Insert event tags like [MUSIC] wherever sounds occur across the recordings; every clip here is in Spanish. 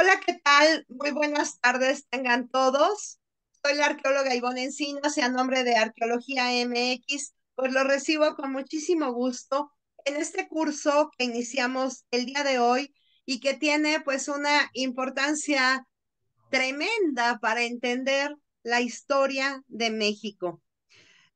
Hola, ¿qué tal? Muy buenas tardes, tengan todos. Soy la arqueóloga Ivonne Encinas y a nombre de Arqueología MX, pues lo recibo con muchísimo gusto en este curso que iniciamos el día de hoy y que tiene pues una importancia tremenda para entender la historia de México.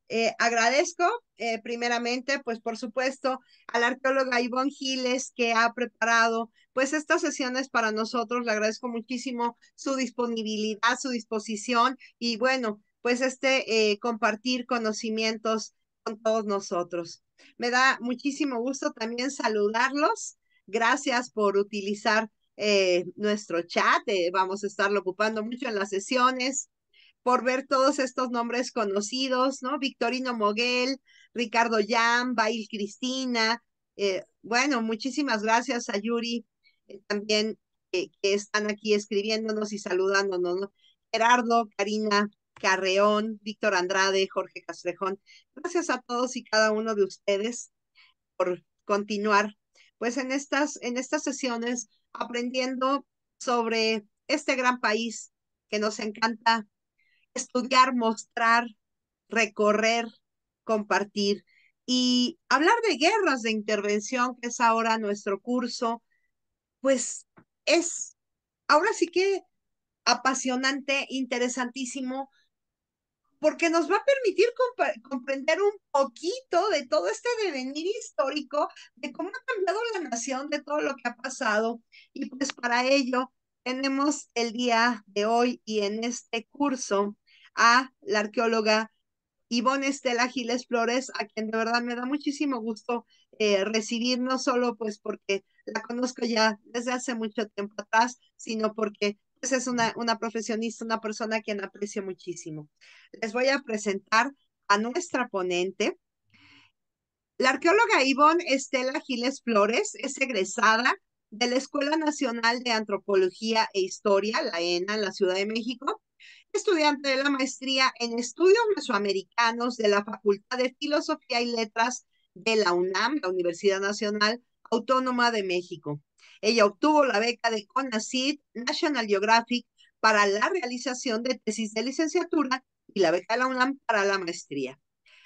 Eh, agradezco eh, primeramente, pues por supuesto, a la arqueóloga Ivonne Giles que ha preparado pues estas sesiones para nosotros. Le agradezco muchísimo su disponibilidad, su disposición y bueno, pues este eh, compartir conocimientos con todos nosotros. Me da muchísimo gusto también saludarlos. Gracias por utilizar nuestro chat. vamos a estarlo ocupando mucho en las sesiones por ver todos estos nombres conocidos, ¿no? Victorino Moguel, Ricardo Yam, Bail Cristina. Eh, bueno, muchísimas gracias a Yuri eh, también que están aquí escribiéndonos y saludándonos, ¿no? Gerardo, Karina Carreón, Víctor Andrade, Jorge Castrejón. Gracias a todos y cada uno de ustedes por continuar, pues en estas, en estas sesiones aprendiendo sobre este gran país que nos encanta estudiar, mostrar, recorrer, compartir y hablar de guerras de intervención, que es ahora nuestro curso, pues es ahora sí que apasionante, interesantísimo, porque nos va a permitir comprender un poquito de todo este devenir histórico, de cómo ha cambiado la nación, de todo lo que ha pasado. Y pues para ello tenemos el día de hoy y en este curso a la arqueóloga Ivonne Estela Giles Flores, a quien de verdad me da muchísimo gusto eh, recibir, no solo pues porque la conozco ya desde hace mucho tiempo atrás, sino porque pues, es una, una profesionista, una persona a quien aprecio muchísimo. Les voy a presentar a nuestra ponente. La arqueóloga Ivonne Estela Giles Flores es egresada de la Escuela Nacional de Antropología e Historia, la ENA, en la Ciudad de México, estudiante de la maestría en estudios mesoamericanos de la Facultad de Filosofía y Letras de la UNAM, la Universidad Nacional Autónoma de México. Ella obtuvo la beca de CONACYT National Geographic para la realización de tesis de licenciatura y la beca de la UNAM para la maestría.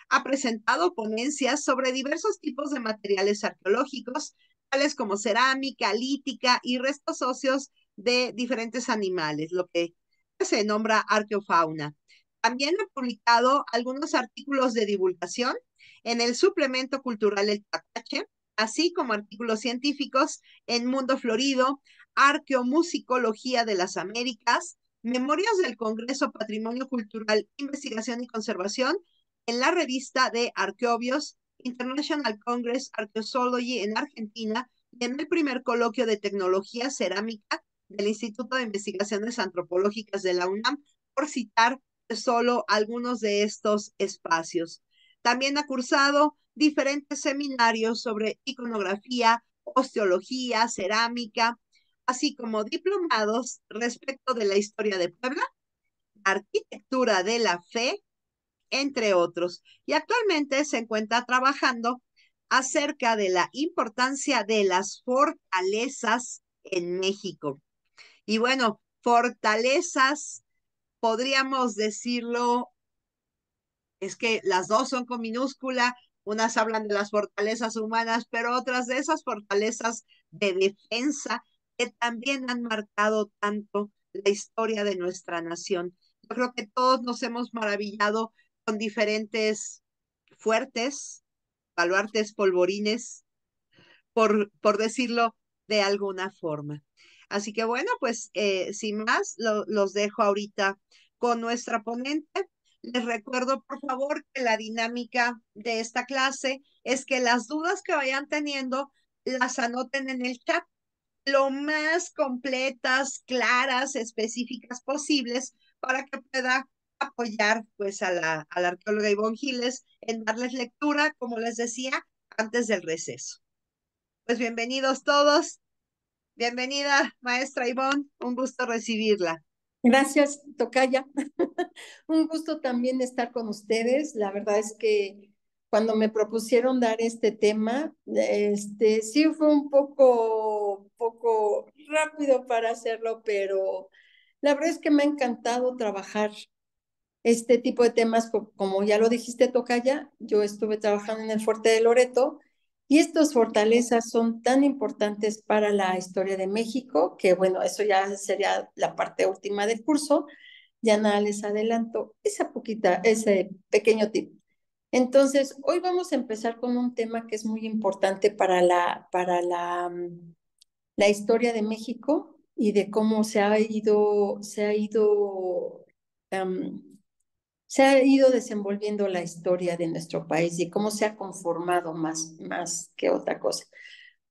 Ha presentado ponencias sobre diversos tipos de materiales arqueológicos, tales como cerámica, lítica y restos óseos de diferentes animales, lo que se nombra arqueofauna. También ha publicado algunos artículos de divulgación en el suplemento cultural El Tacache, así como artículos científicos en Mundo Florido, Arqueomusicología de las Américas, Memorias del Congreso Patrimonio Cultural, Investigación y Conservación, en la revista de Arqueobios, International Congress Archaeology en Argentina, y en el primer coloquio de tecnología cerámica del Instituto de Investigaciones Antropológicas de la UNAM, por citar solo algunos de estos espacios. También ha cursado diferentes seminarios sobre iconografía, osteología, cerámica, así como diplomados respecto de la historia de Puebla, arquitectura de la fe, entre otros. Y actualmente se encuentra trabajando acerca de la importancia de las fortalezas en México. Y bueno, fortalezas, podríamos decirlo, es que las dos son con minúscula, unas hablan de las fortalezas humanas, pero otras de esas fortalezas de defensa que también han marcado tanto la historia de nuestra nación. Yo creo que todos nos hemos maravillado con diferentes fuertes, baluartes, polvorines, por, por decirlo de alguna forma. Así que bueno, pues eh, sin más, los dejo ahorita con nuestra ponente. Les recuerdo, por favor, que la dinámica de esta clase es que las dudas que vayan teniendo las anoten en el chat lo más completas, claras, específicas posibles para que pueda apoyar pues a la, a la arqueóloga Ivonne Giles en darles lectura, como les decía, antes del receso. Pues bienvenidos todos Bienvenida, maestra Ivonne, un gusto recibirla. Gracias, Tocaya. [LAUGHS] un gusto también estar con ustedes. La verdad es que cuando me propusieron dar este tema, este, sí fue un poco, poco rápido para hacerlo, pero la verdad es que me ha encantado trabajar este tipo de temas, como ya lo dijiste, Tocaya, yo estuve trabajando en el Fuerte de Loreto y estas fortalezas son tan importantes para la historia de México, que bueno, eso ya sería la parte última del curso, ya nada les adelanto esa poquita, ese pequeño tip. Entonces, hoy vamos a empezar con un tema que es muy importante para la, para la, la historia de México y de cómo se ha ido, se ha ido, se ha ido desenvolviendo la historia de nuestro país y cómo se ha conformado más, más que otra cosa.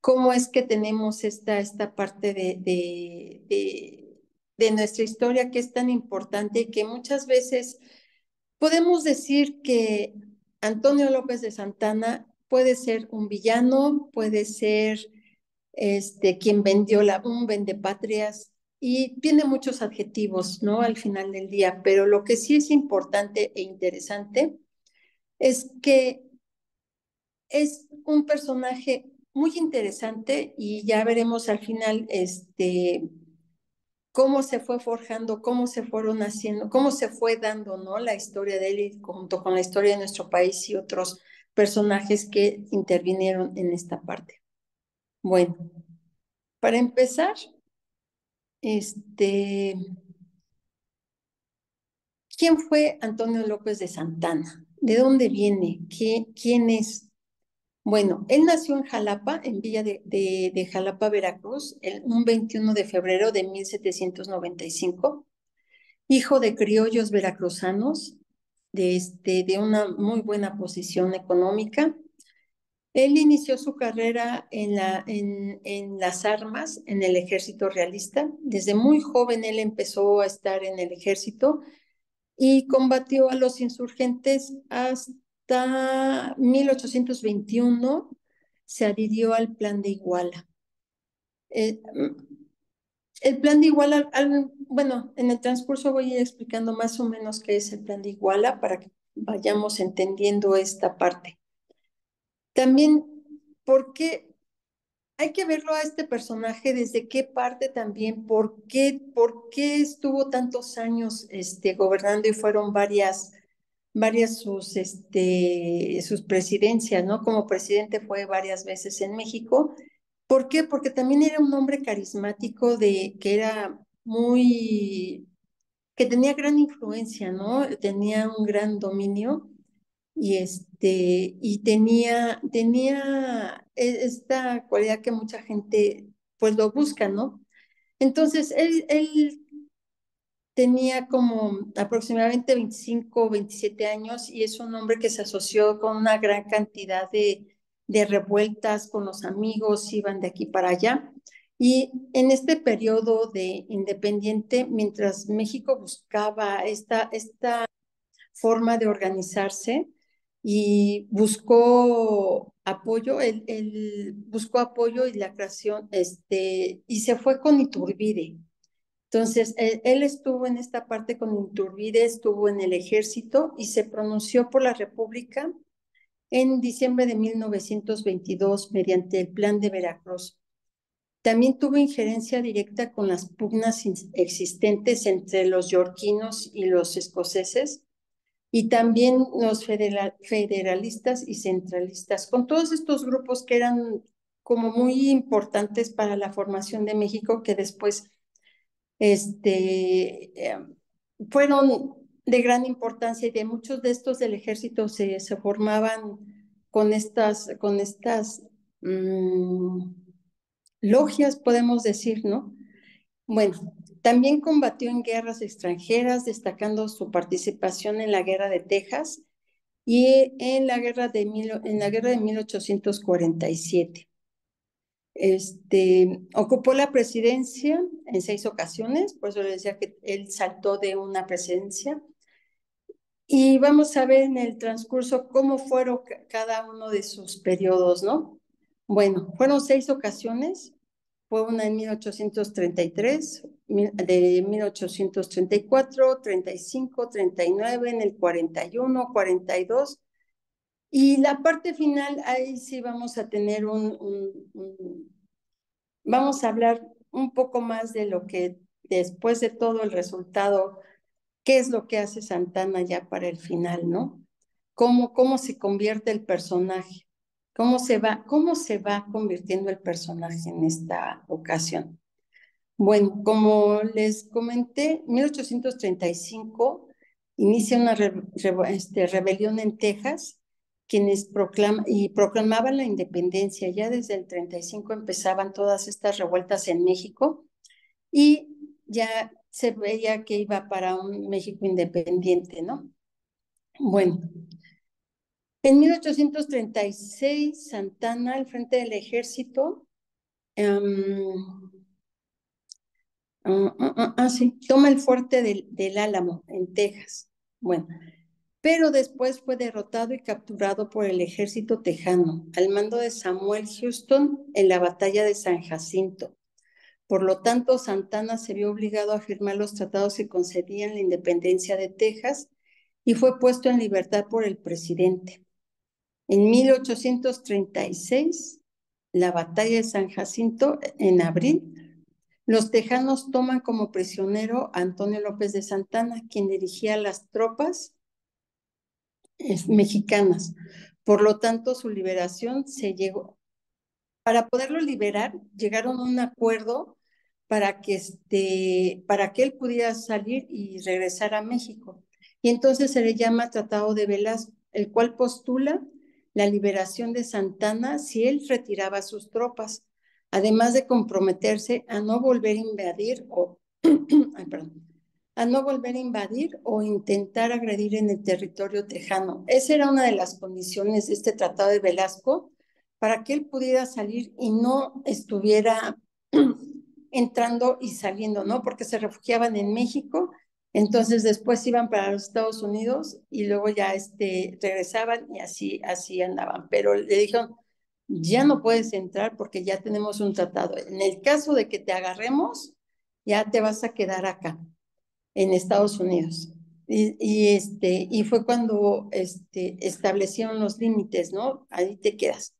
Cómo es que tenemos esta, esta parte de, de nuestra historia que es tan importante que muchas veces podemos decir que Antonio López de Santana puede ser un villano, puede ser este, quien vendió la, un vendepatrias y tiene muchos adjetivos, ¿no? Al final del día, pero lo que sí es importante e interesante es que es un personaje muy interesante y ya veremos al final este, cómo se fue forjando, cómo se fueron haciendo, cómo se fue dando, ¿no? La historia de él junto con la historia de nuestro país y otros personajes que intervinieron en esta parte. Bueno, para empezar, este, ¿quién fue Antonio López de Santana? ¿De dónde viene? ¿Quién es? Bueno, él nació en Jalapa, en Villa de, Jalapa, Veracruz, el, un 21 de febrero de 1795, hijo de criollos veracruzanos, de, este, de una muy buena posición económica. Él inició su carrera en, la, en, en las armas, en el ejército realista. Desde muy joven él empezó a estar en el ejército y combatió a los insurgentes hasta hasta 1821 se adhirió al plan de Iguala. Eh, el plan de Iguala, bueno, en el transcurso voy a ir explicando más o menos qué es el plan de Iguala para que vayamos entendiendo esta parte. También, ¿por qué hay que verlo a este personaje desde qué parte también, por qué, por qué estuvo tantos años este, gobernando y fueron varias varias sus, este, sus presidencias, ¿no? Como presidente fue varias veces en México. ¿Por qué? Porque también era un hombre carismático de que era muy, que tenía gran influencia, ¿no? Tenía un gran dominio y este, y tenía, tenía e, esta cualidad que mucha gente pues lo busca, ¿no? Entonces, él, él tenía como aproximadamente 25 o 27 años y es un hombre que se asoció con una gran cantidad de, de revueltas con los amigos, iban de aquí para allá. Y en este periodo de independiente, mientras México buscaba esta, esta forma de organizarse y buscó apoyo, él, él, buscó apoyo y la creación, este, y se fue con Iturbide. Entonces, él, estuvo en esta parte con Iturbide, estuvo en el ejército y se pronunció por la República en diciembre de 1922 mediante el Plan de Veracruz. También tuvo injerencia directa con las pugnas existentes entre los yorquinos y los escoceses y también los federalistas y centralistas, con todos estos grupos que eran como muy importantes para la formación de México que después este, em, fueron de gran importancia y de muchos de estos del ejército se, se formaban con estas, con estas mm, logias, podemos decir, ¿no? Bueno, también combatió en guerras extranjeras, destacando su participación en la guerra de Texas y en la guerra de, en la guerra de 1847. Este, ocupó la presidencia en seis ocasiones, por eso le decía que él saltó de una presidencia. Y vamos a ver en el transcurso cómo fueron cada uno de sus periodos, ¿no? Bueno, fueron seis ocasiones. Fue una en 1833, de 1834, 35, 39, en el 41, 42 Y la parte final, ahí sí vamos a tener un, vamos a hablar un poco más de lo que después de todo el resultado, qué es lo que hace Santana ya para el final, ¿no? Cómo, cómo se convierte el personaje, cómo se va, cómo se va convirtiendo el personaje en esta ocasión. Bueno, como les comenté, 1835 inicia una este, rebelión en Texas, quienes proclaman y proclamaban la independencia. Ya desde el 35 empezaban todas estas revueltas en México y ya se veía que iba para un México independiente, ¿no? Bueno, en 1836, Santana, al frente del ejército, um, toma el fuerte del, del Álamo, en Texas. Bueno, pero después fue derrotado y capturado por el ejército tejano al mando de Samuel Houston en la batalla de San Jacinto. Por lo tanto, Santana se vio obligado a firmar los tratados que concedían la independencia de Texas y fue puesto en libertad por el presidente. En 1836, la batalla de San Jacinto, en abril, los tejanos toman como prisionero a Antonio López de Santana, quien dirigía las tropas mexicanas. Por lo tanto, su liberación se llegó. Para poderlo liberar, llegaron a un acuerdo para que, este, para que él pudiera salir y regresar a México. Y entonces se le llama Tratado de Velasco, el cual postula la liberación de Santana si él retiraba sus tropas, además de comprometerse a no volver a invadir o, [CLEARS THROAT] ay, perdón, a no volver a invadir o intentar agredir en el territorio tejano. Esa era una de las condiciones de este tratado de Velasco para que él pudiera salir y no estuviera [CLEARS THROAT] entrando y saliendo, ¿no? Porque se refugiaban en México, entonces después iban para los Estados Unidos y luego ya este, regresaban y así, así andaban. Pero le dijeron, ya no puedes entrar porque ya tenemos un tratado. En el caso de que te agarremos, ya te vas a quedar acá en Estados Unidos. Y, este, y fue cuando este, establecieron los límites, ¿no? Ahí te quedas.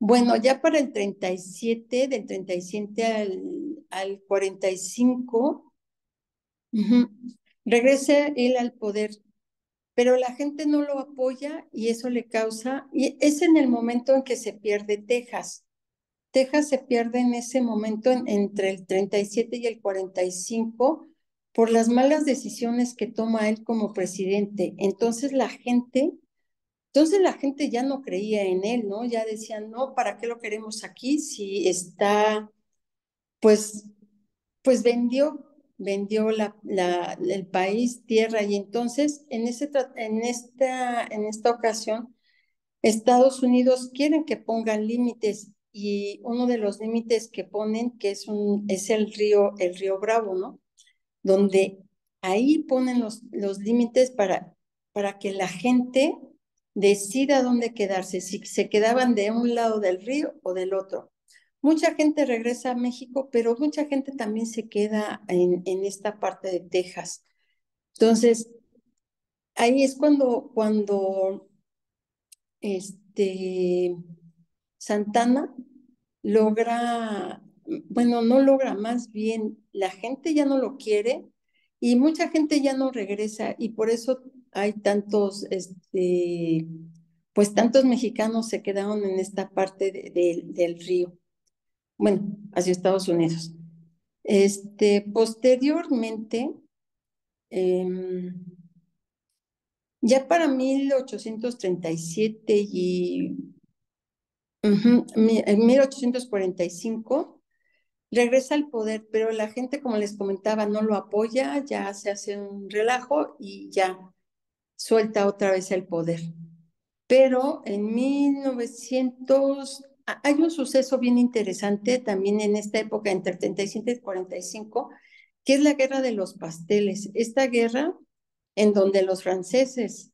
Bueno, ya para el 37, del 37 al, al 45, regresa él al poder, pero la gente no lo apoya y eso le causa, y es en el momento en que se pierde Texas. Texas se pierde en ese momento entre el 37 y el 45 por las malas decisiones que toma él como presidente. Entonces la gente, entonces la gente ya no creía en él, ¿no? Ya decían, no, ¿para qué lo queremos aquí si está, pues, pues vendió, vendió la, la, el país, tierra, y entonces en, ese, en, esta, en esta ocasión, Estados Unidos quieren que pongan límites y uno de los límites que ponen, que es, un, es el río, el río Bravo, ¿no? Donde ahí ponen los, los límites para, para que la gente decida dónde quedarse, si se quedaban de un lado del río o del otro. Mucha gente regresa a México, pero mucha gente también se queda en, en esta parte de Texas. Entonces, ahí es cuando, cuando este, Santana logra bueno, no logra, más bien la gente ya no lo quiere y mucha gente ya no regresa y por eso hay tantos, este, pues tantos mexicanos se quedaron en esta parte del río, bueno, hacia Estados Unidos. Este, posteriormente, em, ya para 1837 y en 1845, regresa al poder, pero la gente, como les comentaba, no lo apoya, ya se hace un relajo y ya suelta otra vez el poder. Pero en 1900, hay un suceso bien interesante también en esta época, entre 37 y 45, que es la guerra de los pasteles. Esta guerra en donde los franceses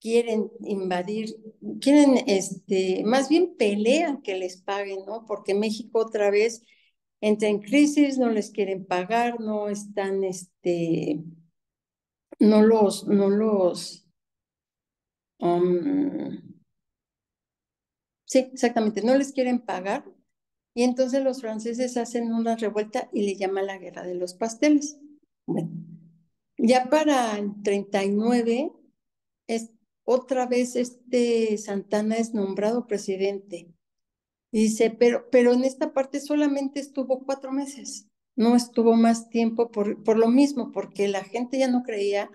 quieren invadir, quieren, este, más bien pelean que les paguen, ¿no? Porque México otra vez entra en crisis, no les quieren pagar, no están, este, no los, no los, um, sí, exactamente, no les quieren pagar y entonces los franceses hacen una revuelta y le llaman la guerra de los pasteles. Bueno, ya para el 39, es, otra vez este Santana es nombrado presidente. Dice, pero, pero en esta parte solamente estuvo cuatro meses, no estuvo más tiempo por, por lo mismo, porque la gente ya no creía,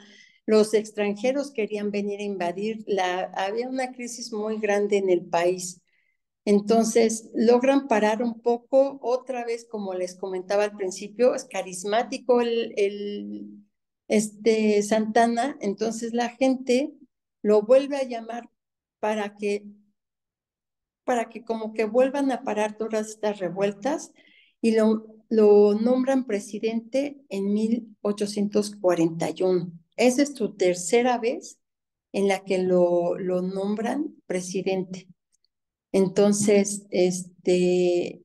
los extranjeros querían venir a invadir, la, había una crisis muy grande en el país. Entonces, logran parar un poco, otra vez, como les comentaba al principio, es carismático el, el este Santana, entonces la gente lo vuelve a llamar para que para que como que vuelvan a parar todas estas revueltas y lo, lo nombran presidente en 1841. Esa es su tercera vez en la que lo, lo nombran presidente. Entonces, este,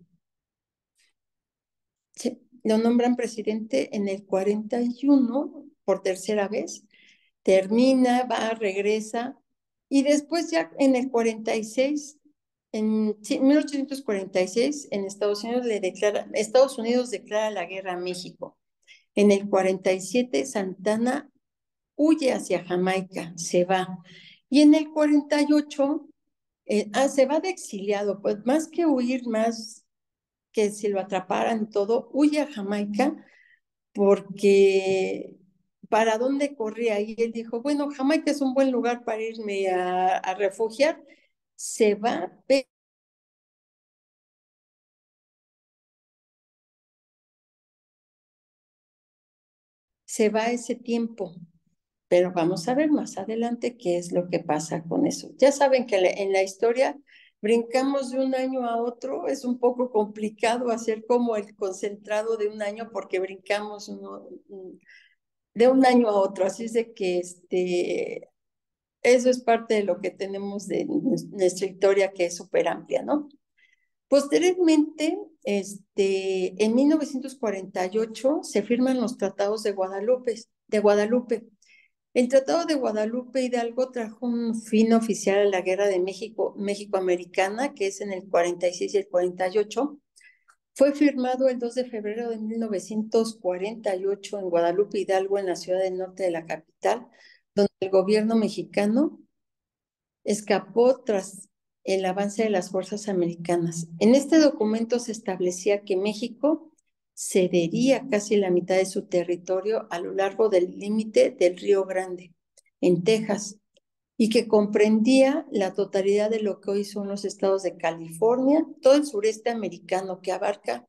lo nombran presidente en el 41 por tercera vez, termina, va, regresa, y después ya en el 46 en 1846, en Estados Unidos, le declara, Estados Unidos declara la guerra a México. En el 47, Santana huye hacia Jamaica, se va. Y en el 48, eh, ah, se va de exiliado, pues más que huir, más que si lo atraparan todo, huye a Jamaica porque para dónde corría. Y él dijo, bueno, Jamaica es un buen lugar para irme a, a refugiar se va, se va ese tiempo. Pero vamos a ver más adelante qué es lo que pasa con eso. Ya saben que en la historia brincamos de un año a otro, es un poco complicado hacer como el concentrado de un año porque brincamos de un año a otro. Así es de que este, eso es parte de lo que tenemos de nuestra historia que es súper amplia, ¿no? Posteriormente, este, en 1948 se firman los tratados de Guadalupe, de Guadalupe. El Tratado de Guadalupe Hidalgo trajo un fin oficial a la Guerra de México, México-Americana, que es en el 46 y el 48. Fue firmado el 2 de febrero de 1948 en Guadalupe Hidalgo, en la ciudad del norte de la capital, donde el gobierno mexicano escapó tras el avance de las fuerzas americanas. En este documento se establecía que México cedería casi la mitad de su territorio a lo largo del límite del Río Grande, en Texas, y que comprendía la totalidad de lo que hoy son los estados de California, todo el sureste americano que abarca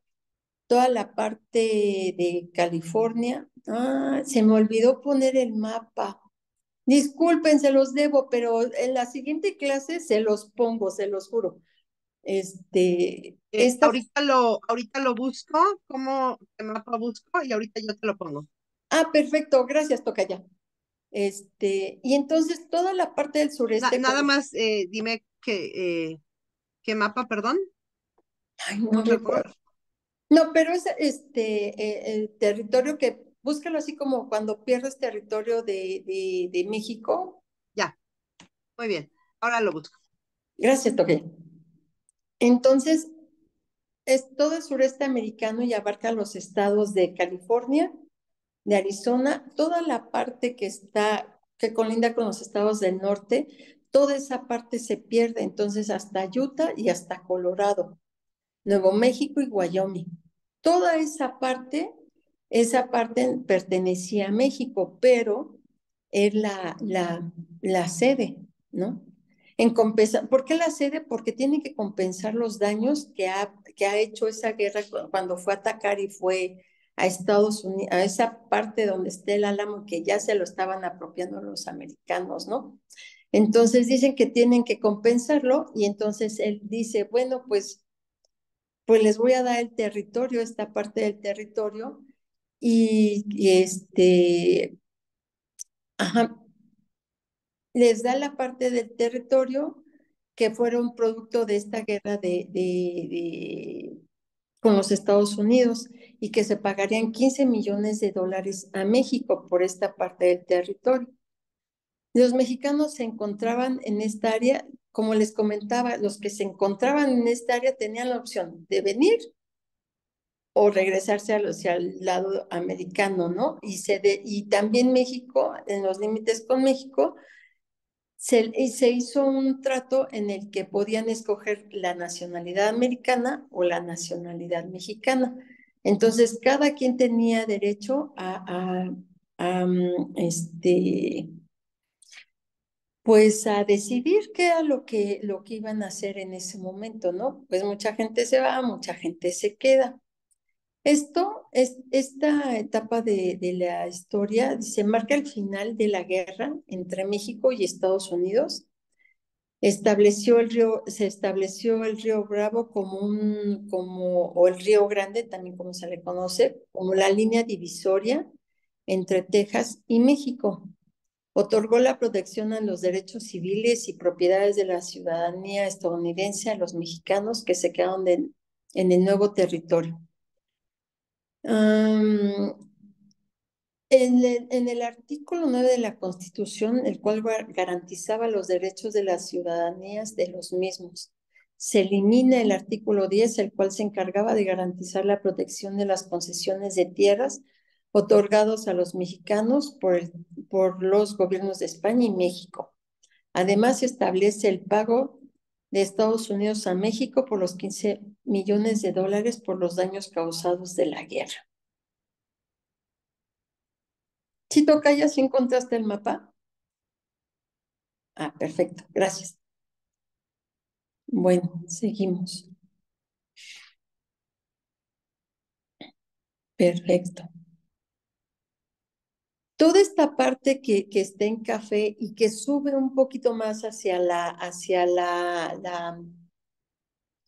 toda la parte de California. Ah, se me olvidó poner el mapa. Disculpen, se los debo, pero en la siguiente clase se los pongo, se los juro. Este, eh, ahorita lo, ahorita lo busco, ¿cómo qué mapa busco? Y ahorita yo te lo pongo. Ah, perfecto, gracias, Tocaya. Este, y entonces toda la parte del sureste. nada más, eh, dime que, eh, qué mapa, perdón. Ay, no recuerdo. No, pero es este el territorio que búscalo así como cuando pierdes territorio de, de, México. Ya, muy bien, ahora lo busco. Gracias, Toque. Entonces, es todo el sureste americano y abarca los estados de California, de Arizona, toda la parte que está, que colinda con los estados del norte, toda esa parte se pierde, entonces hasta Utah y hasta Colorado, Nuevo México y Wyoming. Toda esa parte esa parte pertenecía a México, pero es la, la, la sede, ¿no? En compensar, ¿Por qué la sede? Porque tiene que compensar los daños que ha, que ha hecho esa guerra cuando fue a atacar y fue a Estados Unidos, a esa parte donde está el Álamo que ya se lo estaban apropiando los americanos, ¿no? Entonces dicen que tienen que compensarlo y entonces él dice, bueno, pues, pues les voy a dar el territorio, esta parte del territorio, y, este, les da la parte del territorio que fueron producto de esta guerra de, con los Estados Unidos y que se pagarían 15 millones de dólares a México por esta parte del territorio. Los mexicanos se encontraban en esta área, como les comentaba, los que se encontraban en esta área tenían la opción de venir o regresarse hacia el lado americano, ¿no? Y, se y también México, en los límites con México, se, se hizo un trato en el que podían escoger la nacionalidad americana o la nacionalidad mexicana. Entonces, cada quien tenía derecho a, a, a este, pues a decidir qué era lo que, lo que iban a hacer en ese momento, ¿no? Pues mucha gente se va, mucha gente se queda. Esto, es, esta etapa de, de, la historia se marca el final de la guerra entre México y Estados Unidos. Estableció el río, se estableció el río Bravo como un, como, o el río Grande, también como se le conoce, como la línea divisoria entre Texas y México. Otorgó la protección a los derechos civiles y propiedades de la ciudadanía estadounidense a los mexicanos que se quedaron de, en el nuevo territorio. En, el, artículo 9 de la Constitución, el cual garantizaba los derechos de las ciudadanías de los mismos, se elimina el artículo 10, el cual se encargaba de garantizar la protección de las concesiones de tierras otorgados a los mexicanos por, por los gobiernos de España y México. Además, se establece el pago de Estados Unidos a México por los 15 millones de dólares por los daños causados de la guerra. ¿Sí, Tocaya, sí encontraste el mapa? Ah, perfecto, gracias. Bueno, seguimos. Perfecto toda esta parte que, está en café y que sube un poquito más hacia la, hacia la,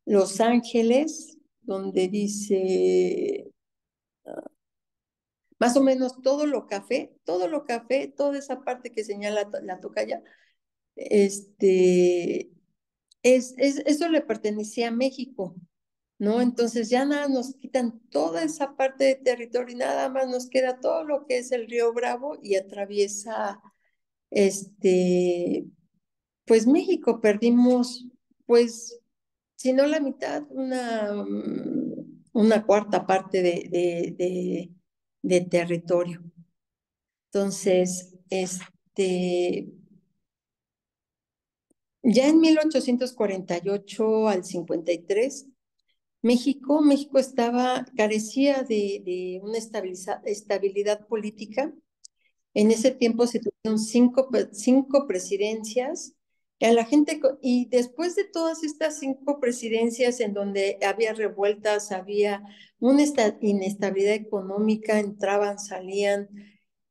Los Ángeles, donde dice más o menos todo lo café, todo lo café, toda esa parte que señala la tocaya, este, es, es, eso le pertenecía a México. ¿No? Entonces ya nada nos quitan toda esa parte de territorio y nada más nos queda todo lo que es el río Bravo y atraviesa, este, pues México, perdimos, pues, si no la mitad, una, mm, una cuarta parte de, de, de, de territorio. Entonces, este, ya en 1848 al 53, México, México estaba, carecía de, una estabilidad política. En ese tiempo se tuvieron cinco, cinco presidencias. La gente, y después de todas estas cinco presidencias en donde había revueltas, había una inestabilidad económica, entraban, salían,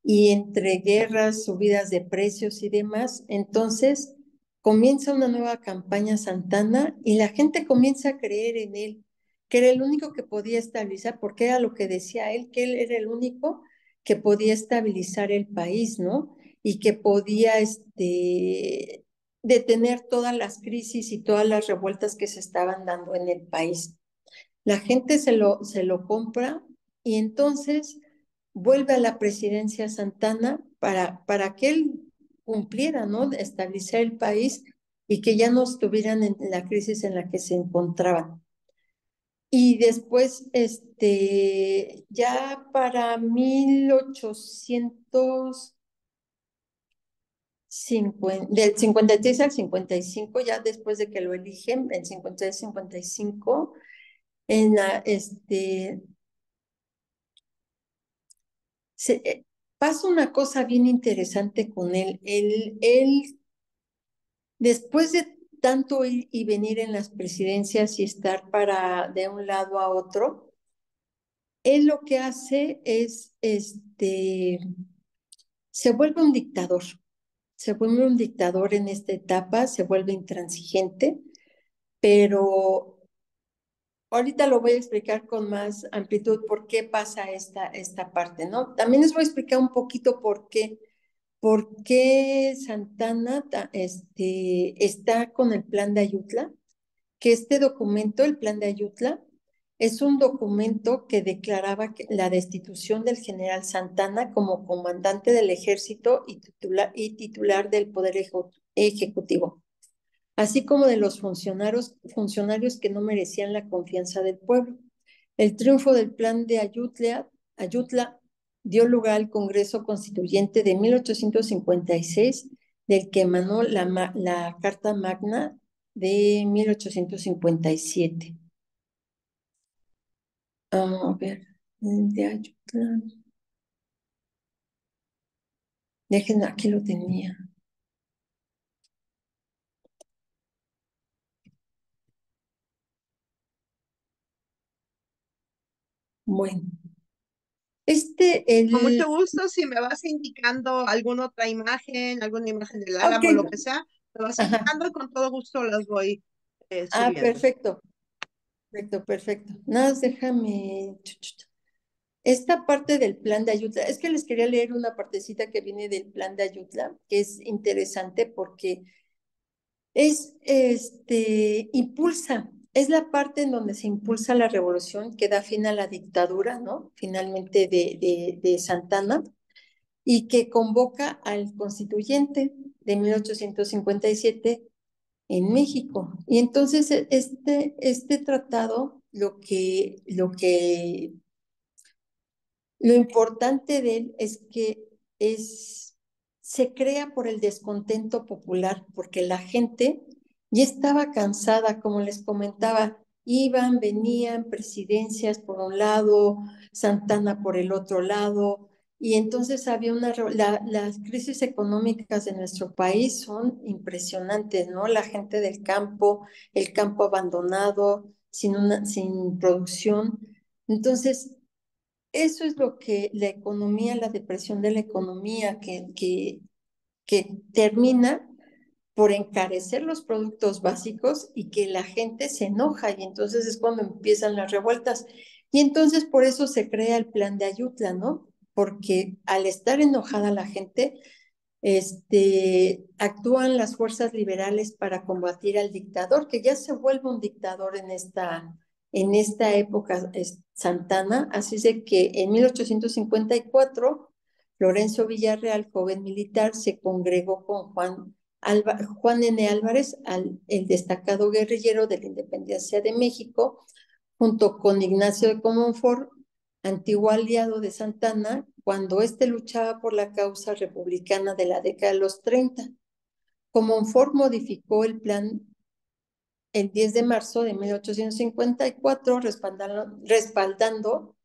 y entre guerras, subidas de precios y demás, entonces comienza una nueva campaña Santana y la gente comienza a creer en él que era el único que podía estabilizar, porque era lo que decía él, que él era el único que podía estabilizar el país, ¿no? Y que podía este, detener todas las crisis y todas las revueltas que se estaban dando en el país. La gente se lo, se lo compra y entonces vuelve a la presidencia Santana para, para que él cumpliera, ¿no? Estabilizar el país y que ya no estuvieran en la crisis en la que se encontraban. Y después, este, ya para 1850, del 56 al 55, ya después de que lo eligen, en 56-55, en la, este, se, eh, pasa una cosa bien interesante con él. Él, él después de tanto ir y venir en las presidencias y estar para de un lado a otro, él lo que hace es, este, se vuelve un dictador, se vuelve un dictador en esta etapa, se vuelve intransigente, pero ahorita lo voy a explicar con más amplitud por qué pasa esta, esta parte, ¿no? También les voy a explicar un poquito por qué ¿Por qué Santana este, está con el plan de Ayutla? Que este documento, el plan de Ayutla, es un documento que declaraba la destitución del general Santana como comandante del ejército y titular, del Poder Ejecutivo, así como de los funcionarios, funcionarios que no merecían la confianza del pueblo. El triunfo del plan de Ayutla, Ayutla dio lugar al Congreso Constituyente de 1856, del que emanó la, la Carta Magna de 1857. Ah, a ver, de Ayutlán. Dejen, aquí lo tenía. Bueno. Este, el... Con mucho gusto, si me vas indicando alguna otra imagen, alguna imagen del álamo, lo que sea, me vas indicando y con todo gusto las voy eh, Ah, perfecto. Perfecto, perfecto. Nada, déjame. Esta parte del plan de Ayutla, es que les quería leer una partecita que viene del plan de Ayutla, que es interesante porque es, este, impulsa, es la parte en donde se impulsa la revolución que da fin a la dictadura, ¿no? Finalmente de, de, Santana, y que convoca al constituyente de 1857 en México. Y entonces e, este, este tratado, lo que, lo que, lo importante de él es que es, se crea por el descontento popular, porque la gente ya estaba cansada, como les comentaba, iban, venían presidencias por un lado, Santana por el otro lado, y entonces había una, las crisis económicas de nuestro país son impresionantes, ¿no? La gente del campo, el campo abandonado, sin, una, sin producción. Entonces, eso es lo que la economía, la depresión de la economía que, que, que termina por encarecer los productos básicos y que la gente se enoja y entonces es cuando empiezan las revueltas. Y entonces por eso se crea el plan de Ayutla, ¿no? porque al estar enojada la gente, este, actúan las fuerzas liberales para combatir al dictador, que ya se vuelve un dictador en esta, en esta época Santana. Así es de que en 1854, Lorenzo Villarreal, joven militar, se congregó con Juan, Juan N. Álvarez, el destacado guerrillero de la independencia de México, junto con Ignacio de Comonfort, antiguo aliado de Santana, cuando éste luchaba por la causa republicana de la década de los 30. Comonfort modificó el plan el 10 de marzo de 1854, respaldando, respaldando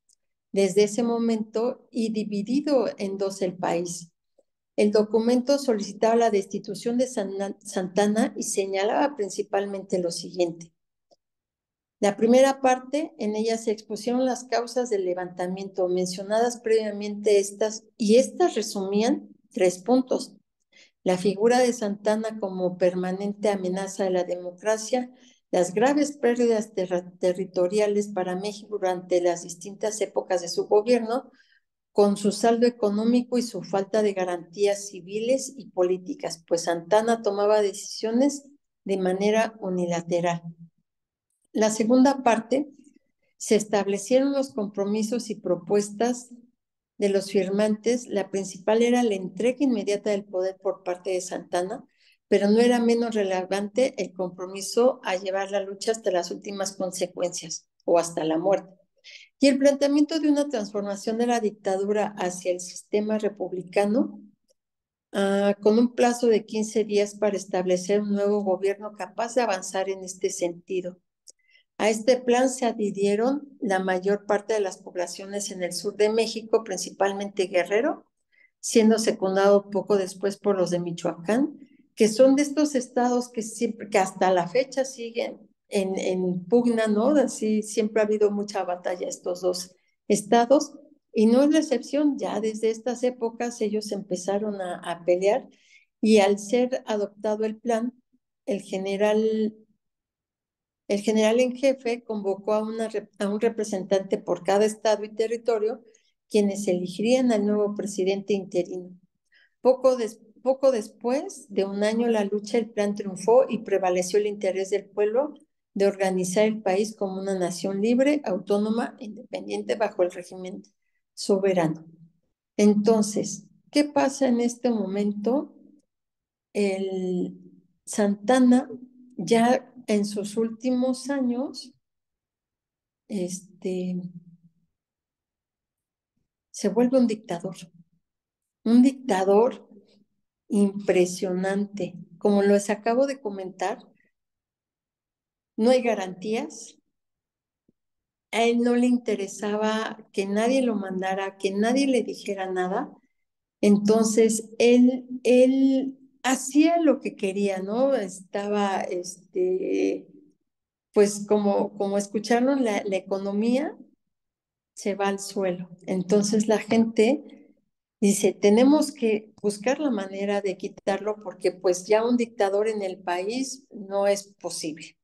desde ese momento y dividido en dos el país. El documento solicitaba la destitución de Santana y señalaba principalmente lo siguiente. La primera parte, en ella se expusieron las causas del levantamiento mencionadas previamente estas, y estas resumían tres puntos. La figura de Santana como permanente amenaza de la democracia, las graves pérdidas territoriales para México durante las distintas épocas de su gobierno, con su saldo económico y su falta de garantías civiles y políticas, pues Santana tomaba decisiones de manera unilateral. La segunda parte, se establecieron los compromisos y propuestas de los firmantes. La principal era la entrega inmediata del poder por parte de Santana, pero no era menos relevante el compromiso a llevar la lucha hasta las últimas consecuencias o hasta la muerte. Y el planteamiento de una transformación de la dictadura hacia el sistema republicano, ah, con un plazo de 15 días para establecer un nuevo gobierno capaz de avanzar en este sentido. A este plan se adhirieron la mayor parte de las poblaciones en el sur de México, principalmente Guerrero, siendo secundado poco después por los de Michoacán, que son de estos estados que siempre, que hasta la fecha siguen en, pugna, ¿no? Así siempre ha habido mucha batalla estos dos estados, y no es la excepción, ya desde estas épocas ellos empezaron a, pelear, y al ser adoptado el plan, el general el general en jefe convocó a, un representante por cada estado y territorio, quienes elegirían al nuevo presidente interino. Poco después de un año la lucha, el plan triunfó y prevaleció el interés del pueblo de organizar el país como una nación libre, autónoma, independiente bajo el régimen soberano. Entonces, ¿qué pasa en este momento? El Santana ya en sus últimos años, este, se vuelve un dictador, un dictador impresionante. Como les acabo de comentar, no hay garantías. A él no le interesaba que nadie lo mandara, que nadie le dijera nada. Entonces, él, él hacía lo que quería, ¿no? Estaba, este, pues como, como escucharon, la, la economía se va al suelo. Entonces la gente dice, tenemos que buscar la manera de quitarlo porque pues ya un dictador en el país no es posible.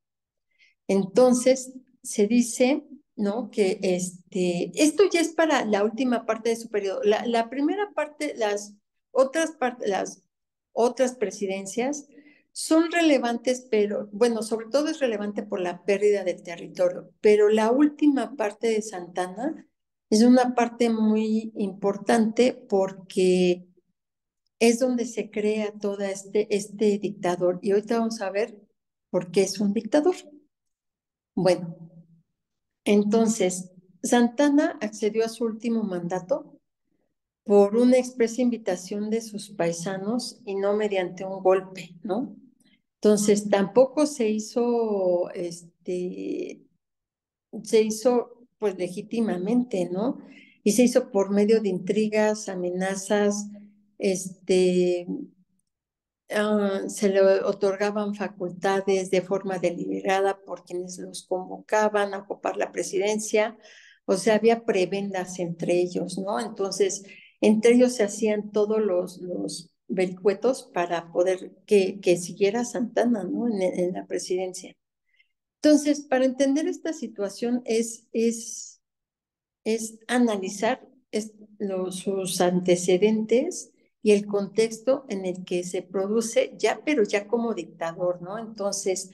Entonces se dice, ¿no? Que este, esto ya es para la última parte de su periodo. La, primera parte, las otras partes, las otras presidencias son relevantes, pero bueno, sobre todo es relevante por la pérdida del territorio, pero la última parte de Santana es una parte muy importante porque es donde se crea todo este, este dictador. Y ahorita vamos a ver por qué es un dictador. Bueno, entonces, Santana accedió a su último mandato por una expresa invitación de sus paisanos y no mediante un golpe, ¿no? Entonces, tampoco se hizo, este, se hizo pues legítimamente, ¿no? Y se hizo por medio de intrigas, amenazas, este, ah, se le otorgaban facultades de forma deliberada por quienes los convocaban a ocupar la presidencia, o sea, había prebendas entre ellos, ¿no? Entonces, entre ellos se hacían todos los, los vericuetos para poder que, que siguiera Santana, ¿no? En, la presidencia. Entonces, para entender esta situación es, es, es analizar los, sus antecedentes y el contexto en el que se produce ya, pero ya como dictador, ¿no? Entonces,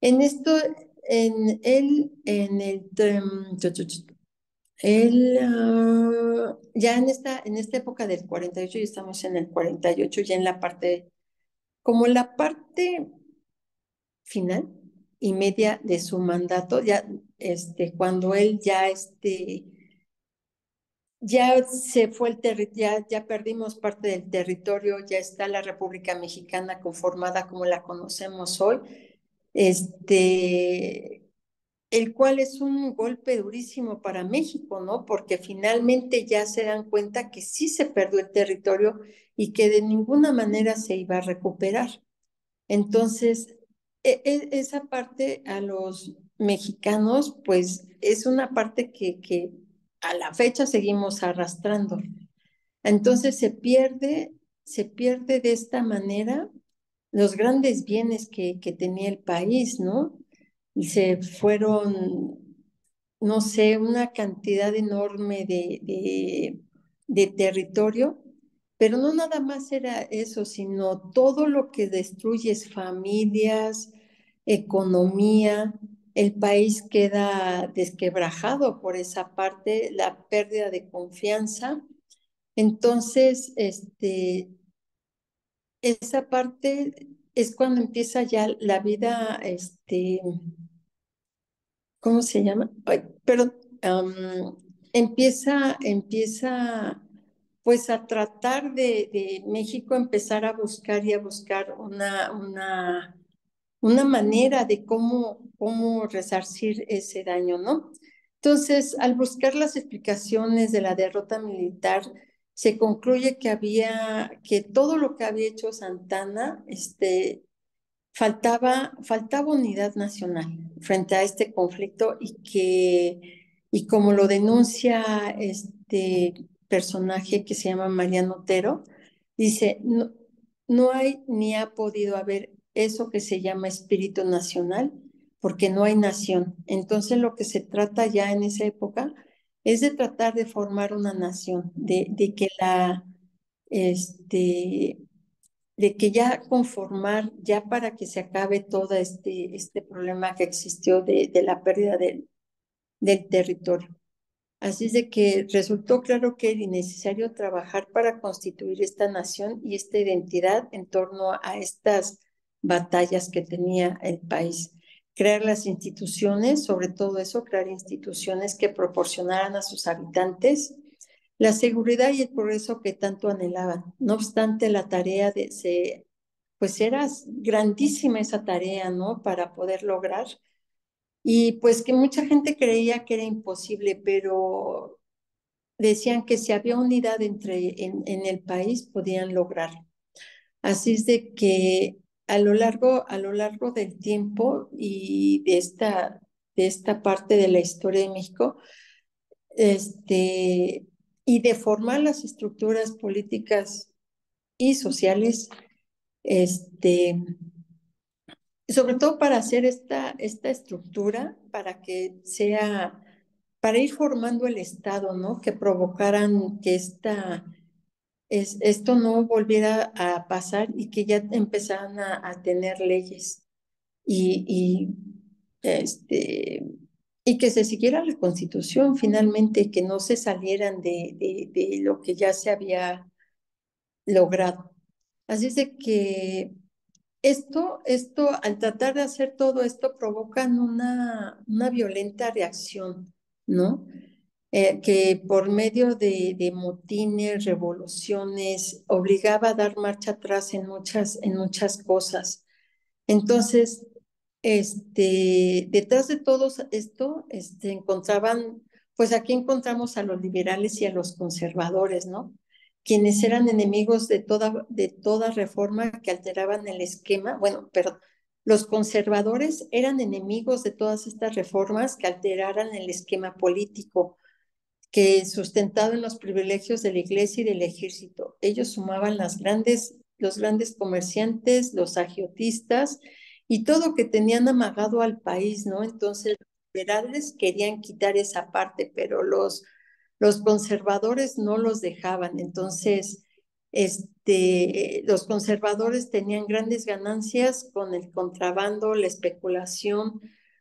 en esto, en el, en el, él, ah, ya en esta, en esta época del 48, ya estamos en el 48, ya en la parte, como la parte final y media de su mandato, ya este, cuando él ya, este, ya se fue el territorio, ya, ya perdimos parte del territorio, ya está la República Mexicana conformada como la conocemos hoy, este, el cual es un golpe durísimo para México, ¿no? Porque finalmente ya se dan cuenta que sí se perdió el territorio y que de ninguna manera se iba a recuperar. Entonces, e, e, esa parte a los mexicanos, pues es una parte que, que a la fecha seguimos arrastrando. Entonces se pierde, se pierde de esta manera los grandes bienes que, que tenía el país, ¿no? y se fueron, no sé, una cantidad enorme de, de, territorio, pero no nada más era eso, sino todo lo que destruye familias, economía, el país queda desquebrajado por esa parte, la pérdida de confianza. Entonces, este, esa parte es cuando empieza ya la vida, este, ¿cómo se llama? pero empieza, empieza pues a tratar de, de, México empezar a buscar y a buscar una, una, una manera de cómo, cómo resarcir ese daño, ¿no? Entonces, al buscar las explicaciones de la derrota militar, se concluye que había, que todo lo que había hecho Santana, este, faltaba, faltaba unidad nacional frente a este conflicto y que, y como lo denuncia este personaje que se llama Mariano Otero, dice, no, no hay ni ha podido haber eso que se llama espíritu nacional, porque no hay nación. Entonces lo que se trata ya en esa época es de tratar de formar una nación, de, de que la, este, de que ya conformar, ya para que se acabe todo este, este problema que existió de, de la pérdida del, del territorio. Así es de que resultó claro que era necesario trabajar para constituir esta nación y esta identidad en torno a estas batallas que tenía el país. Crear las instituciones, sobre todo eso, crear instituciones que proporcionaran a sus habitantes la seguridad y el progreso que tanto anhelaban. No obstante, la tarea de se, pues era grandísima esa tarea, ¿no? Para poder lograr. Y pues que mucha gente creía que era imposible, pero decían que si había unidad entre, en, en el país, podían lograr. Así es de que a lo largo, a lo largo del tiempo y de esta, de esta parte de la historia de México, este, y de formar las estructuras políticas y sociales, este, sobre todo para hacer esta, esta estructura, para que sea, para ir formando el Estado, ¿no? Que provocaran que esta, es, esto no volviera a pasar y que ya empezaran a, a tener leyes y, y este, y que se siguiera la constitución finalmente, que no se salieran de, de, lo que ya se había logrado. Así es de que esto, esto, al tratar de hacer todo esto, provocan una, una violenta reacción, ¿no? Eh, que por medio de, de, motines, revoluciones, obligaba a dar marcha atrás en muchas, en muchas cosas. Entonces, este, detrás de todo esto, este, encontraban, pues aquí encontramos a los liberales y a los conservadores, ¿no? Quienes eran enemigos de toda, de toda reforma que alteraban el esquema, bueno, pero los conservadores eran enemigos de todas estas reformas que alteraran el esquema político, que sustentado en los privilegios de la iglesia y del ejército. Ellos sumaban grandes, los grandes comerciantes, los agiotistas, y todo que tenían amagado al país, ¿no? Entonces, los liberales querían quitar esa parte, pero los, los conservadores no los dejaban. Entonces, este, los conservadores tenían grandes ganancias con el contrabando, la especulación,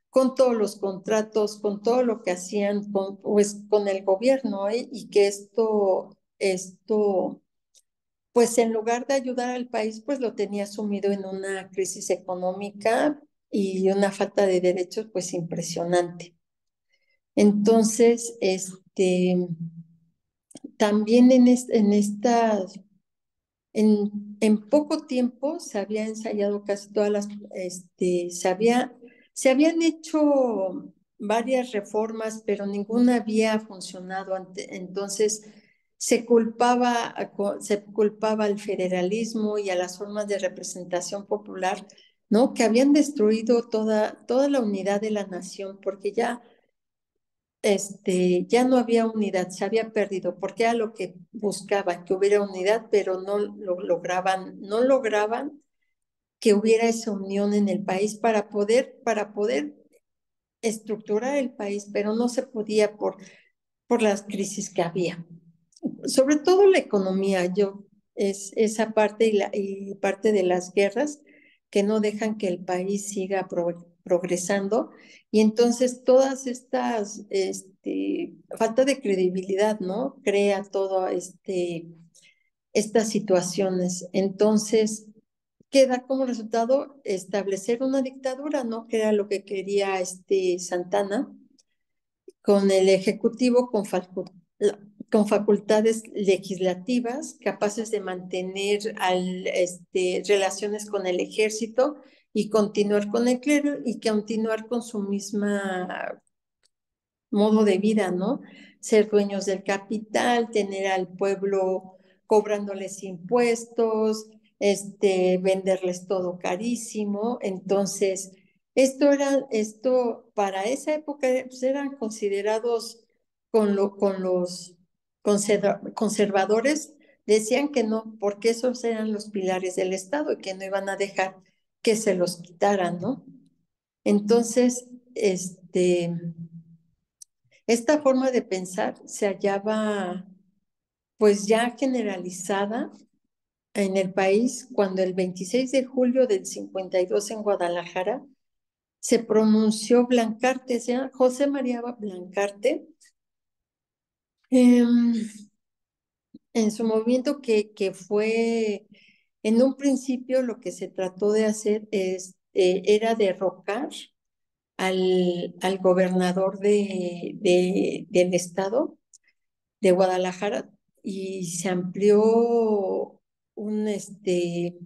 con todos los contratos, con todo lo que hacían con, pues, con el gobierno, ¿eh? y que esto, esto pues en lugar de ayudar al país, pues lo tenía sumido en una crisis económica y una falta de derechos pues impresionante. Entonces, este, también en, esta, en, en, poco tiempo se había ensayado casi todas las, este, se, había, se habían hecho varias reformas, pero ninguna había funcionado. entonces, se culpaba, se culpaba al federalismo y a las formas de representación popular, ¿no? Que habían destruido toda, toda la unidad de la nación, porque ya, este, ya no había unidad, se había perdido, porque era lo que buscaban, que hubiera unidad, pero no lo lograban, no lograban que hubiera esa unión en el país para poder, para poder estructurar el país, pero no se podía por, por las crisis que había sobre todo la economía, yo, es esa parte y, la, y parte de las guerras que no dejan que el país siga progresando. Y entonces todas estas, este, falta de credibilidad, ¿no? Crea todo este, estas situaciones. Entonces, queda como resultado establecer una dictadura, ¿no? Que era lo que quería este Santana, con el Ejecutivo con facultades legislativas, capaces de mantener este, relaciones con el ejército y continuar con el clero y continuar con su misma modo de vida, ¿no? Ser dueños del capital, tener al pueblo cobrándoles impuestos, este, venderles todo carísimo. Entonces, esto era, esto para esa época pues, eran considerados con, lo, con los conservadores decían que no, porque esos eran los pilares del Estado y que no iban a dejar que se los quitaran, ¿no? Entonces, este, esta forma de pensar se hallaba pues ya generalizada en el país cuando el 26 de julio del 52 en Guadalajara se pronunció Blancarte, sea, José María Blancarte, em, en su movimiento que, que fue, en un principio lo que se trató de hacer es, eh, era derrocar al, al gobernador de, de, del estado de Guadalajara y se amplió un, este,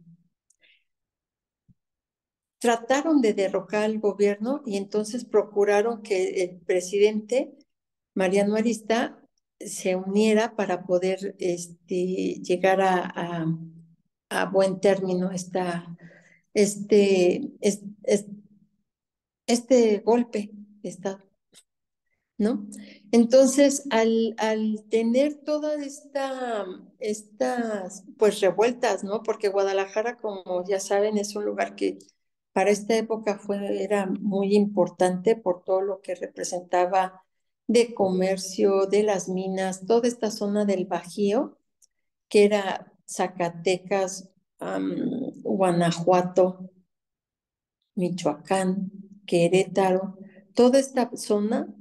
trataron de derrocar al gobierno y entonces procuraron que el presidente Mariano Arista se uniera para poder este, llegar a, buen término esta, este, este, golpe de Estado. ¿no? Entonces, al, al tener todas esta, estas, pues, revueltas, ¿no? Porque Guadalajara, como ya saben, es un lugar que para esta época fue, era muy importante por todo lo que representaba de comercio, de las minas, toda esta zona del Bajío, que era Zacatecas, Guanajuato, Michoacán, Querétaro, toda esta zona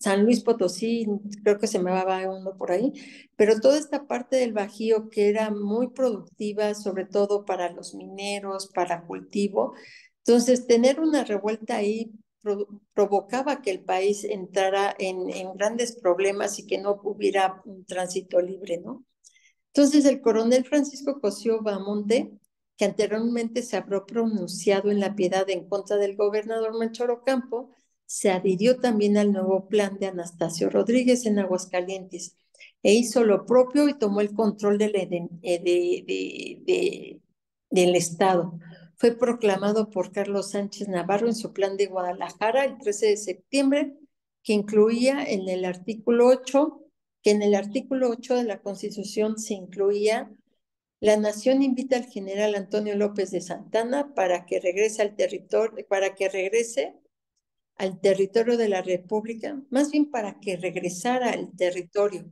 San Luis Potosí, creo que se me va uno por ahí, pero toda esta parte del Bajío que era muy productiva, sobre todo para los mineros, para cultivo. Entonces, tener una revuelta ahí provocaba que el país entrara en, grandes problemas y que no hubiera un tránsito libre, ¿no? Entonces, el coronel Francisco Cosío Bamonte, que anteriormente se habrá pronunciado en la piedad en contra del gobernador Manchoro Campo, se adhirió también al nuevo plan de Anastasio Rodríguez en Aguascalientes e hizo lo propio y tomó el control de, de, del Estado. Fue proclamado por Carlos Sánchez Navarro en su plan de Guadalajara el 13 de septiembre, que incluía en el artículo 8, que en el artículo 8 de la Constitución se incluía la nación invita al general Antonio López de Santana para que regrese al territorio, para que regrese al territorio de la República, más bien para que regresara al territorio,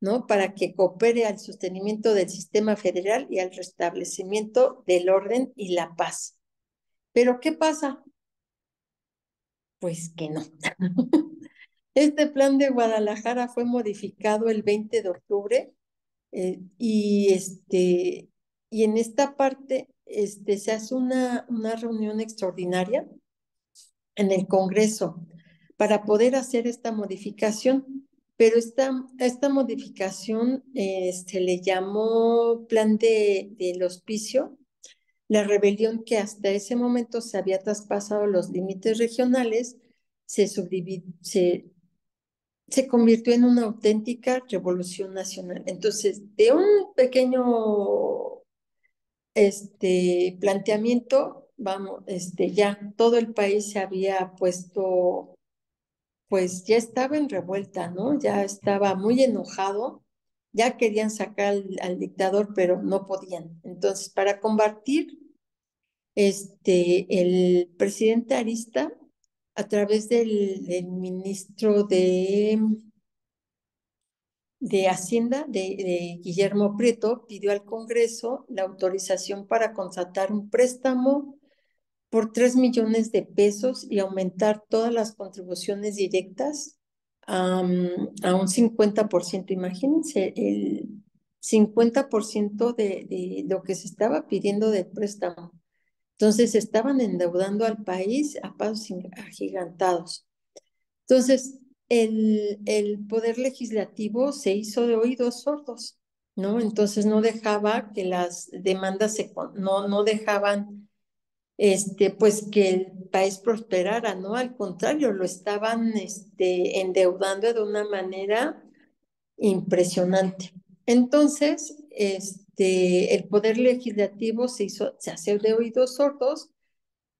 ¿no? Para que coopere al sostenimiento del sistema federal y al restablecimiento del orden y la paz. Pero ¿qué pasa? Pues que no. [LAUGHS] Este plan de Guadalajara fue modificado el 20 de octubre eh, y, este, y en esta parte este, se hace una, una reunión extraordinaria en el Congreso para poder hacer esta modificación. Pero esta, esta modificación eh, se le llamó plan de, del hospicio, la rebelión que hasta ese momento se había traspasado los límites regionales, se, se, se convirtió en una auténtica revolución nacional. Entonces, de un pequeño este, planteamiento vamos, este, ya todo el país se había puesto, pues ya estaba en revuelta, ¿no? Ya estaba muy enojado, ya querían sacar al, dictador, pero no podían. Entonces, para combatir, este, el presidente Arista, a través del, del ministro de de Hacienda de, Guillermo Prieto pidió al Congreso la autorización para contratar un préstamo por 3 millones de pesos y aumentar todas las contribuciones directas a un 50%. Imagínense, el 50% de, de lo que se estaba pidiendo del préstamo. Entonces estaban endeudando al país a pasos agigantados. Entonces, el, el poder legislativo se hizo de oídos sordos, ¿no? Entonces no dejaba que las demandas se, no, no dejaban este, pues que el país prosperara, ¿no? Al contrario, lo estaban este, endeudando de una manera impresionante. Entonces, este, el poder legislativo se hizo, se de oídos sordos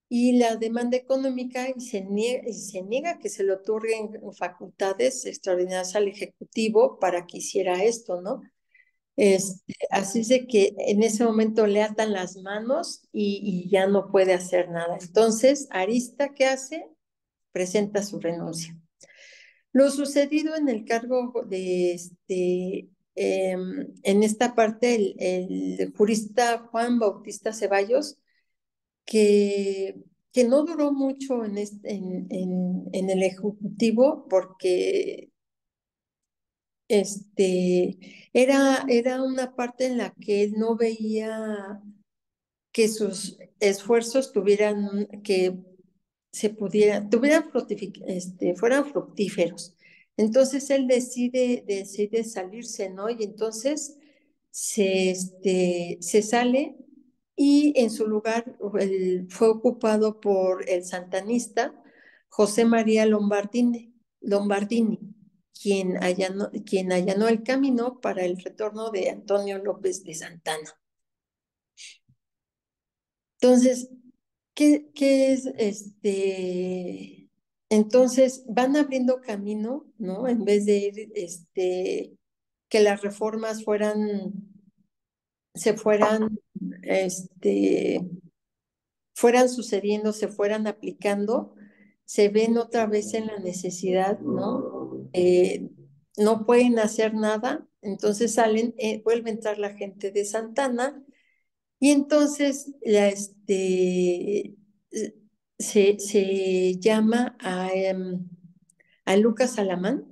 y la demanda económica y se niega, y se niega que se le otorguen facultades extraordinarias al Ejecutivo para que hiciera esto, ¿no? Este, así de que en ese momento le atan las manos y, y, ya no puede hacer nada. Entonces, Arista, ¿qué hace? Presenta su renuncia. Lo sucedido en el cargo de, este, em, en esta parte el, el, jurista Juan Bautista Ceballos, que, que no duró mucho en, este, en, en, en el Ejecutivo porque este, era, era una parte en la que él no veía que sus esfuerzos tuvieran, que se pudieran, tuvieran este, fueran fructíferos. Entonces él decide, decide salirse, ¿no? Y entonces se, este, se sale y en su lugar fue ocupado por el santanista José María Lombardini, Lombardini quien allanó, quien allanó el camino para el retorno de Antonio López de Santana. Entonces, ¿qué, es este? Entonces van abriendo camino, ¿no? En vez de ir, este, que las reformas fueran, se fueran, este, fueran sucediendo, se fueran aplicando, se ven otra vez en la necesidad, ¿no? Eh, no pueden hacer nada, entonces salen, eh, vuelve a entrar la gente de Santana y entonces este, se, se llama a, em, a Lucas Alamán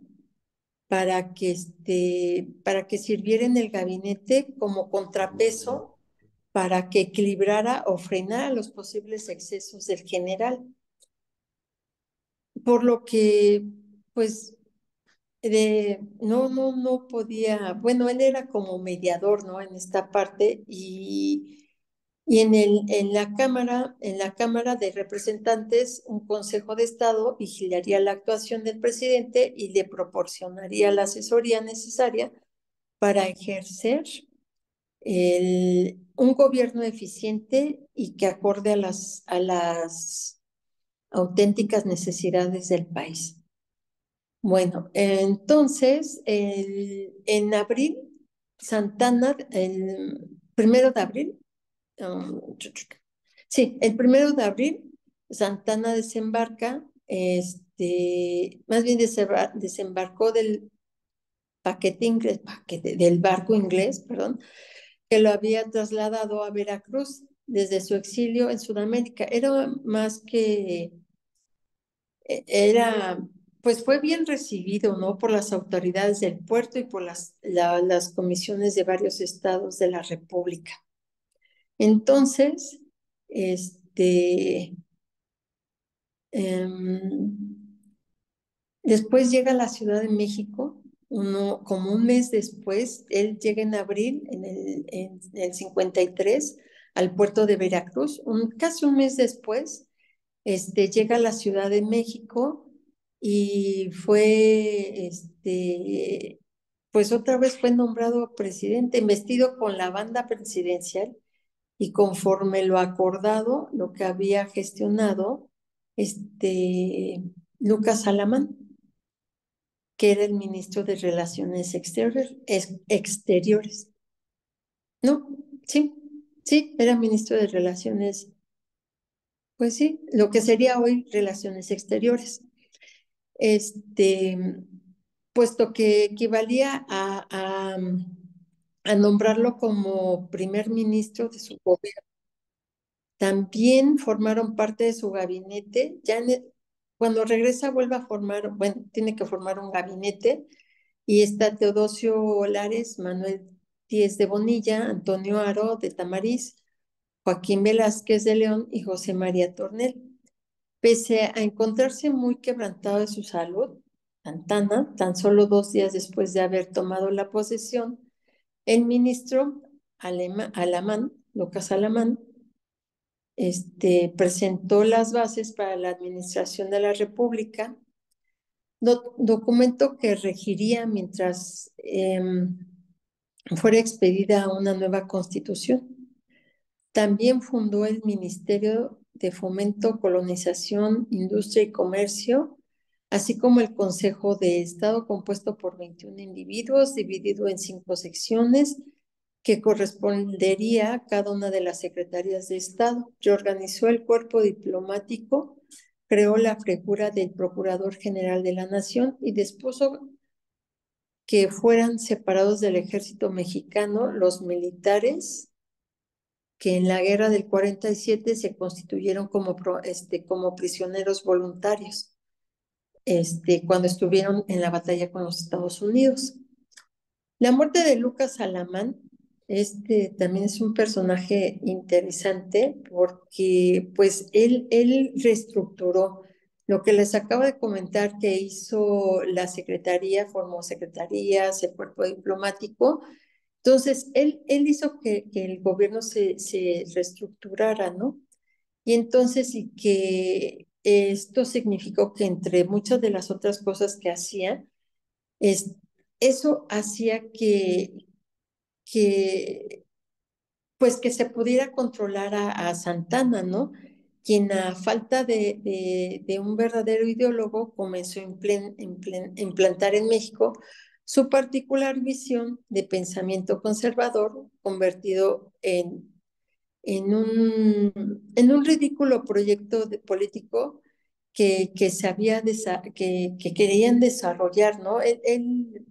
para que, este, para que sirviera en el gabinete como contrapeso para que equilibrara o frenara los posibles excesos del general. Por lo que, pues, de, no, no, no podía, bueno, él era como mediador, ¿no? En esta parte y, y en, el, en, la cámara, en la Cámara de Representantes, un Consejo de Estado vigilaría la actuación del presidente y le proporcionaría la asesoría necesaria para ejercer el, un gobierno eficiente y que acorde a las, a las auténticas necesidades del país. Bueno, entonces, en abril, Santana, el primero de abril, um, sí, el primero de abril, Santana desembarca, este, más bien desembarcó del paquete inglés, paquete, del barco inglés, perdón, que lo había trasladado a Veracruz desde su exilio en Sudamérica. Era más que e-, era, pues fue bien recibido, ¿no? Por las autoridades del puerto y por las, las comisiones de varios estados de la República. Entonces, este, em, después llega a la Ciudad de México, uno, como un mes después, él llega en abril, en el, en el 53, al puerto de Veracruz, un, casi un mes después, este, llega a la Ciudad de México y fue, este, pues otra vez fue nombrado presidente, investido con la banda presidencial y conforme lo acordado, lo que había gestionado, este, Lucas Alamán, que era el ministro de Relaciones Exteriores. exteriores. No, sí, sí, era ministro de Relaciones pues sí, lo que sería hoy relaciones exteriores. Este, puesto que equivalía a, nombrarlo como primer ministro de su gobierno. También formaron parte de su gabinete. Ya cuando regresa vuelve a formar, bueno, tiene que formar un gabinete y está Teodosio Olares, Manuel Díez de Bonilla, Antonio Aro de Tamariz, Joaquín Velázquez de León y José María Tornel. Pese a encontrarse muy quebrantado de su salud, Santana, tan solo dos días después de haber tomado la posesión, el ministro Alamán, Lucas Alamán, este, presentó las bases para la administración de la República, documento que regiría mientras em, fuera expedida una nueva constitución. También fundó el Ministerio de Fomento, Colonización, Industria y Comercio, así como el Consejo de Estado compuesto por 21 individuos, dividido en cinco secciones, que correspondería a cada una de las secretarías de Estado. Reorganizó el cuerpo diplomático, creó la figura del Procurador General de la Nación y dispuso que fueran separados del ejército mexicano los militares que en la guerra del 47 se constituyeron como, este, como prisioneros voluntarios este, cuando estuvieron en la batalla con los Estados Unidos. La muerte de Lucas Alamán este también es un personaje interesante porque pues él, él reestructuró lo que les acabo de comentar que hizo la Secretaría, formó secretarías, el cuerpo diplomático. Entonces, él, él hizo que, el gobierno se, reestructurara, ¿no? Y entonces, y que esto significó que entre muchas de las otras cosas que hacía, es, eso hacía que, que, pues que se pudiera controlar a, Santana, ¿no? Quien a falta de, de, un verdadero ideólogo comenzó a implantar en México su particular visión de pensamiento conservador convertido en, en, un, en un ridículo proyecto de político que, que, se había que, que querían desarrollar, ¿no? él,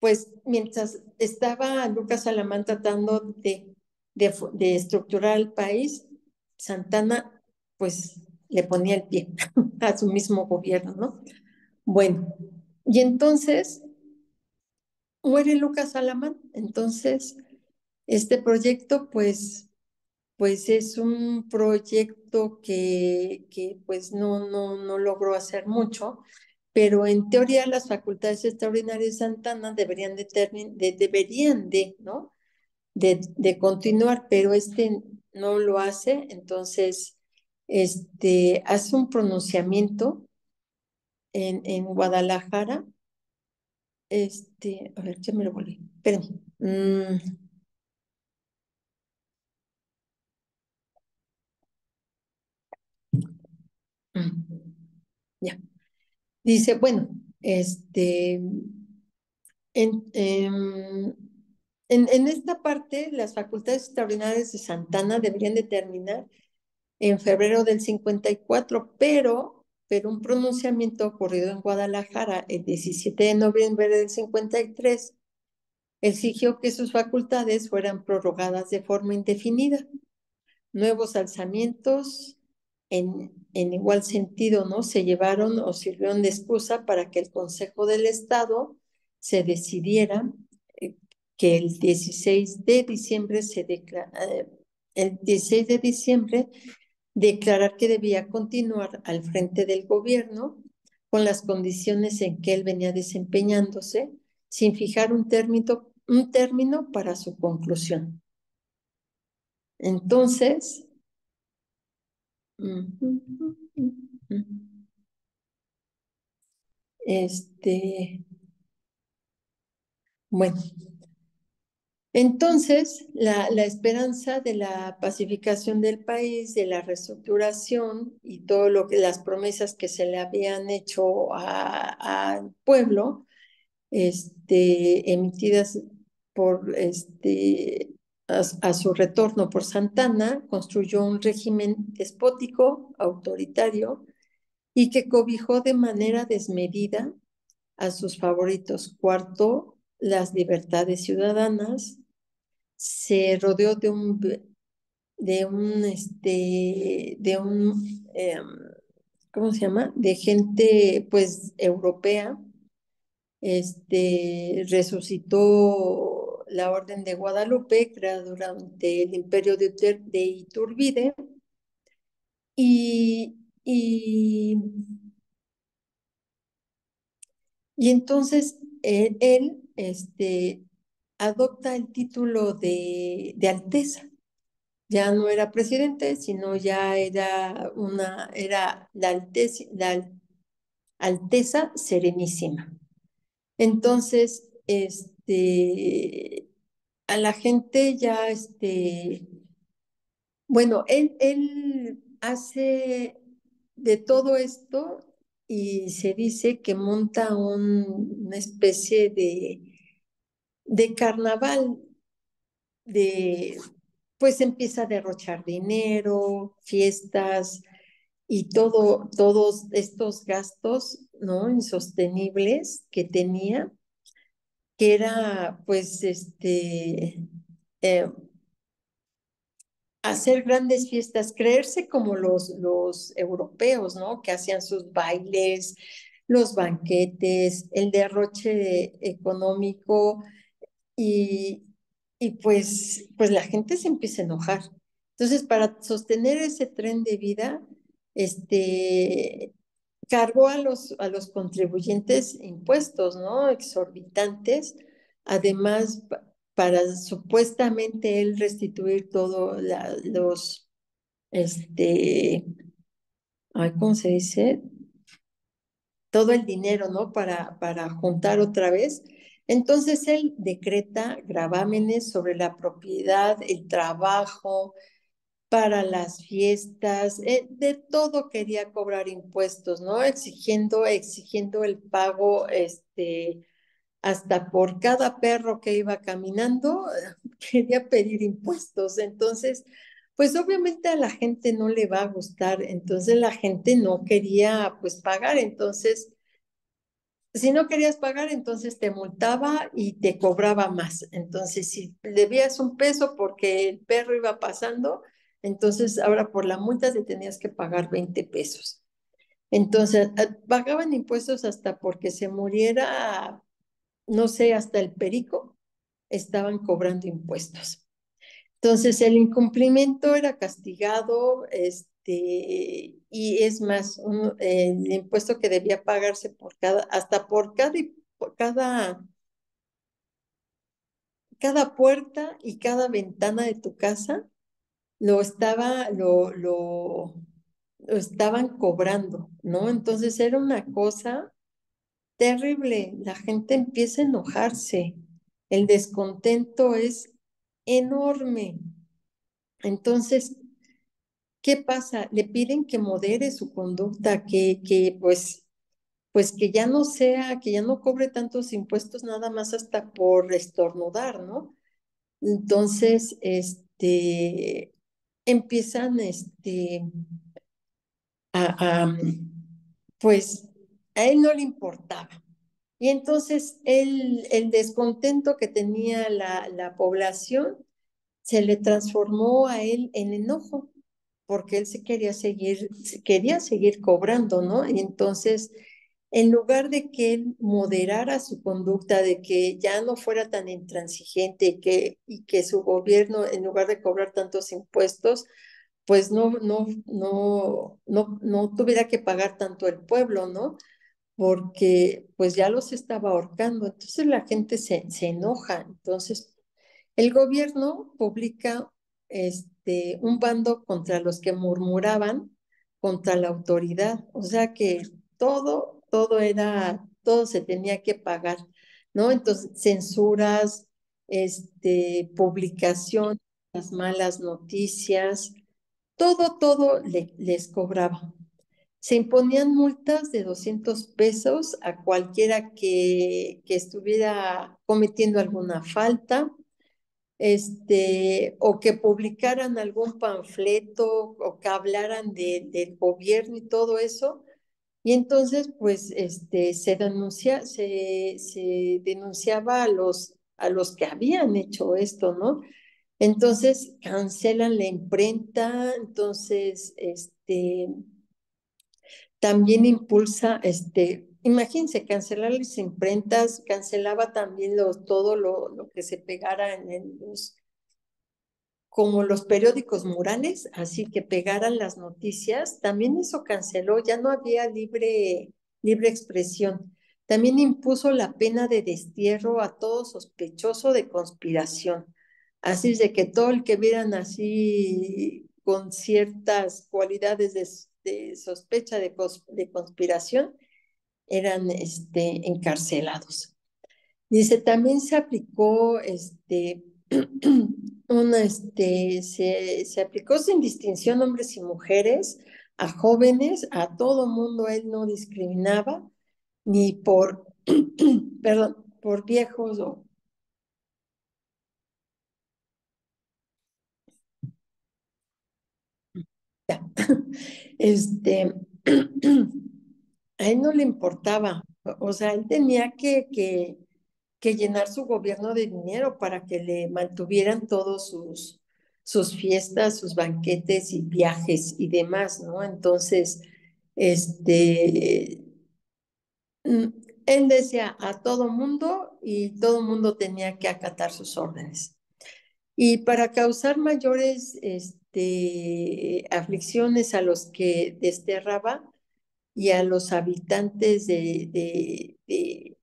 pues mientras estaba Lucas Alamán tratando de, de, estructurar el país, Santana pues le ponía el pie [LAUGHS] a su mismo gobierno, ¿no? Bueno, y entonces muere Lucas Alamán, entonces este proyecto pues pues es un proyecto que, que pues no, no, no logró hacer mucho, pero en teoría las facultades extraordinarias de Santana deberían de, deberían de, ¿no? De, de, continuar, pero este no lo hace, entonces este, hace un pronunciamiento en, en Guadalajara. Este, a ver, ya me lo volví. Espérenme. Mm. Mm. Ya. Dice, bueno, este, en, em, en, en, esta parte, las facultades extraordinarias de Santana deberían de terminar en febrero del 54, pero, pero un pronunciamiento ocurrido en Guadalajara el 17 de noviembre del 53 exigió que sus facultades fueran prorrogadas de forma indefinida. Nuevos alzamientos en, en igual sentido, ¿no? Se llevaron o sirvieron de excusa para que el Consejo del Estado se decidiera eh, que el 16 de diciembre se declara, eh, el 16 de diciembre declarar que debía continuar al frente del gobierno con las condiciones en que él venía desempeñándose, sin fijar un término, un término para su conclusión. Entonces, este, bueno, entonces la, esperanza de la pacificación del país, de la reestructuración y todo lo que las promesas que se le habían hecho al pueblo, este, emitidas por este, a, su retorno por Santana, construyó un régimen despótico, autoritario, y que cobijó de manera desmedida a sus favoritos. Cuarto, las libertades ciudadanas. Se rodeó de un, de un, este, de un, em, ¿cómo se llama? De gente, pues, europea. Este, resucitó la Orden de Guadalupe, creada durante el imperio de, de Iturbide, y, y, y entonces él, él, este, adopta el título de, de Alteza. Ya no era presidente, sino ya era una, era la Alteza, Serenísima. Entonces, este, a la gente ya, este, bueno, él, él hace de todo esto y se dice que monta una especie de, de carnaval, de, pues empieza a derrochar dinero, fiestas y todo, todos estos gastos, ¿no? Insostenibles que tenía que era pues este eh, hacer grandes fiestas, creerse como los, los europeos, ¿no? Que hacían sus bailes, los banquetes, el derroche económico y, y pues, pues la gente se empieza a enojar. Entonces, para sostener ese tren de vida, este, cargó a los, a los contribuyentes impuestos, ¿no? Exorbitantes, además para supuestamente él restituir todo los, este, ¿cómo se dice? Todo el dinero, ¿no? Para, para juntar otra vez. Entonces él decreta gravámenes sobre la propiedad, el trabajo, para las fiestas, eh, de todo quería cobrar impuestos, ¿no? Exigiendo, exigiendo el pago, este, hasta por cada perro que iba caminando, [LAUGHS] quería pedir impuestos. Entonces, pues obviamente a la gente no le va a gustar, entonces la gente no quería pues pagar, entonces si no querías pagar, entonces te multaba y te cobraba más. Entonces, si debías un peso porque el perro iba pasando, entonces ahora por la multa te tenías que pagar 20 pesos. Entonces, ah, pagaban impuestos hasta porque se muriera, no sé, hasta el perico, estaban cobrando impuestos. Entonces, el incumplimiento era castigado, este, y es más, el impuesto que debía pagarse por cada, hasta por cada, cada, cada puerta y cada ventana de tu casa, lo estaba, lo, lo estaban cobrando, ¿no? Entonces era una cosa terrible, la gente empieza a enojarse, el descontento es enorme. Entonces, ¿qué pasa? Le piden que modere su conducta, que, que pues, pues que ya no sea, que ya no cobre tantos impuestos nada más hasta por estornudar, ¿no? Entonces, este, empiezan este, a, pues a él no le importaba. Y entonces el, el descontento que tenía la, la población se le transformó a él en enojo, porque él se quería seguir, quería seguir cobrando, ¿no? Entonces, en lugar de que él moderara su conducta, de que ya no fuera tan intransigente y que, y que su gobierno, en lugar de cobrar tantos impuestos, pues no, no, no, no, no tuviera que pagar tanto el pueblo, ¿no? Porque pues ya los estaba ahorcando. Entonces la gente se, se enoja. Entonces el gobierno publica este, un bando contra los que murmuraban contra la autoridad. O sea que todo, todo era, todo se tenía que pagar, ¿no? Entonces, censuras, este, publicación, las malas noticias, todo, todo les cobraba. Se imponían multas de 200 pesos a cualquiera que, que estuviera cometiendo alguna falta, este, o que publicaran algún panfleto o que hablaran del gobierno y todo eso. Y entonces, pues, este, se, denuncia, se, denunciaba a los, a los que habían hecho esto, ¿no? Entonces cancelan la imprenta, entonces este también impulsa, este, imagínense, cancelar las imprentas, cancelaba también todo lo, que se pegara en los, como los periódicos murales, así que pegaran las noticias, también eso canceló, ya no había libre, libre expresión. También impuso la pena de destierro a todo sospechoso de conspiración. Así es de que todo el que vieran así con ciertas cualidades de, sospecha de, de, conspiración eran este, encarcelados. Dice, también se aplicó este, [CLEARS THROAT] una, este, se, se aplicó sin distinción hombres y mujeres, a jóvenes, a todo mundo, él no discriminaba, ni por, [CLEARS THROAT] perdón, por viejos o [CLEARS THROAT] Este, a él no le importaba, o sea, él tenía que, que, que llenar su gobierno de dinero para que le mantuvieran todos sus, sus fiestas, sus banquetes y viajes y demás, ¿no? Entonces, este, mm, él decía a todo mundo y todo mundo tenía que acatar sus órdenes. Y para causar mayores este, aflicciones a los que desterraba y a los habitantes de, de,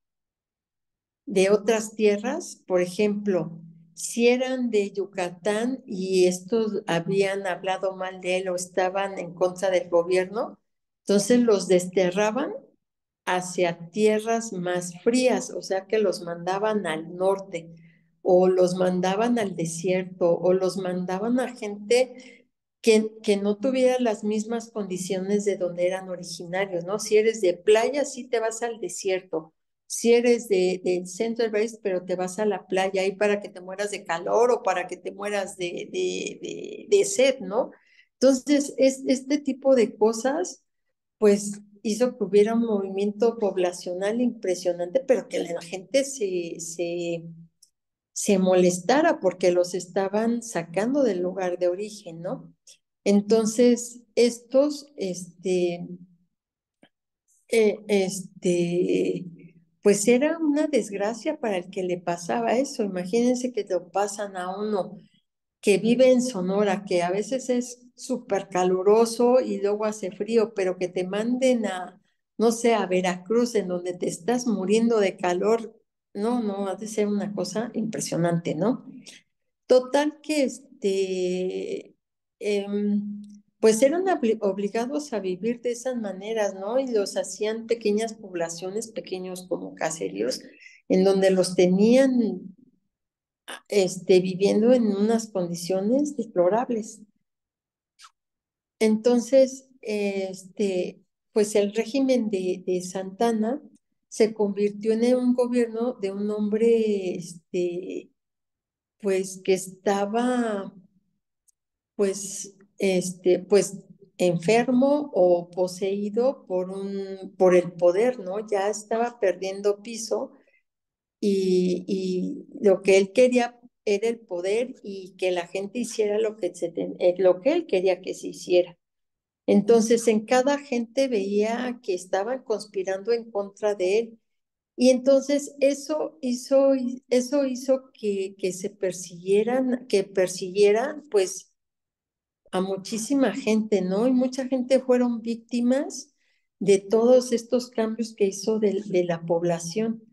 de, otras tierras, por ejemplo, si eran de Yucatán y estos habían hablado mal de él o estaban en contra del gobierno, entonces los desterraban hacia tierras más frías, o sea que los mandaban al norte o los mandaban al desierto o los mandaban a gente que, no tuviera las mismas condiciones de donde eran originarios, ¿no? Si eres de playa, sí te vas al desierto. Si eres de, del país, pero te vas a la playa ahí para que te mueras de calor o para que te mueras de, de, de, de sed, ¿no? Entonces, es, este tipo de cosas, pues hizo que hubiera un movimiento poblacional impresionante, pero que la gente se, se, se molestara porque los estaban sacando del lugar de origen, ¿no? Entonces, estos, este, eh, este, pues era una desgracia para el que le pasaba eso. Imagínense que lo pasan a uno que vive en Sonora, que a veces es súper caluroso y luego hace frío, pero que te manden a, no sé, a Veracruz, en donde te estás muriendo de calor, no, no, ha de ser una cosa impresionante, ¿no? Total que este, em, pues eran obligados a vivir de esas maneras, ¿no? Y los hacían pequeñas poblaciones, pequeños como caseríos, en donde los tenían este, viviendo en unas condiciones deplorables. Entonces, este, pues el régimen de, de Santana se convirtió en un gobierno de un hombre, este, pues que estaba, pues, este, pues enfermo o poseído por un, por el poder, ¿no? Ya estaba perdiendo piso y, y lo que él quería era el poder y que la gente hiciera lo que, se eh, lo que él quería que se hiciera. Entonces, en cada gente veía que estaban conspirando en contra de él. Y entonces eso hizo, eso hizo que, que se persiguieran, que persiguieran pues a muchísima gente, ¿no? Y mucha gente fueron víctimas de todos estos cambios que hizo de, de la población.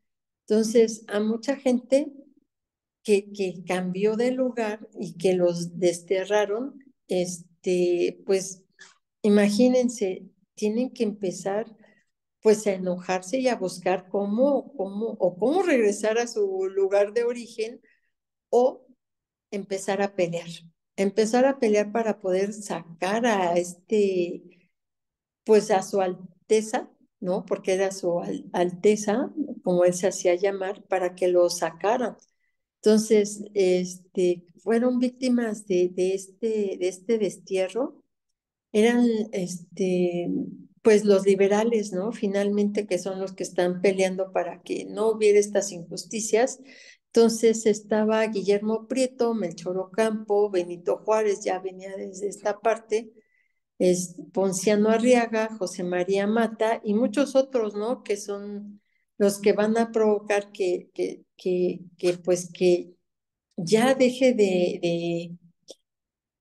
Entonces, a mucha gente que, que cambió de lugar y que los desterraron, este, pues imagínense, tienen que empezar pues a enojarse y a buscar cómo, cómo, o cómo regresar a su lugar de origen o empezar a pelear, empezar a pelear para poder sacar a este, pues a su alteza, ¿no? Porque era su alteza, como él se hacía llamar, para que lo sacaran. Entonces, este, fueron víctimas de, este, de este destierro. Eran, este, pues los liberales, ¿no? Finalmente, que son los que están peleando para que no hubiera estas injusticias. Entonces estaba Guillermo Prieto, Melchor Ocampo, Benito Juárez, ya venía desde esta parte, es Ponciano Arriaga, José María Mata y muchos otros, ¿no? Que son los que van a provocar que, que, que, que pues que ya deje de, de,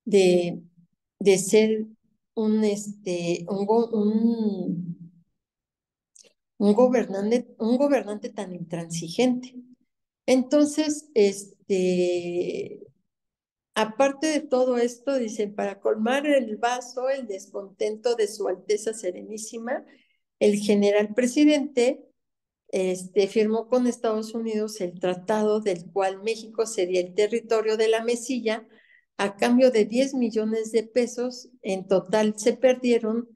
de, de ser un, este, un, un, un, gobernante, un gobernante tan intransigente. Entonces, este, Aparte de todo esto, dicen, para colmar el vaso, el descontento de su Alteza Serenísima, el general presidente este, firmó con Estados Unidos el tratado del cual México sería el territorio de la Mesilla a cambio de 10 millones de pesos. En total se perdieron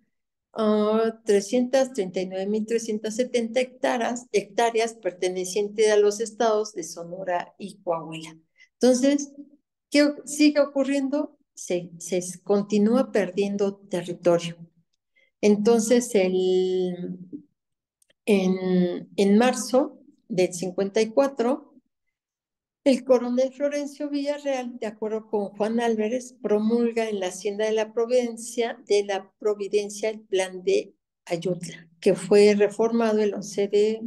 uh, 339.370 hectáreas, hectáreas pertenecientes a los estados de Sonora y Coahuila. Entonces, ¿Qué sigue ocurriendo? Se, se continúa perdiendo territorio. Entonces, el, en, en marzo del 54, el coronel Florencio Villarreal, de acuerdo con Juan Álvarez, promulga en la Hacienda de la Providencia, de la Providencia el plan de Ayutla, que fue reformado el 11 de,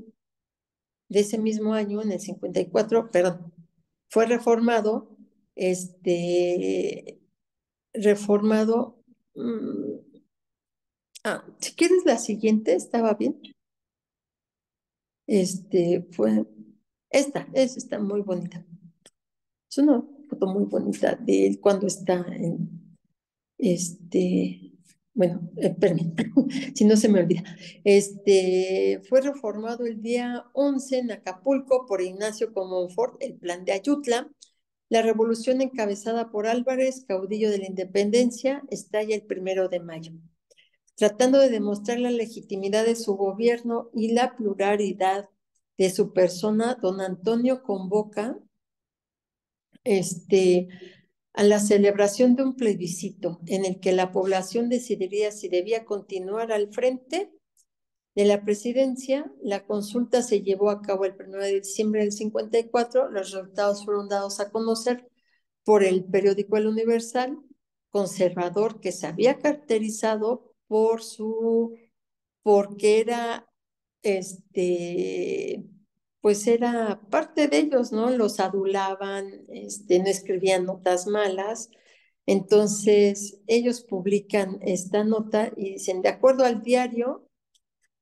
de ese mismo año, en el 54, perdón, fue reformado, este, reformado, mmm, ah, si quieres la siguiente, estaba bien. Este, fue, esta, esta está muy bonita. Es una foto muy bonita de él cuando está en, este, bueno, eh, [LAUGHS] si no se me olvida. Este, fue reformado el día 11 en Acapulco por Ignacio Comonfort, el plan de Ayutla. La revolución encabezada por Álvarez, caudillo de la independencia, estalla el primero de mayo. Tratando de demostrar la legitimidad de su gobierno y la pluralidad de su persona, don Antonio convoca este, a la celebración de un plebiscito en el que la población decidiría si debía continuar al frente de la presidencia. La consulta se llevó a cabo el 1 de diciembre del 54. Los resultados fueron dados a conocer por el periódico El Universal, conservador que se había caracterizado por su, porque era este, pues era parte de ellos, ¿no? Los adulaban, este, no escribían notas malas. Entonces, ellos publican esta nota y dicen, de acuerdo al diario,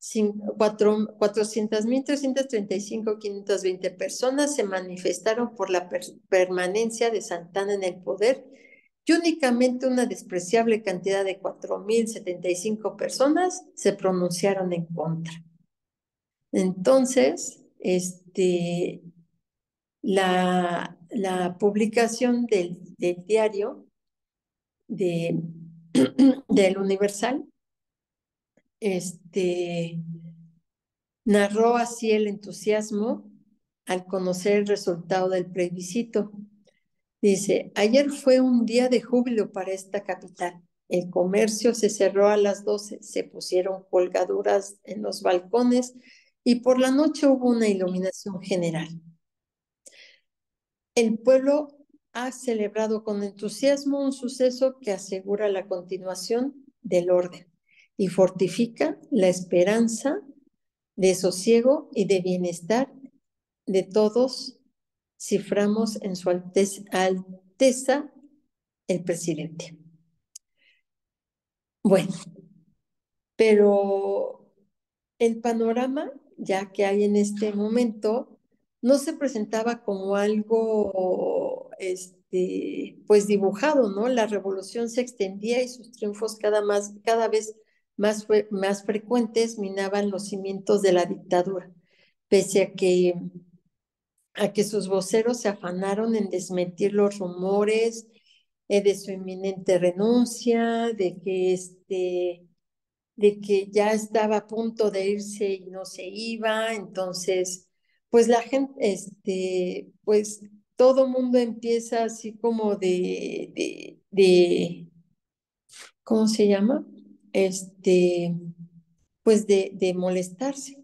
400.335.520 personas se manifestaron por la permanencia de Santana en el poder y únicamente una despreciable cantidad de 4.075 personas se pronunciaron en contra. Entonces, este, la, la publicación del, diario de, [CLEARS THROAT] del Universal este, narró así el entusiasmo al conocer el resultado del plebiscito. Dice, ayer fue un día de júbilo para esta capital. El comercio se cerró a las 12, se pusieron colgaduras en los balcones y por la noche hubo una iluminación general. El pueblo ha celebrado con entusiasmo un suceso que asegura la continuación del orden y fortifica la esperanza de sosiego y de bienestar de todos, ciframos en su alteza, alteza el presidente. Bueno, pero el panorama ya que hay en este momento, no se presentaba como algo, este, pues dibujado, ¿no? La revolución se extendía y sus triunfos cada, más, cada vez más, más frecuentes minaban los cimientos de la dictadura, pese a que, a que sus voceros se afanaron en desmentir los rumores eh, de su inminente renuncia, de que este, de que ya estaba a punto de irse y no se iba, entonces, pues la gente, este, pues todo mundo empieza así como de, de, de ¿cómo se llama? Este, pues de, de molestarse.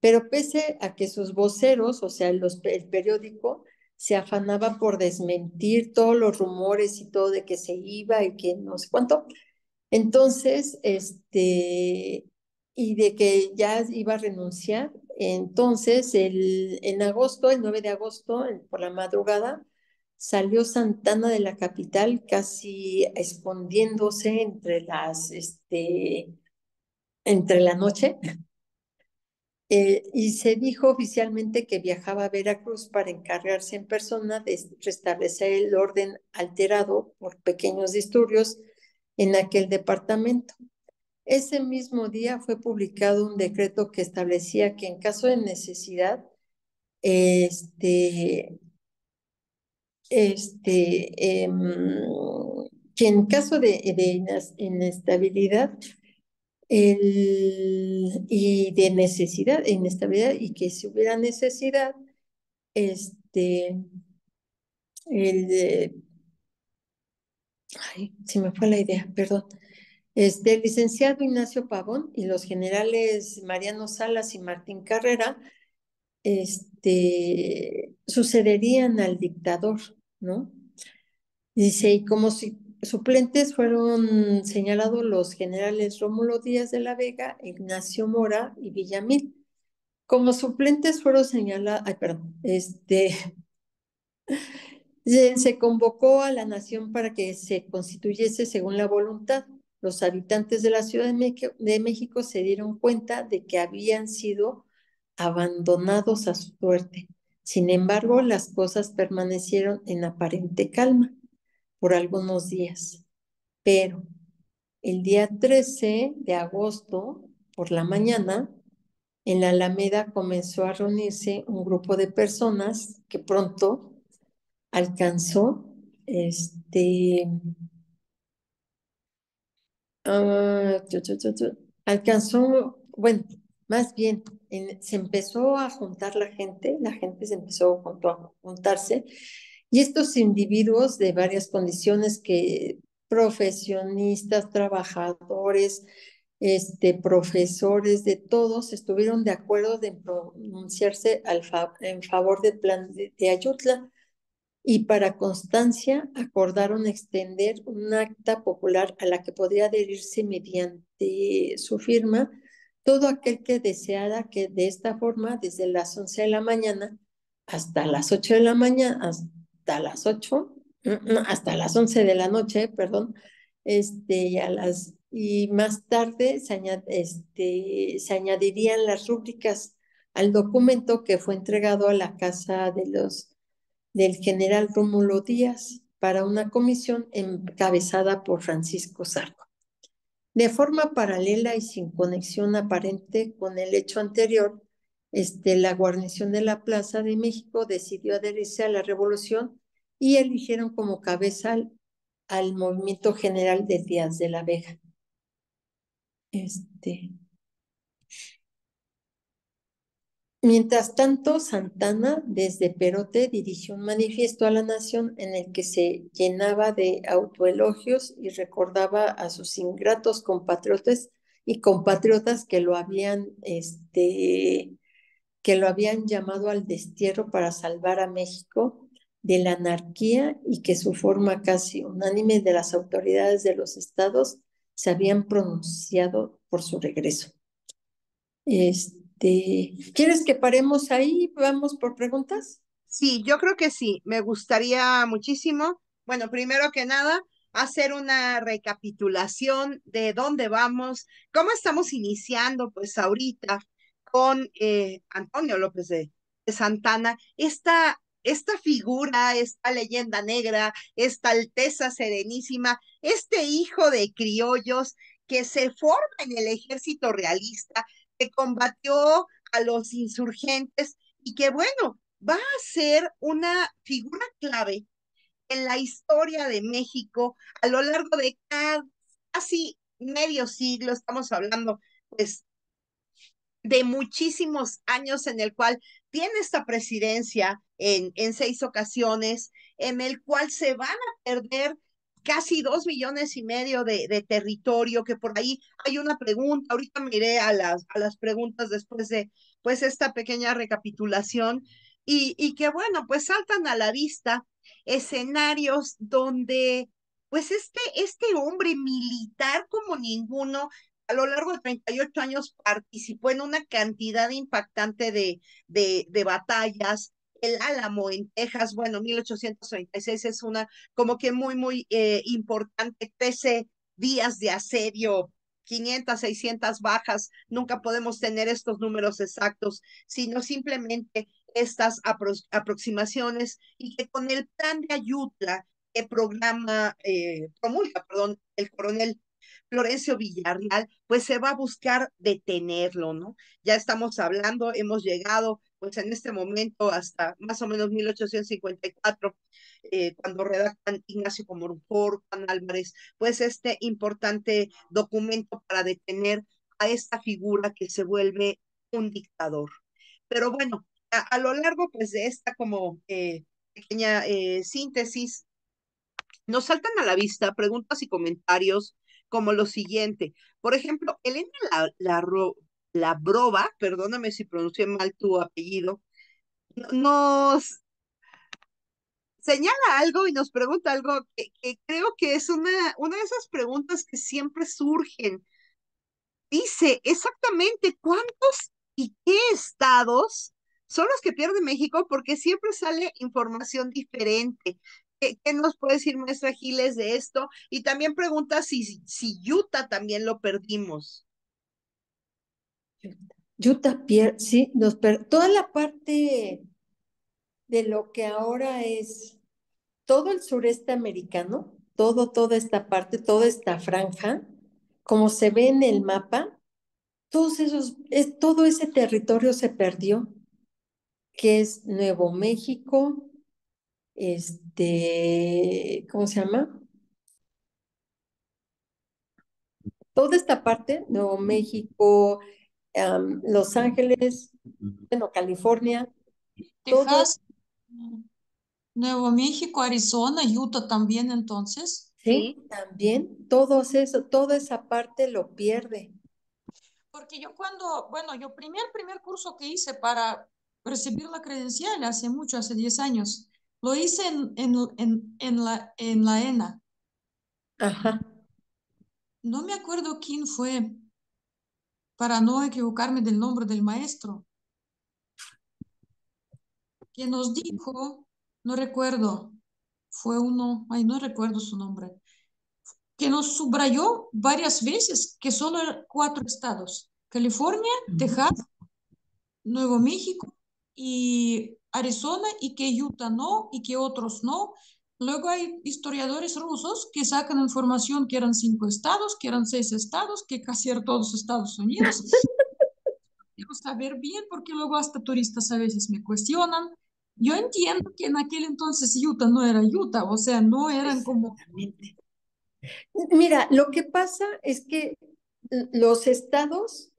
Pero pese a que sus voceros, o sea, los, el periódico, se afanaba por desmentir todos los rumores y todo de que se iba y que no sé cuánto, entonces, este, y de que ya iba a renunciar, entonces el, en agosto, el 9 de agosto, por la madrugada, salió Santana de la capital casi escondiéndose entre las, este, entre la noche. [LAUGHS] Eh, y se dijo oficialmente que viajaba a Veracruz para encargarse en persona de restablecer el orden alterado por pequeños disturbios en aquel departamento. Ese mismo día fue publicado un decreto que establecía que en caso de necesidad, este, este, em, que en caso de, inestabilidad y de necesidad, inestabilidad, y que si hubiera necesidad, este, el, ay, se me fue la idea, perdón. Este, el licenciado Ignacio Pavón y los generales Mariano Salas y Martín Carrera este, sucederían al dictador, ¿no? Dice, y como si suplentes fueron señalados los generales Rómulo Díaz de la Vega, Ignacio Mora y Villamil. Como suplentes fueron señalados, ay, perdón, este, se convocó a la nación para que se constituyese según la voluntad. Los habitantes de la Ciudad de México se dieron cuenta de que habían sido abandonados a su suerte. Sin embargo, las cosas permanecieron en aparente calma por algunos días. Pero el día 13 de agosto, por la mañana, en la Alameda comenzó a reunirse un grupo de personas que pronto alcanzó este uh, alcanzó, bueno, más bien se empezó a juntar la gente, la gente se empezó a juntarse y estos individuos de varias condiciones que profesionistas, trabajadores, este, profesores de todos estuvieron de acuerdo de pronunciarse en favor del plan de, Ayutla y para constancia acordaron extender un acta popular a la que podría adherirse mediante su firma todo aquel que deseara que de esta forma, desde las 11 de la mañana hasta las 8 de la mañana, hasta las 8, hasta las 11 de la noche, perdón, este, y, a las, y más tarde se, este, se añadirían las rúbricas al documento que fue entregado a la casa de los, del general Rómulo Díaz para una comisión encabezada por Francisco Zarco. De forma paralela y sin conexión aparente con el hecho anterior, este, la guarnición de la Plaza de México decidió adherirse a la revolución y eligieron como cabeza al, movimiento general de Díaz de la Vega. Este. Mientras tanto, Santana desde Perote dirigió un manifiesto a la nación en el que se llenaba de autoelogios y recordaba a sus ingratos compatriotas y compatriotas que lo habían este, que lo habían llamado al destierro para salvar a México de la anarquía y que su forma casi unánime de las autoridades de los estados se habían pronunciado por su regreso. Este, ¿Quieres que paremos ahí? ¿Vamos por preguntas? Sí, yo creo que sí. Me gustaría muchísimo, bueno, primero que nada, hacer una recapitulación de dónde vamos, cómo estamos iniciando, pues ahorita con eh, Antonio López de, Santana, esta, esta figura, esta leyenda negra, esta alteza serenísima, este hijo de criollos que se forma en el ejército realista, que combatió a los insurgentes y que bueno, va a ser una figura clave en la historia de México a lo largo de casi medio siglo, estamos hablando pues de muchísimos años en el cual tiene esta presidencia en, en seis ocasiones, en el cual se van a perder casi dos millones y medio de, de, territorio, que por ahí hay una pregunta, ahorita miré a las, a las preguntas después de pues esta pequeña recapitulación, y, y que bueno, pues saltan a la vista escenarios donde pues este, este hombre militar como ninguno a lo largo de 38 años participó en una cantidad impactante de, de, de batallas. El Álamo en Texas, bueno, 1836 es una como que muy, muy eh, importante, 13 días de asedio, 500, 600 bajas, nunca podemos tener estos números exactos, sino simplemente estas apro aproximaciones y que con el plan de Ayutla que programa, eh, promulga, perdón, el coronel Florencio Villarreal, pues se va a buscar detenerlo, ¿no? Ya estamos hablando, hemos llegado pues en este momento hasta más o menos 1854, eh, cuando redactan Ignacio Comorupor, Juan Álvarez, pues este importante documento para detener a esta figura que se vuelve un dictador. Pero bueno, a, lo largo pues de esta como eh, pequeña eh, síntesis, nos saltan a la vista preguntas y comentarios como lo siguiente. Por ejemplo, Elena la, la, la perdóname si pronuncié mal tu apellido, nos señala algo y nos pregunta algo que, que creo que es una, una de esas preguntas que siempre surgen. Dice exactamente cuántos y qué estados son los que pierde México porque siempre sale información diferente. ¿Qué, nos puede decir maestra Giles de esto? Y también pregunta si, si Utah también lo perdimos. Utah pierde, sí, nos per toda la parte de lo que ahora es todo el sureste americano, todo, toda esta parte, toda esta franja, como se ve en el mapa, todos esos, es, todo ese territorio se perdió, que es Nuevo México, este, ¿cómo se llama? Toda esta parte, Nuevo México, um, Los Ángeles, bueno, California, Texas, todo, Nuevo México, Arizona, Utah también entonces. Sí, sí, también, todos eso, toda esa parte lo pierde. Porque yo cuando, bueno, yo primer, primer curso que hice para recibir la credencial hace mucho, hace 10 años, lo hice en, en, en, en, la, en la ENA. Ajá. No me acuerdo quién fue, para no equivocarme del nombre del maestro, que nos dijo, no recuerdo, fue uno, ay, no recuerdo su nombre, que nos subrayó varias veces que solo eran cuatro estados, California, Texas, Nuevo México y Arizona y que Utah no y que otros no. Luego hay historiadores rusos que sacan información que eran cinco estados, que eran seis estados, que casi eran todos Estados Unidos. [LAUGHS] Quiero saber bien porque luego hasta turistas a veces me cuestionan. Yo entiendo que en aquel entonces Utah no era Utah, o sea, no eran como... Mira, lo que pasa es que los estados,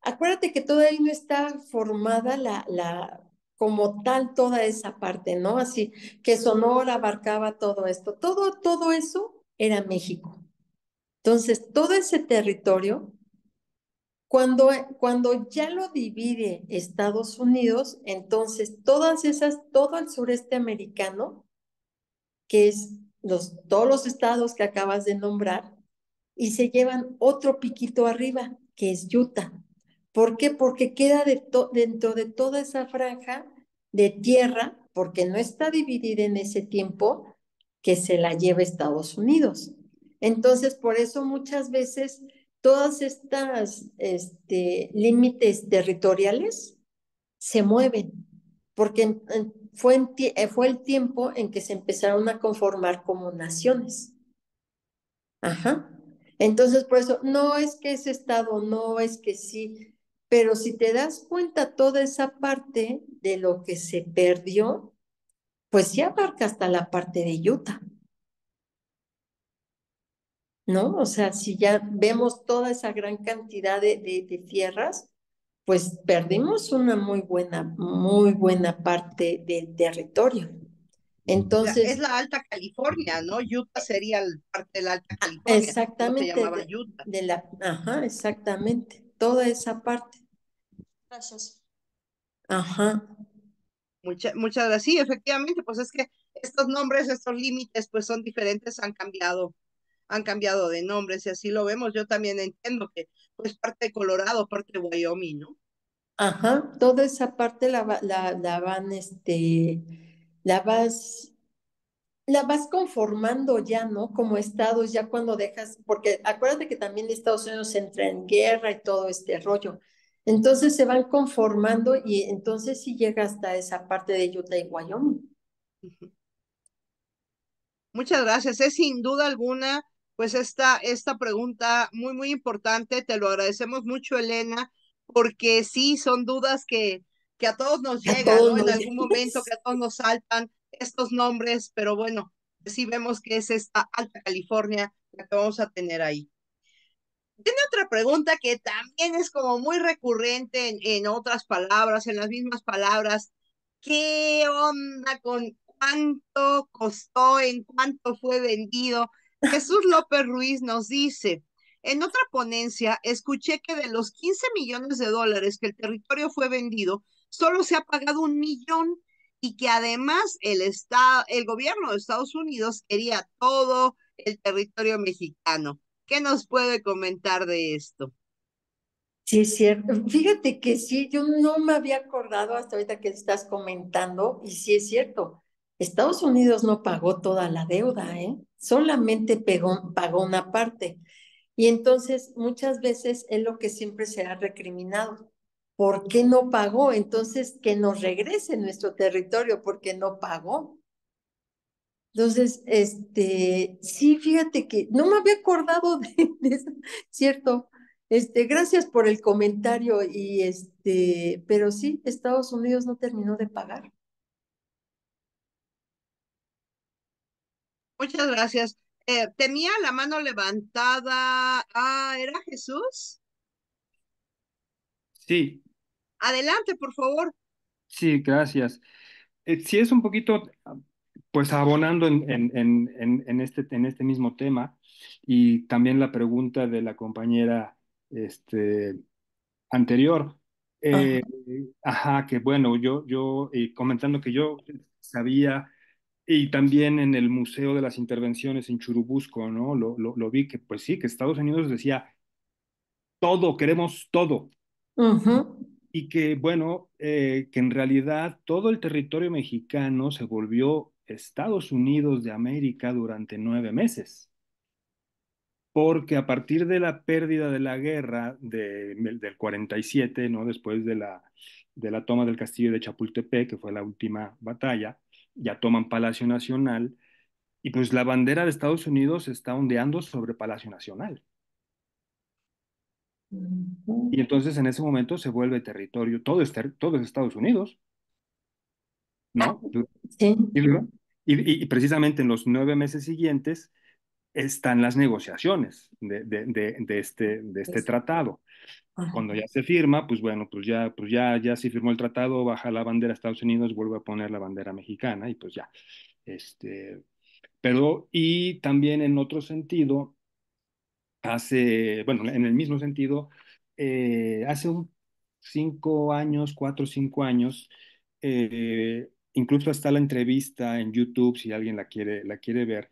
acuérdate que todavía no está formada la, la, como tal toda esa parte, ¿no? Así que Sonora abarcaba todo esto, todo, todo eso era México. Entonces, todo ese territorio, cuando, cuando ya lo divide Estados Unidos, entonces todas esas, todo el sureste americano, que es los, todos los estados que acabas de nombrar, y se llevan otro piquito arriba, que es Utah. ¿Por qué? Porque queda de dentro de toda esa franja de tierra, porque no está dividida en ese tiempo que se la lleva Estados Unidos. Entonces, por eso muchas veces todas estas este, límites territoriales se mueven, porque fue, en, eh, fue el tiempo en que se empezaron a conformar como naciones. Ajá. Entonces, por eso, no es que ese estado, no es que sí, pero si te das cuenta, toda esa parte de lo que se perdió, pues ya abarca hasta la parte de Utah. ¿No? O sea, si ya vemos toda esa gran cantidad de, de, de tierras, pues perdimos una muy buena, muy buena parte del territorio. Entonces. Es la Alta California, ¿no? Utah sería el parte de la Alta California. Exactamente. De, Utah. de la, ajá, exactamente. Toda esa parte. Gracias. Ajá. Mucha, muchas gracias. Sí, efectivamente, pues es que estos nombres, estos límites, pues son diferentes, han cambiado, han cambiado de nombres y así lo vemos. Yo también entiendo que, pues, parte de Colorado, parte de Wyoming, ¿no? Ajá, toda esa parte la, la, la van, este, la vas la vas conformando ya, ¿no? Como estados, ya cuando dejas, porque acuérdate que también Estados Unidos entra en guerra y todo este rollo. Entonces se van conformando y entonces sí llega hasta esa parte de Utah y Wyoming. Muchas gracias. Es sin duda alguna, pues esta, esta pregunta muy, muy importante. Te lo agradecemos mucho, Elena, porque sí son dudas que, que a todos nos llegan, ¿no? En algún momento que a todos nos saltan estos nombres, pero bueno, sí vemos que es esta Alta California la que vamos a tener ahí. Tiene otra pregunta que también es como muy recurrente en, otras palabras, en las mismas palabras. ¿Qué onda con cuánto costó, en cuánto fue vendido? Jesús López Ruiz nos dice, En otra ponencia, escuché que de los 15 millones de dólares que el territorio fue vendido, solo se ha pagado un millón y que además el, estado, el gobierno de Estados Unidos quería todo el territorio mexicano. ¿Qué nos puede comentar de esto? Sí, es cierto. Fíjate que sí, yo no me había acordado hasta ahorita que estás comentando, y sí es cierto. Estados Unidos no pagó toda la deuda, ¿eh? Solamente pegó, pagó una parte. Y entonces muchas veces es lo que siempre se ha recriminado. ¿Por qué no pagó? Entonces que nos regrese nuestro territorio porque no pagó. Entonces, este, sí, fíjate que no me había acordado [LAUGHS] de, de eso, cierto. Este, gracias por el comentario y este, pero sí, Estados Unidos no terminó de pagar. Muchas gracias. Eh, tenía la mano levantada. Ah, ¿era Jesús? Sí. Adelante, por favor. Sí, gracias. Eh, sí, es un poquito, pues abonando en, en, en, en, este, en este mismo tema y también la pregunta de la compañera este, anterior. Eh, ajá. que bueno, yo, yo comentando que yo sabía y también en el Museo de las Intervenciones en Churubusco, ¿no? Lo, lo, lo vi que, pues sí, que Estados Unidos decía, todo, queremos todo. Y que, bueno, eh, que en realidad todo el territorio mexicano se volvió Estados Unidos de América durante nueve meses. Porque a partir de la pérdida de la guerra de, del 47, ¿no? Después de la, de la toma del castillo de Chapultepec, que fue la última batalla, ya toman Palacio Nacional, y pues la bandera de Estados Unidos está ondeando sobre Palacio Nacional. Y entonces en ese momento se vuelve territorio, todo es, todo es Estados Unidos, ¿no? Sí. Y, y, precisamente en los nueve meses siguientes están las negociaciones de, de, de, de este, de este tratado. Cuando ya se firma, pues bueno, pues ya, pues ya, ya se firmó el tratado, baja la bandera de Estados Unidos, vuelve a poner la bandera mexicana y pues ya. Este, pero, y también en otro sentido, hace, bueno, en el mismo sentido, eh, hace un cinco años, cuatro o cinco años, eh, incluso está la entrevista en YouTube, si alguien la quiere, la quiere ver.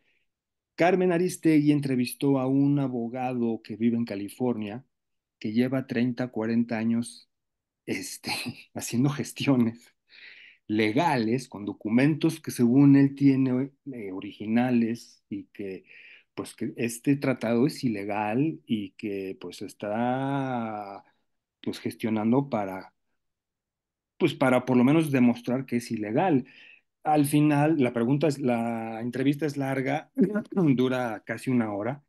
Carmen Aristegui entrevistó a un abogado que vive en California, que lleva 30, 40 años este, [LAUGHS] haciendo gestiones legales con documentos que según él tiene eh, originales y que pues que este tratado es ilegal y que pues está pues gestionando para pues para por lo menos demostrar que es ilegal. Al final la pregunta es la entrevista es larga, [CLEARS THROAT] dura casi una hora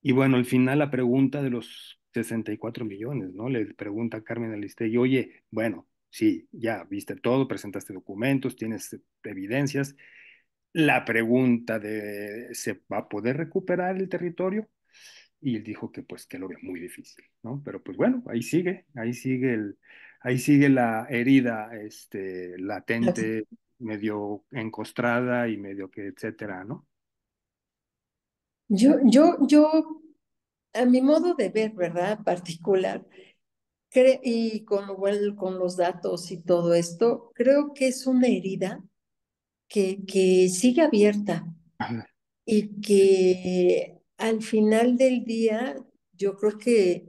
y bueno, al final la pregunta de los 64 millones, ¿no? Le pregunta a Carmen Aristegui, oye, bueno, sí, ya viste todo, presentaste documentos, tienes evidencias. La pregunta de, ¿se va a poder recuperar el territorio? Y él dijo que pues que lo ve muy difícil, ¿no? Pero pues bueno, ahí sigue, ahí sigue el, ahí sigue la herida, este, latente, medio encostrada y medio que, etcétera, ¿no? Yo, yo, yo a mi modo de ver, ¿verdad? Particular, y con, con los datos y todo esto, creo que es una herida que, que sigue abierta y que al final del día yo creo que,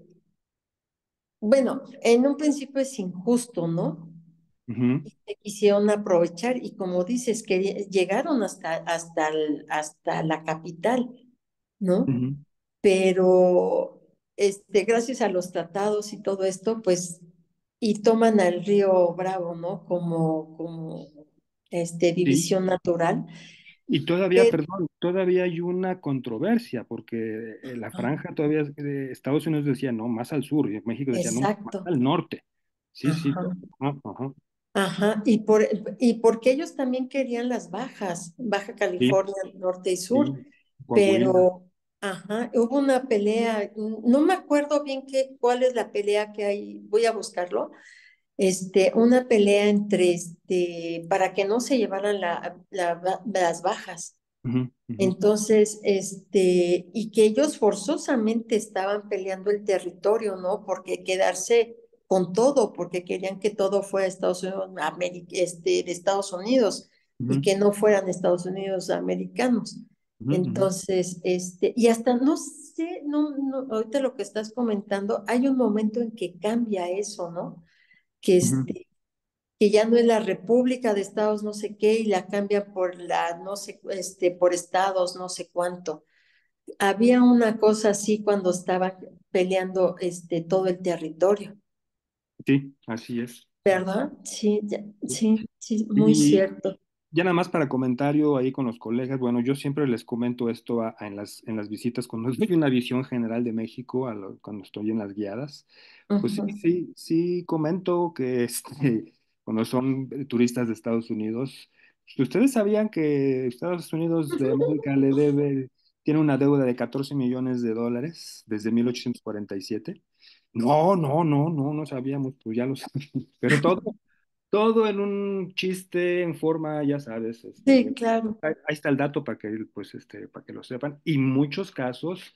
bueno, en un principio es injusto, ¿no? y se quisieron aprovechar y como dices, que llegaron hasta, hasta, hasta la capital, ¿no? pero este, gracias a los tratados y todo esto, pues, y toman al río Bravo, ¿no? Como, como este, división natural. Y todavía, perdón, todavía hay una controversia, porque eh, la franja todavía, de Estados Unidos decía, no, más al sur, y México decía, no, más al norte. Sí, sí. Ajá. Ajá, y, por, y porque ellos también querían las bajas, Baja California, norte y sur, pero Ajá, hubo una pelea, no me acuerdo bien qué, cuál es la pelea que hay, voy a buscarlo, este, una pelea entre, este, para que no se llevaran la, las bajas, Entonces, este, y que ellos forzosamente estaban peleando el territorio, ¿no? Porque quedarse con todo, porque querían que todo fuera Estados Unidos, este, de Estados Unidos, y que no fueran Estados Unidos americanos. Entonces, este, y hasta no sé, no, no, ahorita lo que estás comentando, hay un momento en que cambia eso, ¿no? Que este, que ya no es la República de Estados no sé qué y la cambia por la no sé este por estados no sé cuánto. Había una cosa así cuando estaba peleando este todo el territorio. Sí, así es. ¿Verdad? Sí, sí, sí, muy cierto. Ya nada más para comentario ahí con los colegas, bueno, yo siempre les comento esto en, las, en las visitas, cuando [LAUGHS] doy una visión general de México, a cuando estoy en las guiadas, pues sí, sí, sí comento que [LAUGHS] este, cuando son turistas de Estados Unidos. ¿Ustedes sabían que Estados Unidos de América le debe, tiene una deuda de 14 millones de dólares desde 1847? No, no, no, no, no sabíamos, pues ya lo [LAUGHS] sabíamos. Pero todo, todo en un chiste, en forma, ya sabes. Este, sí, claro. Ahí, está el dato para que, pues, este, para que lo sepan. Y muchos casos,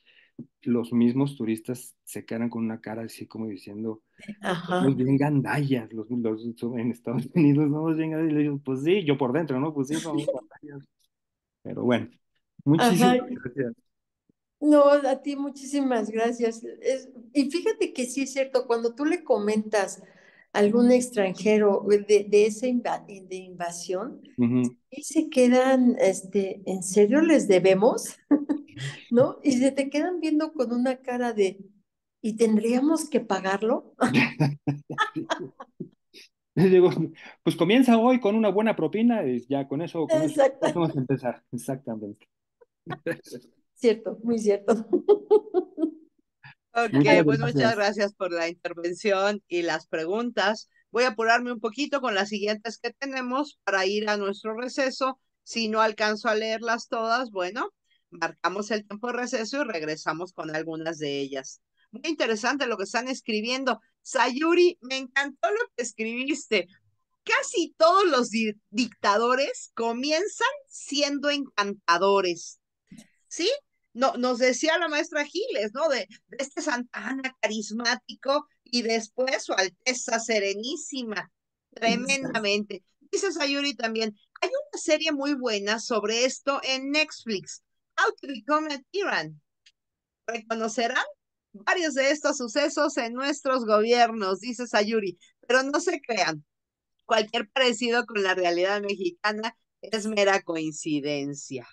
los mismos turistas se quedan con una cara así como diciendo, Ajá. Los bien gandallas, los, los, en Estados [LAUGHS] Unidos, ¿no? Los bien y le digo, pues sí, yo por dentro, ¿no? Pues sí, son [LAUGHS] gandallas. Pero bueno, muchísimas gracias. No, a ti muchísimas gracias. y fíjate que sí es cierto, cuando tú le comentas algún extranjero de, de esa de invasión, y se quedan, este, ¿en serio les debemos? [LAUGHS] ¿No? Y se te quedan viendo con una cara de, ¿y tendríamos que pagarlo? [LAUGHS] Digo, pues comienza hoy con una buena propina y ya con eso, con eso [LAUGHS] vamos a empezar. Exactamente. Cierto, muy cierto. Ok, pues muchas gracias por la intervención y las preguntas. Voy a apurarme un poquito con las siguientes que tenemos para ir a nuestro receso. Si no alcanzo a leerlas todas, bueno, marcamos el tiempo de receso y regresamos con algunas de ellas. Muy interesante lo que están escribiendo. Sayuri, me encantó lo que escribiste. Casi todos los dictadores comienzan siendo encantadores. ¿Sí? No, nos decía la maestra Giles, ¿no? De, este Santana carismático y después su Alteza Serenísima. Tremendamente. Dice Sayuri también, hay una serie muy buena sobre esto en Netflix, How to Become a Tyrann. ¿Reconocerán? varios de estos sucesos en nuestros gobiernos, dice Sayuri, pero no se crean. Cualquier parecido con la realidad mexicana es mera coincidencia.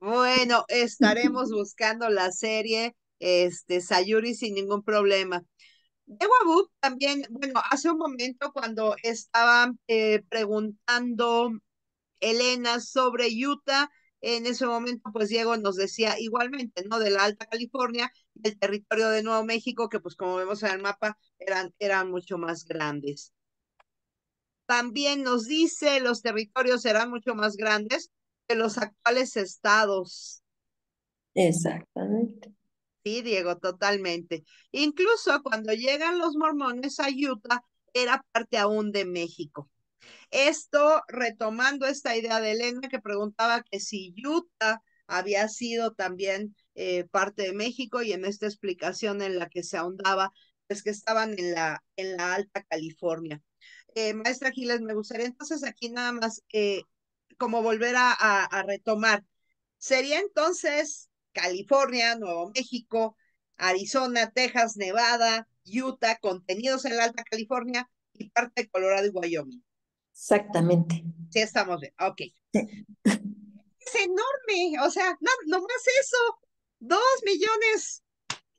Bueno, [LAUGHS] estaremos buscando la serie este, Sayuri sin ningún problema. De Wabu también, bueno, hace un momento cuando estaba eh, preguntando Elena sobre Utah, en ese momento, pues Diego nos decía igualmente, ¿no? De la Alta California y el territorio de Nuevo México, que pues como vemos en el mapa, eran, eran mucho más grandes. También nos dice, los territorios serán mucho más grandes que los actuales estados. Exactamente. Sí, Diego, totalmente. Incluso cuando llegan los mormones a Utah, era parte aún de México. Esto retomando esta idea de Elena que preguntaba que si Utah había sido también eh, parte de México y en esta explicación en la que se ahondaba, pues que estaban en la, en la Alta California. Eh, maestra Giles, me gustaría entonces aquí nada más eh, como volver a, a retomar. Sería entonces California, Nuevo México, Arizona, Texas, Nevada, Utah, contenidos en la Alta California y parte de Colorado y Wyoming. Exactamente. Sí, estamos bien. Ok. [LAUGHS] Es enorme, o sea, no, no más eso. Dos millones,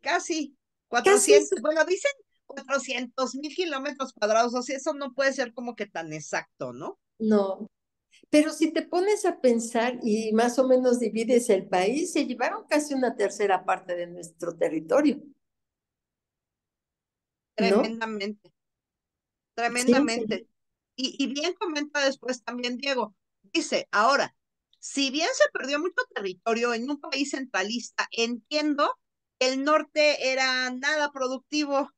casi, cuatrocientos, bueno, dicen cuatrocientos mil kilómetros cuadrados, o sea, eso no puede ser como que tan exacto, ¿no? No, pero si te pones a pensar y más o menos divides el país, se llevaron casi una tercera parte de nuestro territorio. Tremendamente. Tremendamente. Y, bien comenta después también Diego, dice, ahora, si bien se perdió mucho territorio en un país centralista, entiendo que el norte era nada productivo,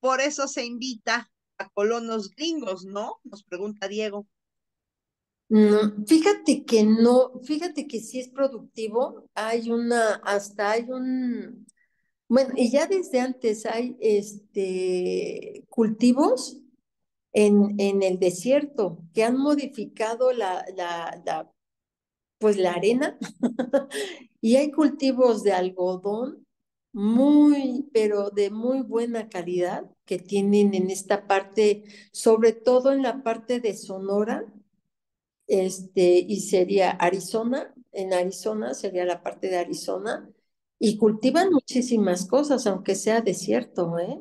por eso se invita a colonos gringos, ¿no? Nos pregunta Diego. No, fíjate que no, fíjate que sí es productivo. Hay una, hasta hay un, bueno, y ya desde antes hay este cultivos en, en el desierto que han modificado la, la, la pues la arena [LAUGHS] y hay cultivos de algodón muy, pero de muy buena calidad que tienen en esta parte, sobre todo en la parte de Sonora, este, y sería Arizona, en Arizona sería la parte de Arizona, y cultivan muchísimas cosas, aunque sea desierto, ¿eh?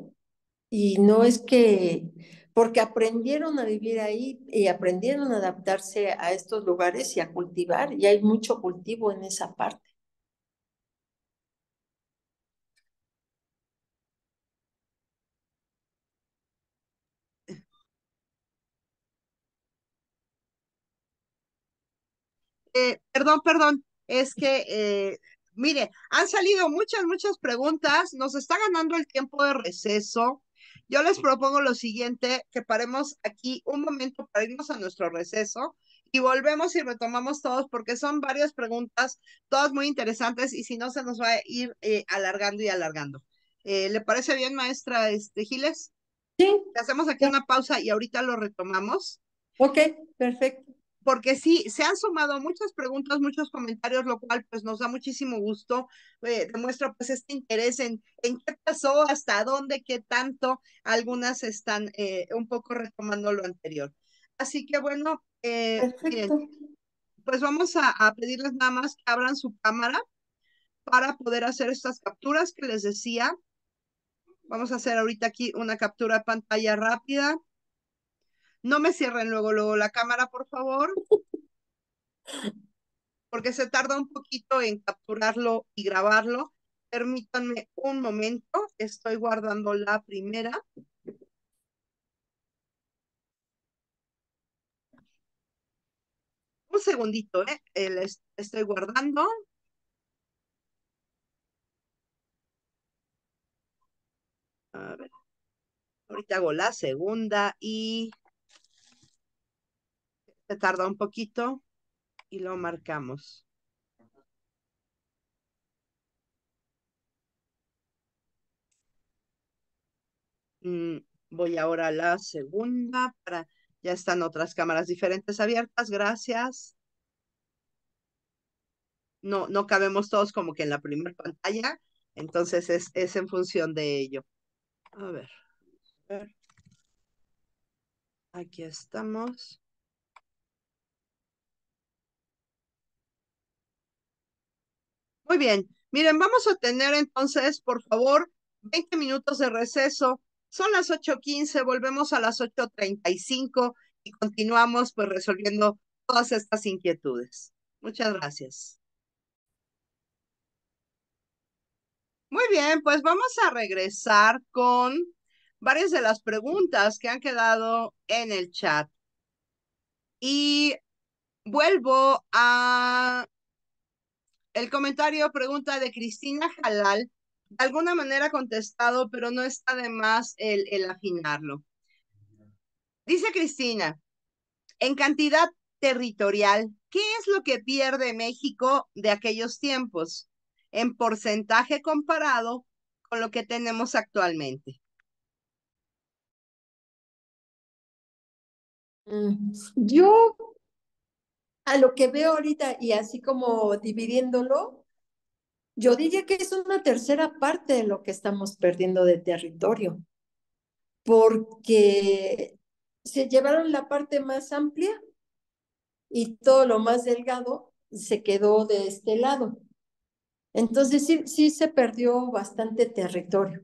Y no es que, porque aprendieron a vivir ahí y aprendieron a adaptarse a estos lugares y a cultivar, y hay mucho cultivo en esa parte. Eh, perdón, perdón, es que, eh, mire, han salido muchas, muchas preguntas, nos está ganando el tiempo de receso. Yo les propongo lo siguiente, que paremos aquí un momento para irnos a nuestro receso y volvemos y retomamos todos porque son varias preguntas, todas muy interesantes y si no se nos va a ir eh, alargando y alargando. ¿Le parece bien, maestra este, Giles? Sí. Hacemos aquí una pausa y ahorita lo retomamos. Ok, perfecto porque sí, se han sumado muchas preguntas, muchos comentarios, lo cual pues nos da muchísimo gusto, eh, demuestra pues este interés en, en qué pasó, hasta dónde, qué tanto, algunas están eh, un poco retomando lo anterior. Así que bueno, eh, pues vamos a, a pedirles nada más que abran su cámara para poder hacer estas capturas que les decía. Vamos a hacer ahorita aquí una captura de pantalla rápida. No me cierren luego, luego la cámara, por favor. Porque se tarda un poquito en capturarlo y grabarlo. Permítanme un momento. Estoy guardando la primera. Un segundito, ¿eh? estoy guardando. A ver. Ahorita hago la segunda y se tarda un poquito y lo marcamos. Mm, voy ahora a la segunda para ya están otras cámaras diferentes abiertas, gracias. No, no cabemos todos como que en la primera pantalla, entonces es, es en función de ello. A ver. Aquí estamos. Muy bien. Miren, vamos a tener entonces, por favor, 20 minutos de receso. Son las 8.15, volvemos a las 8.35 y continuamos pues resolviendo todas estas inquietudes. Muchas gracias. Muy bien, pues vamos a regresar con varias de las preguntas que han quedado en el chat. Y vuelvo a el comentario pregunta de Cristina Jalal, de alguna manera contestado, pero no está de más el, el afinarlo. Dice Cristina, en cantidad territorial, ¿qué es lo que pierde México de aquellos tiempos en porcentaje comparado con lo que tenemos actualmente? Mm, yo a lo que veo ahorita y así como dividiéndolo, yo diría que es una tercera parte de lo que estamos perdiendo de territorio, porque se llevaron la parte más amplia y todo lo más delgado se quedó de este lado. Entonces sí, sí se perdió bastante territorio.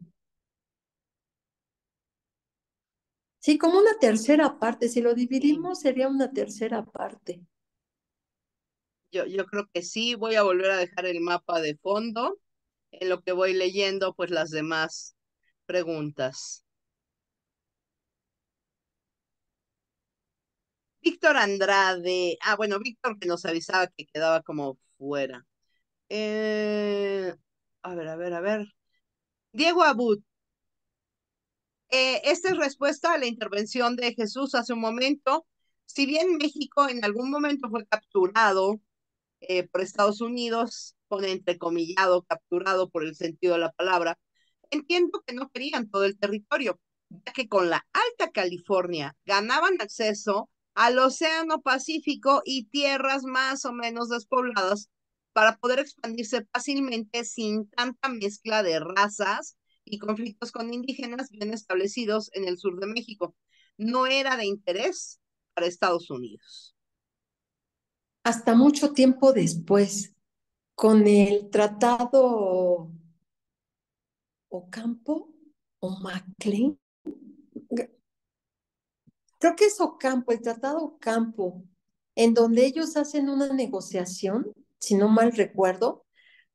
Sí, como una tercera parte, si lo dividimos sería una tercera parte. Yo, yo creo que sí, voy a volver a dejar el mapa de fondo en lo que voy leyendo pues las demás preguntas. Víctor Andrade. Ah, bueno, Víctor que nos avisaba que quedaba como fuera. Eh, a ver, a ver, a ver. Diego Abud. Eh, esta es respuesta a la intervención de Jesús hace un momento. Si bien México en algún momento fue capturado eh, por Estados Unidos, con entrecomillado, capturado por el sentido de la palabra, entiendo que no querían todo el territorio, ya que con la Alta California ganaban acceso al Océano Pacífico y tierras más o menos despobladas para poder expandirse fácilmente sin tanta mezcla de razas y conflictos con indígenas bien establecidos en el sur de México. No era de interés para Estados Unidos. Hasta mucho tiempo después, con el tratado Ocampo o MacLean, creo que es Ocampo, el tratado Ocampo, en donde ellos hacen una negociación, si no mal recuerdo,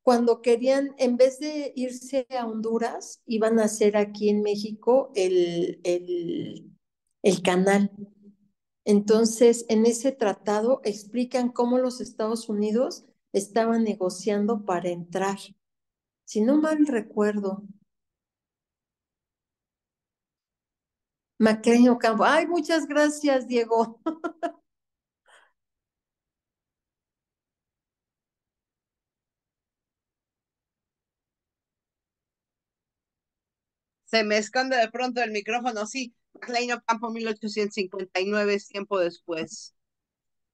cuando querían, en vez de irse a Honduras, iban a hacer aquí en México el, el, el canal. Entonces, en ese tratado explican cómo los Estados Unidos estaban negociando para entrar. Si no mal recuerdo. Macleño Campo. Ay, muchas gracias, Diego. [LAUGHS] Se me esconde de pronto el micrófono, sí. Macleño Campo 1859 es tiempo después.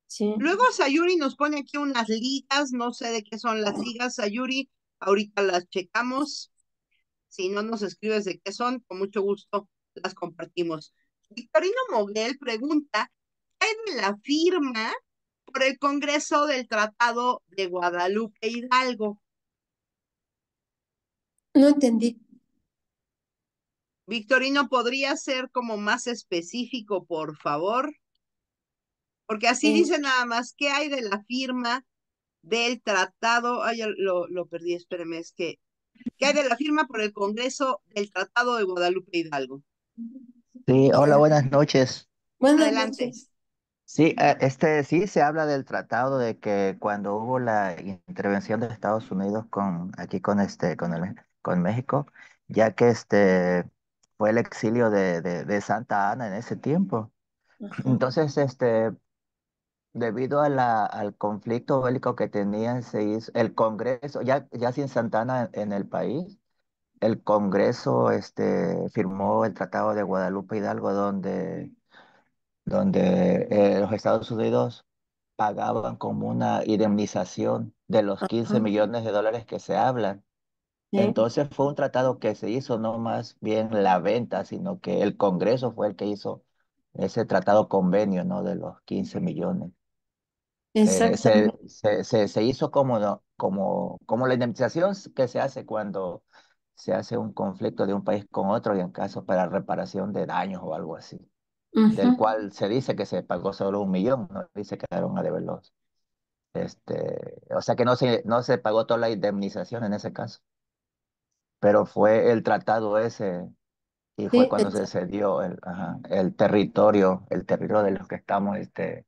Sí. Luego Sayuri nos pone aquí unas ligas, no sé de qué son las ligas, Sayuri, ahorita las checamos. Si no nos escribes de qué son, con mucho gusto las compartimos. Victorino Moguel pregunta, ¿qué hay de la firma por el Congreso del Tratado de Guadalupe Hidalgo? No entendí. Victorino, ¿podría ser como más específico, por favor? Porque así Sí. dice nada más, ¿qué hay de la firma del tratado? Ay, ya lo, lo perdí, espéreme, es que, ¿qué hay de la firma por el Congreso del Tratado de Guadalupe Hidalgo? Sí, hola, buenas noches. Buenas Adelante. noches. Sí, eh, este sí se habla del tratado de que cuando hubo la intervención de Estados Unidos con aquí con este con el con México, ya que este fue el exilio de, de, de Santa Ana en ese tiempo. Entonces, este, debido a la, al conflicto bélico que tenían, se hizo el Congreso, ya, ya sin Santa Ana en, en el país, el Congreso este, firmó el Tratado de Guadalupe Hidalgo, donde donde eh, los Estados Unidos pagaban como una indemnización de los 15 Ajá. millones de dólares que se hablan. Entonces fue un tratado que se hizo no más bien la venta, sino que el Congreso fue el que hizo ese tratado convenio, ¿no? De los 15 millones. Eh, se, Exactamente. se, se, se hizo como, como, como la indemnización que se hace cuando se hace un conflicto de un país con otro y en caso para reparación de daños o algo así del Ujú. cual se dice que se pagó solo un millón, no dice que quedaron a deber los. Este, o sea que no se, no se pagó toda la indemnización en ese caso, pero fue el tratado ese y fue Sí, cuando se cedió el, ajá, el territorio, el territorio de los que estamos, este,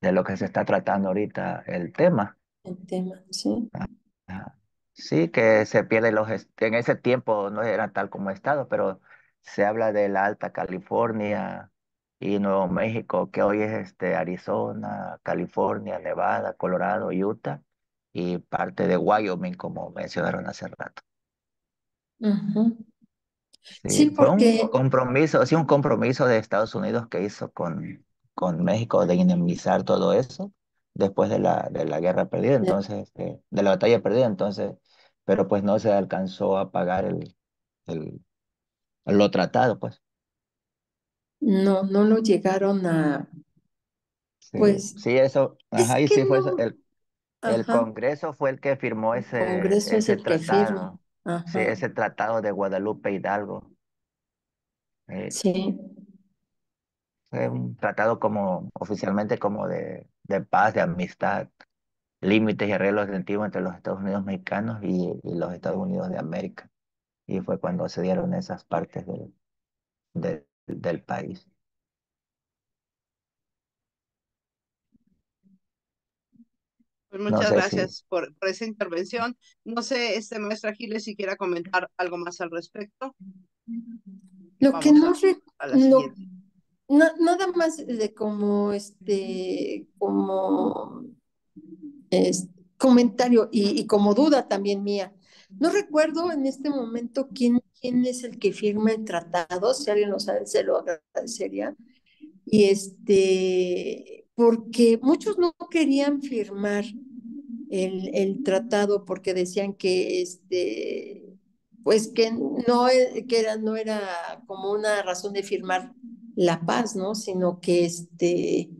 de lo que se está tratando ahorita, el tema. El tema, sí. Ajá. Sí, que se pierde los, en ese tiempo no era tal como estado, pero se habla de la Alta California y Nuevo México, que hoy es este Arizona, California, Nevada, Colorado, Utah y parte de Wyoming, como mencionaron hace rato. Ujú. Sí, Sí, fue un porque compromiso, sí, un compromiso de Estados Unidos que hizo con, con México de indemnizar todo eso después de la, de la guerra perdida, eh, entonces, este, de la batalla perdida, entonces, pero pues no se alcanzó a pagar el, el, lo tratado, pues. no, no lo llegaron a, Sí, pues, sí, eso, es ajá, y que sí fue eso, no, el, el ajá, Congreso fue el que firmó el ese, Congreso es ese el que firma. tratado, sí, Ajá, ese tratado de Guadalupe Hidalgo. eh, sí. fue un tratado como, oficialmente como de, de paz, de amistad. límites y arreglos antiguos entre los Estados Unidos mexicanos y, y los Estados Unidos de América. Y fue cuando se dieron esas partes del, del, del país. Pues No muchas si, gracias por, por esa intervención. No sé, este maestra Giles, si quiera comentar algo más al respecto. Lo que no, a, a lo, siguiente. nada más de como este, como es, comentario y, y, como duda también mía. No recuerdo en este momento quién, quién es el que firma el tratado, si alguien lo sabe, se lo agradecería. Y este, porque muchos no querían firmar el, el tratado porque decían que este, pues que no, que era, no era como una razón de firmar la paz, ¿no? Sino que este,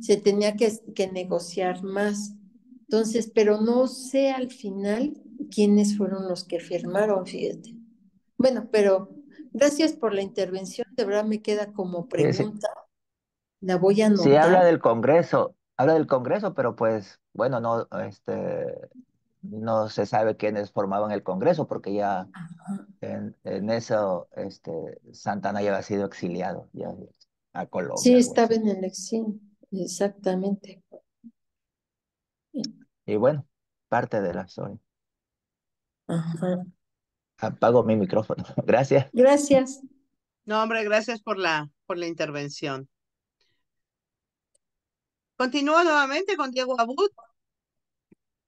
se tenía que, que negociar más. Entonces, pero no sé al final quiénes fueron los que firmaron, fíjate. Bueno, pero gracias por la intervención, de verdad me queda como pregunta. La voy a anotar. Sí, habla del Congreso, habla del Congreso, pero pues, bueno, no, este, no se sabe quiénes formaban el Congreso, porque ya en, en, eso este, Santana ya había sido exiliado ya a Colombia. Sí, estaba en el exilio, exactamente. Y bueno, parte de la historia. Apago mi micrófono. [LAUGHS] Gracias. Gracias. No, hombre, gracias por la, por la intervención. Continúo nuevamente con Diego Abud,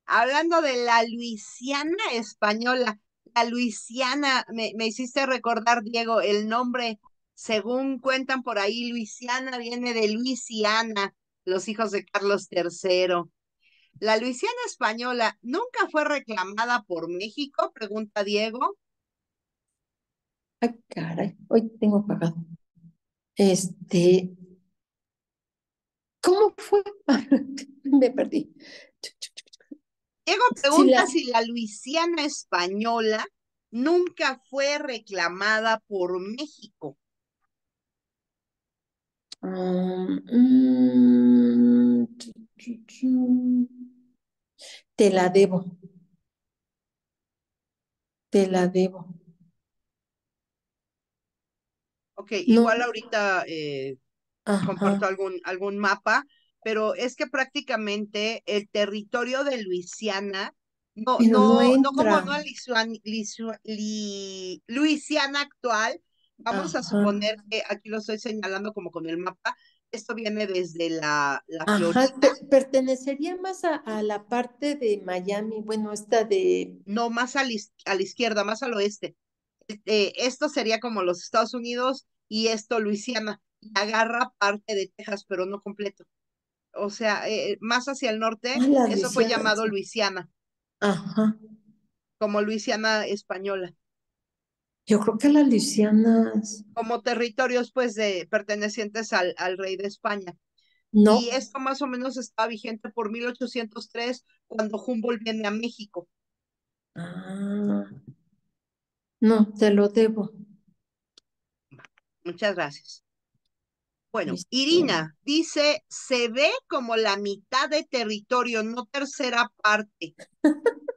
hablando de la Luisiana española. La Luisiana, me, me hiciste recordar, Diego, el nombre, según cuentan por ahí, Luisiana viene de Luisiana, los hijos de Carlos III. ¿La Luisiana española nunca fue reclamada por México? Pregunta Diego. Ay, caray, hoy tengo pagado. Este, ¿cómo fue? Me perdí. Diego pregunta si la... Luisiana española nunca fue reclamada por México. Um, mm, te la debo. Te la debo. Ok, igual ahorita eh, comparto algún, algún mapa, pero es que prácticamente el territorio de Luisiana, no, no, no, como no Luisiana actual, vamos a suponer que aquí lo estoy señalando como con el mapa, esto viene desde la, la Ajá, pertenecería más a, a, la parte de Miami, bueno, esta de... No, más a la, a la izquierda, más al oeste. Eh, esto sería como los Estados Unidos y esto Luisiana. Agarra parte de Texas, pero no completo. O sea, eh, más hacia el norte, ah, eso fue llamado Luisiana. Ajá. Como Luisiana española. Yo creo que las Luisianas. Como territorios, pues, de pertenecientes al, al rey de España. No. Y esto más o menos está vigente por 1803, cuando Humboldt viene a México. Ah. No, te lo debo. Muchas gracias. Bueno, Irina dice, se ve como la mitad de territorio, no tercera parte. [LAUGHS]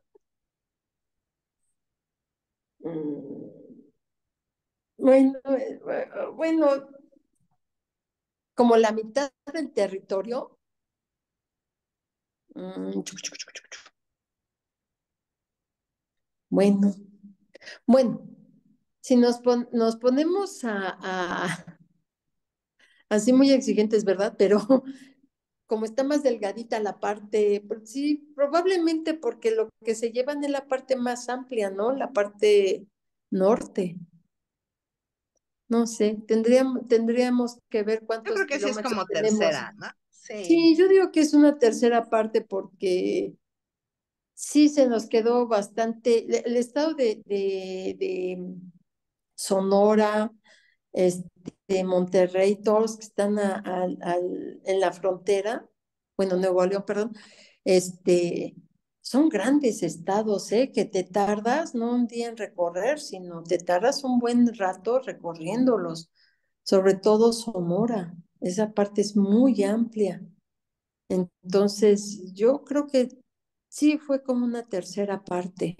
Mm. Bueno, eh, bueno, como la mitad del territorio. Mm, bueno, bueno, si nos, nos ponemos a, así muy exigentes, ¿verdad? [LAUGHS] Pero como está más delgadita la parte, sí, probablemente porque lo que se llevan es la parte más amplia, ¿no? La parte norte. No sé, tendríamos, tendríamos que ver cuántos. Yo creo que sí es como tercera, ¿no? Sí. sí, yo digo que es una tercera parte porque sí se nos quedó bastante. El estado de, de, de Sonora, este, Monterrey, todos los que están en la frontera, bueno, Nuevo León, perdón, este, son grandes estados, ¿eh? Que te tardas no un día en recorrer, sino te tardas un buen rato recorriéndolos, sobre todo Sonora. Esa parte es muy amplia. Entonces, yo creo que sí fue como una tercera parte.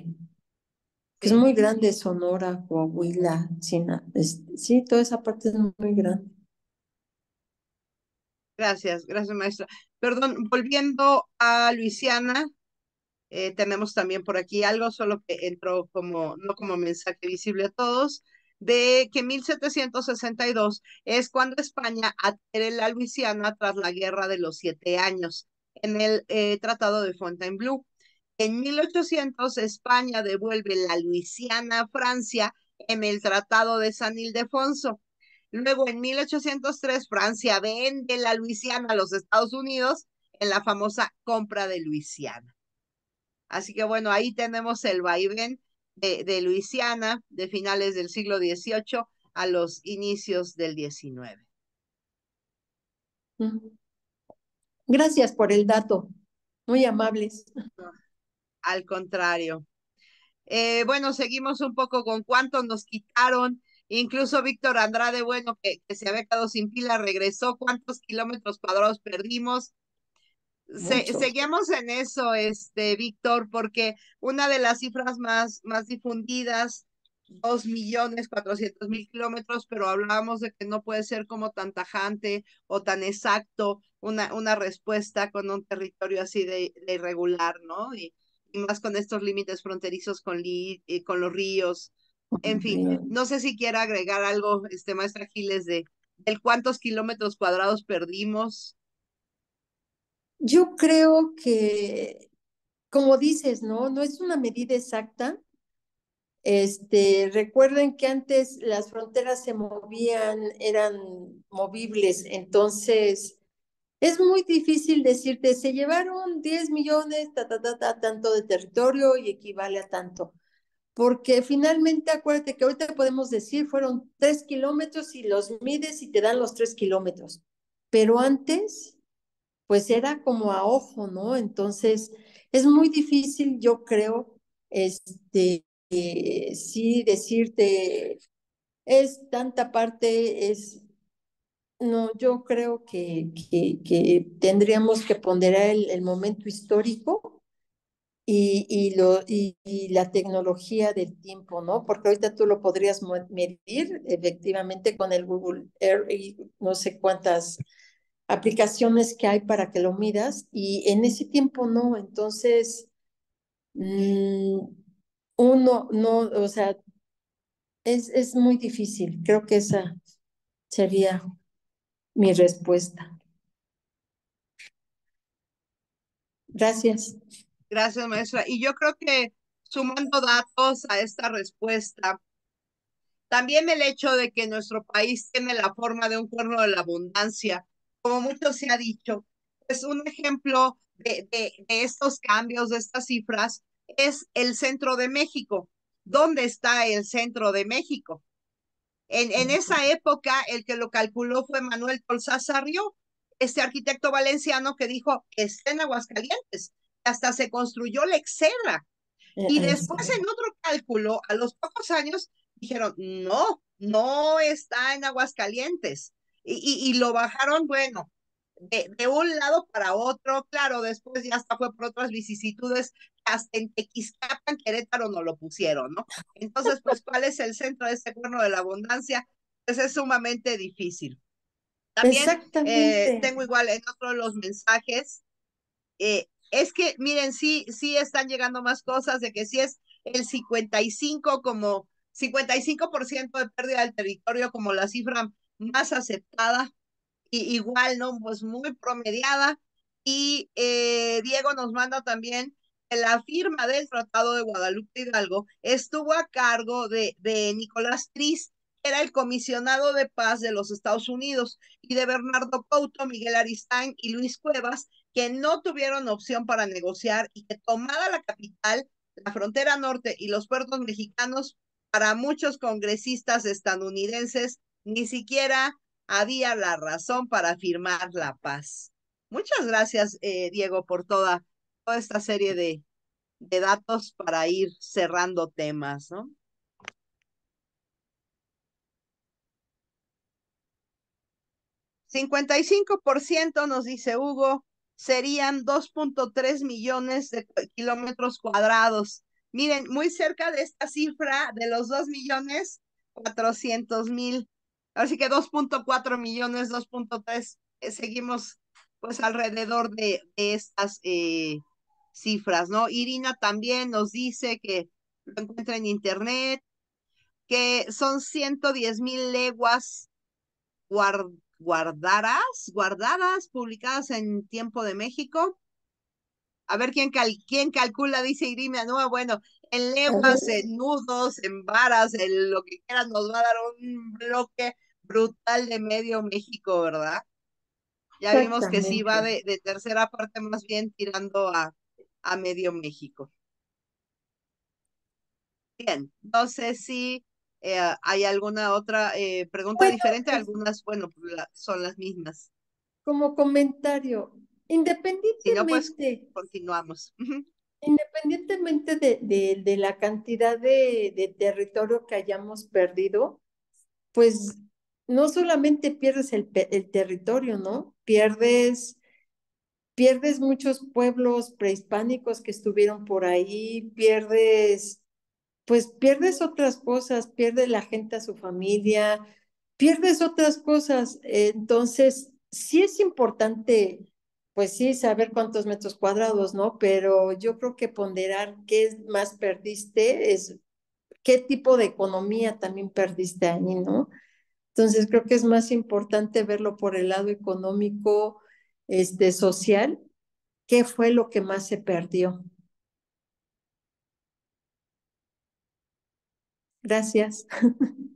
Es muy grande Sonora, Coahuila, China. sí, toda esa parte es muy grande. Gracias, gracias maestra. Perdón, volviendo a Luisiana, eh, tenemos también por aquí algo, solo que entró como, no como mensaje visible a todos. de que 1762 es cuando España adquiere la Luisiana tras la Guerra de los Siete Años en el eh, Tratado de Fontainebleau. En 1800 España devuelve la Luisiana a Francia en el Tratado de San Ildefonso. Luego en 1803 Francia vende la Luisiana a los Estados Unidos en la famosa compra de Luisiana. Así que bueno, ahí tenemos el vaivén de, Luisiana de finales del siglo XVIII a los inicios del XIX. Gracias por el dato, muy amables. Al contrario. Eh, bueno, seguimos un poco con cuánto nos quitaron. Incluso Víctor Andrade, bueno, que, que se había quedado sin pila, regresó. ¿Cuántos kilómetros cuadrados perdimos? seguimos en eso, este, Víctor, porque una de las cifras más, más difundidas, dos millones cuatrocientos mil kilómetros, pero hablábamos de que no puede ser como tan tajante o tan exacto una, una respuesta con un territorio así de, irregular, ¿no? Y, más con estos límites fronterizos con, li, eh, con los ríos. En fin, no sé si quiera agregar algo, este, maestra Giles, de, del cuántos kilómetros cuadrados perdimos yo creo que, como dices, ¿no? No es una medida exacta. Este, recuerden que antes las fronteras se movían, eran movibles, entonces es muy difícil decirte, se llevaron 10 millones, ta, ta, ta, tanto de territorio y equivale a tanto. Porque finalmente, acuérdate que ahorita podemos decir, fueron 3 kilómetros y los mides y te dan los 3 kilómetros. Pero antes pues era como a ojo, ¿no? Entonces, es muy difícil, yo creo, este, eh, sí decirte, es tanta parte, es, no, yo creo que, que, tendríamos que ponderar el, momento histórico y, y, lo, y, la tecnología del tiempo, ¿no? Porque ahorita tú lo podrías medir efectivamente con el Google Earth y no sé cuántas aplicaciones que hay para que lo midas y en ese tiempo no, entonces mm, uno no, o sea, es, es muy difícil. Creo que esa sería mi respuesta. Gracias. Gracias, maestra. Y yo creo que sumando datos a esta respuesta, también el hecho de que nuestro país tiene la forma de un cuerno de la abundancia, como mucho se ha dicho, es un ejemplo de, de, estos cambios, de estas cifras, es el centro de México. ¿Dónde está el centro de México? En, en esa época, el que lo calculó fue Manuel Tolsasarrio, este arquitecto valenciano que dijo que está en Aguascalientes. Hasta se construyó la Excedra. Eh, y después en otro cálculo, a los pocos años, dijeron, no, no está en Aguascalientes y, y, lo bajaron, bueno, de, de, un lado para otro, claro, después ya hasta fue por otras vicisitudes, hasta en Tequiscapan, Querétaro no lo pusieron, ¿no? Entonces, pues, ¿cuál es el centro de este cuerno de la abundancia? Pues es sumamente difícil. También eh, tengo igual en otro de los mensajes, eh, es que, miren, sí, sí están llegando más cosas de que sí es el 55 como 55% de pérdida del territorio como la cifra más aceptada, y igual, ¿no? Pues muy promediada. Y eh, Diego nos manda también la firma del Tratado de Guadalupe Hidalgo estuvo a cargo de, de Nicolás Tris, que era el comisionado de paz de los Estados Unidos, y de Bernardo Couto, Miguel Aristain y Luis Cuevas, que no tuvieron opción para negociar y que tomada la capital, la frontera norte y los puertos mexicanos, para muchos congresistas estadounidenses ni siquiera había la razón para firmar la paz. Muchas gracias, eh, Diego, por toda, toda esta serie de, de datos para ir cerrando temas, ¿no? ciento nos dice Hugo, serían 2.3 millones de kilómetros cuadrados. Miren, muy cerca de esta cifra de los 2 millones 400 mil Así que 2.4 millones, 2.3, eh, seguimos pues alrededor de, estas eh, cifras, ¿no? Irina también nos dice que lo encuentra en internet. que son 110 mil leguas guardadas, guardadas, publicadas en Tiempo de México. A ver quién, quién calcula, dice Irimia, no, bueno, en leguas, en nudos, en varas, en lo que quieran, nos va a dar un bloque brutal de medio México, ¿verdad? Ya vimos que sí va de, de, tercera parte más bien tirando a, a medio México. Bien, no sé si eh, hay alguna otra eh, pregunta diferente, algunas, bueno, pues, son las mismas. Como comentario, independientemente. Si no, pues continuamos. Independientemente de, de, la cantidad de, de territorio que hayamos perdido, pues no solamente pierdes el, el territorio, ¿no? Pierdes pierdes muchos pueblos prehispánicos que estuvieron por ahí, pierdes, pues pierdes otras cosas, pierde la gente a su familia, pierdes otras cosas. Entonces, sí es importante, pues sí, saber cuántos metros cuadrados, ¿no? Pero yo creo que ponderar qué más perdiste es qué tipo de economía también perdiste ahí, ¿no? Entonces, creo que es más importante verlo por el lado económico, este, social, ¿qué fue lo que más se perdió? Gracias. [LAUGHS]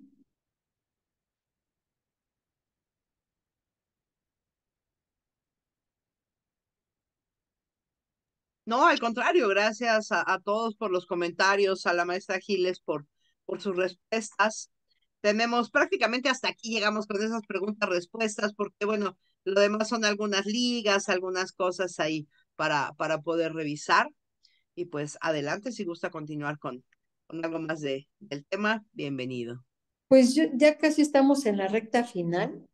No, al contrario, gracias a, todos por los comentarios, a la maestra Giles por, por sus respuestas. Tenemos prácticamente hasta aquí llegamos con esas preguntas, respuestas, porque bueno, lo demás son algunas ligas, algunas cosas ahí para, para poder revisar. Y pues adelante, si gusta continuar con, algo más de, del tema, bienvenido. Pues ya casi estamos en la recta final.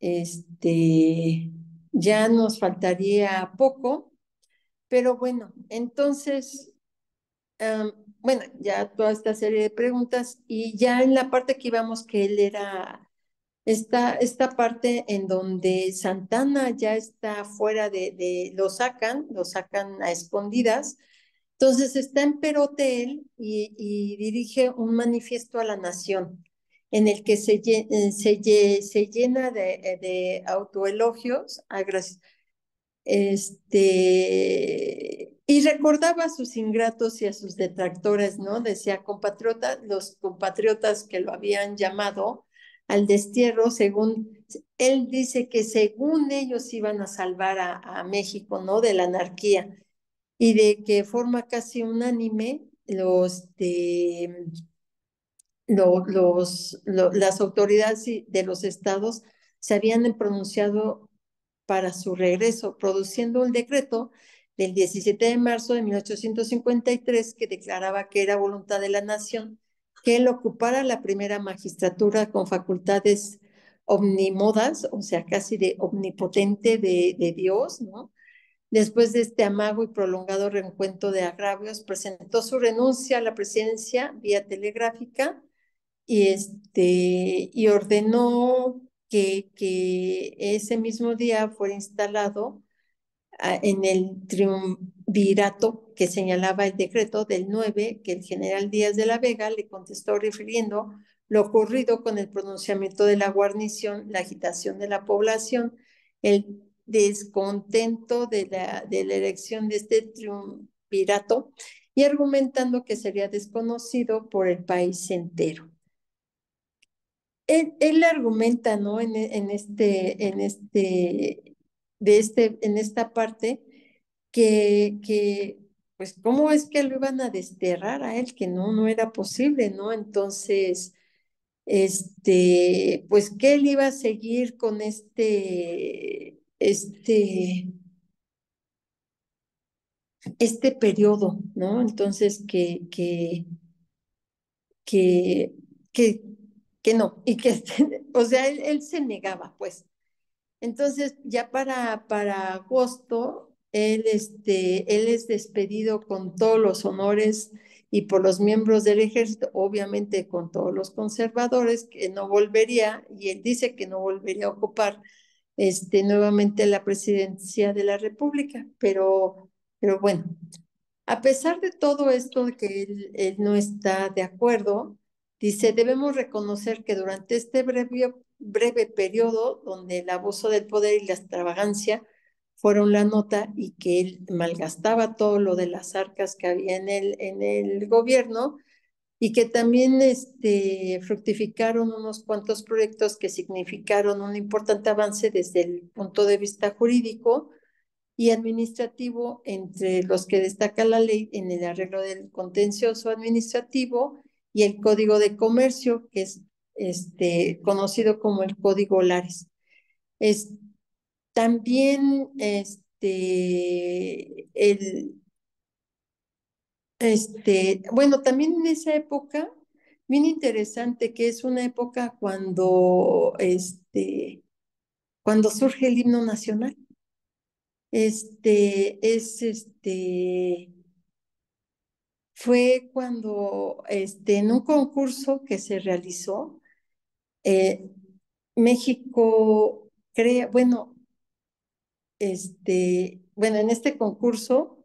Este, ya nos faltaría poco, pero bueno, entonces, bueno, ya toda esta serie de preguntas y ya en la parte que íbamos que él era esta, esta parte en donde Santana ya está fuera de, lo sacan, lo sacan a escondidas. Entonces está en Perote y, dirige un manifiesto a la nación en el que se, eh, se llena de, de autoelogios, este, y recordaba a sus ingratos y a sus detractores, ¿no? Decía compatriotas, los compatriotas que lo habían llamado, al destierro, según él dice que según ellos iban a salvar a, México, ¿no? De la anarquía y de que forma casi unánime los de las autoridades de los estados se habían pronunciado para su regreso, produciendo un decreto del 17 de marzo de 1853 que declaraba que era voluntad de la nación que él ocupara la primera magistratura con facultades omnimodas, o sea, casi de omnipotente de, Dios, ¿no? Después de este amago y prolongado reencuentro de agravios, presentó su renuncia a la presidencia vía telegráfica y, este, ordenó que, ese mismo día fuera instalado en el triunvirato que señalaba el decreto del 9 que el general Díaz de la Vega le contestó refiriendo lo ocurrido con el pronunciamiento de la guarnición, la agitación de la población, el descontento de la, de elección de este triunvirato y argumentando que sería desconocido por el país entero. Él, él argumenta, ¿no? En, en, este, en este, de este, en esta parte, que, que pues cómo es que lo iban a desterrar a él, que no, no era posible, ¿no? Entonces, este, pues que él iba a seguir con este, este, este periodo, ¿no? Entonces, que, que, que, que, no, y que, [LAUGHS] o sea, él se negaba, pues. Entonces, ya para, para agosto, él, este, él es despedido con todos los honores y por los miembros del ejército, obviamente con todos los conservadores, que no volvería, y él dice que no volvería a ocupar este, nuevamente la presidencia de la República, pero, pero bueno, a pesar de todo esto que él, él no está de acuerdo, Dice, debemos reconocer que durante este breve, breve periodo donde el abuso del poder y la extravagancia fueron la nota y que él malgastaba todo lo de las arcas que había en el, en el gobierno y que también este, fructificaron unos cuantos proyectos que significaron un importante avance desde el punto de vista jurídico y administrativo, entre los que destaca la ley en el arreglo del contencioso administrativo y el Código de Comercio, que es este, conocido como el Código Lares. Es, también este, el, este, bueno, también en esa época, bien interesante, que es una época cuando, este, cuando surge el himno nacional. Este, es este, fue cuando, este, en un concurso que se realizó, eh, México crea, bueno, este, bueno, en este concurso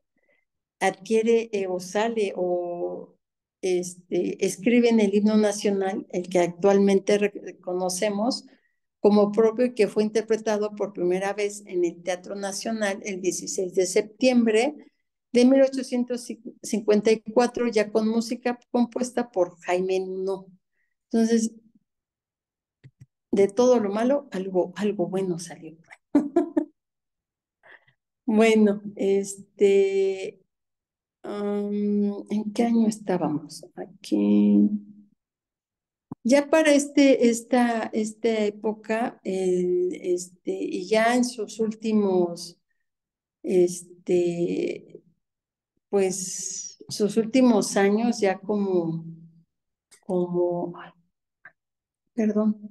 adquiere eh, o sale o este, escribe en el himno nacional, el que actualmente reconocemos como propio y que fue interpretado por primera vez en el Teatro Nacional el 16 de septiembre de 1854, ya con música compuesta por Jaime Nuno. Entonces, de todo lo malo, algo, algo bueno salió. [LAUGHS] bueno, este, ¿En qué año estábamos? Aquí. Ya para este, esta, esta época, este, y ya en sus últimos, este, pues, sus últimos años, ya como, como, perdón,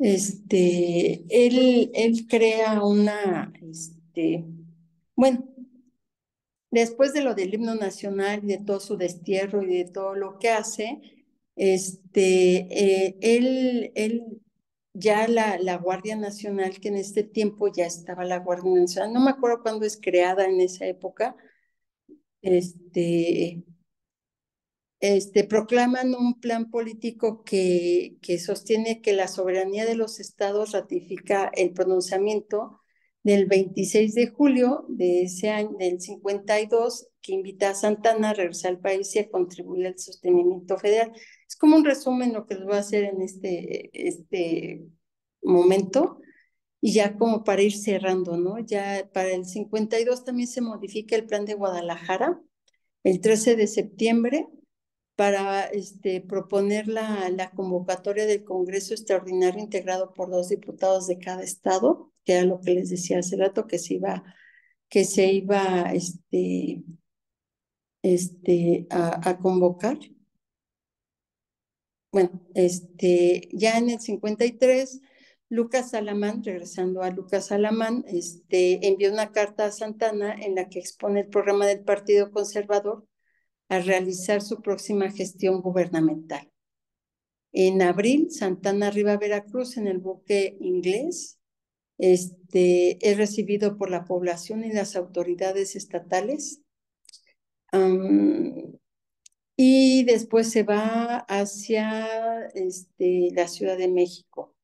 este, él, él crea una, este, bueno, después de lo del himno nacional y de todo su destierro y de todo lo que hace, este, eh, él, él, ya la, la Guardia Nacional, que en este tiempo ya estaba la Guardia Nacional, no me acuerdo cuándo es creada en esa época, este, este, proclaman un plan político que, que sostiene que la soberanía de los estados ratifica el pronunciamiento del 26 de julio de ese año, del 52, que invita a Santana a regresar al país y a contribuir al sostenimiento federal. Es como un resumen lo que les voy a hacer en este, este momento y ya como para ir cerrando, ¿no? Ya para el 52 también se modifica el plan de Guadalajara el 13 de septiembre para este, proponer la, convocatoria del Congreso Extraordinario integrado por dos diputados de cada estado que era lo que les decía hace rato, que se iba, que se iba este, este, a, convocar. Bueno, ya en el 53, Lucas Salamán, regresando a Lucas Salamán, envió una carta a Santana en la que expone el programa del Partido Conservador a realizar su próxima gestión gubernamental. En abril, Santana arriba a Veracruz en el buque inglés este, es recibido por la población y las autoridades estatales. y después se va hacia este, la Ciudad de México.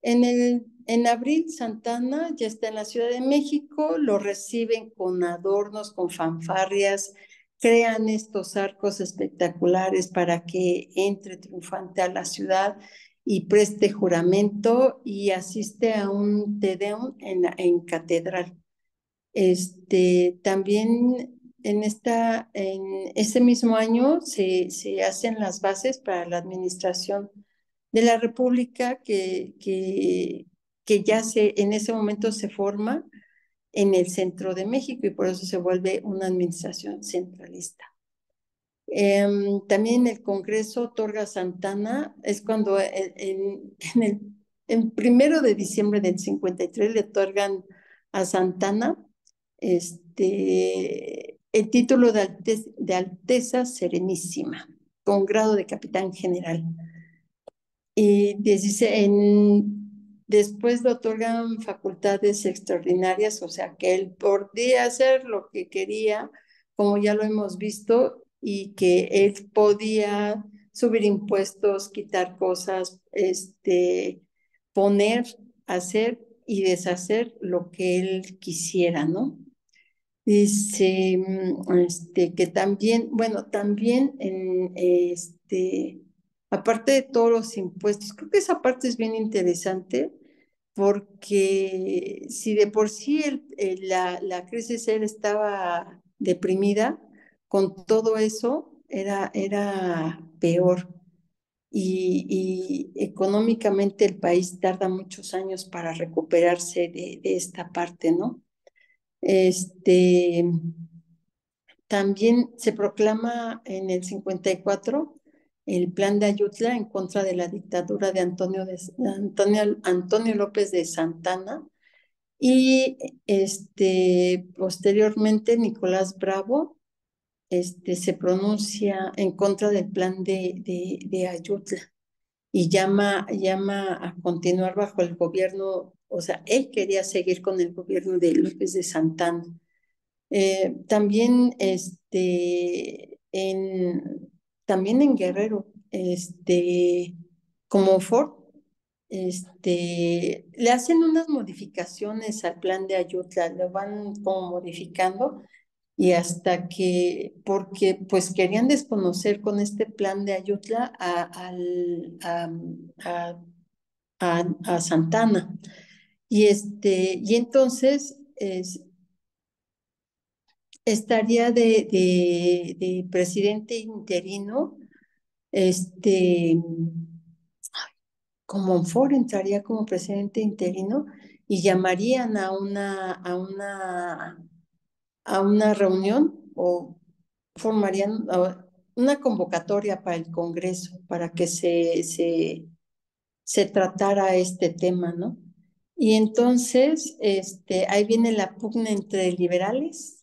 En, el, en abril, Santana ya está en la Ciudad de México, lo reciben con adornos, con fanfarrias, crean estos arcos espectaculares para que entre triunfante a la ciudad y preste juramento y asiste a un Te Deum en, en catedral. Este, también en, esta, en ese mismo año se, se hacen las bases para la administración de la República que, que, que ya se, en ese momento se forma en el centro de México y por eso se vuelve una administración centralista. Em, también el Congreso otorga Santana, es cuando en, el en primero de diciembre del 53 le otorgan a Santana este, el título de, de Alteza Serenísima, con grado de capitán general. Y dice, en, después le otorgan facultades extraordinarias, o sea que él podía hacer lo que quería, como ya lo hemos visto, y que él podía subir impuestos, quitar cosas, este, poner, hacer y deshacer lo que él quisiera, ¿no? Dice mm, este, que también, bueno, también en este, aparte de todos los impuestos, creo que esa parte es bien interesante porque si de por sí la, crisis él estaba deprimida, con todo eso era, era peor. Y, económicamente el país tarda muchos años para recuperarse de, de esta parte, ¿no? Este, también se proclama en el 54 el plan de Ayutla en contra de la dictadura de Antonio, de, Antonio, Antonio López de Santana. Y este, posteriormente Nicolás Bravo este, se pronuncia en contra del plan de, de, Ayutla y llama, llama a continuar bajo el gobierno, o sea, él quería seguir con el gobierno de López de Santana. Eh, también este, en, también en Guerrero, este, como Ford, este, le hacen unas modificaciones al plan de Ayutla, lo van como modificando y hasta que, porque pues querían desconocer con este plan de Ayutla a, a, a, Santana. Y, este, y entonces es, estaría de, de, presidente interino, este, como Ford entraría como presidente interino y llamarían a una, a una, a una reunión o formarían una convocatoria para el Congreso para que se, se, se tratara este tema, ¿no? Y entonces, este, ahí viene la pugna entre liberales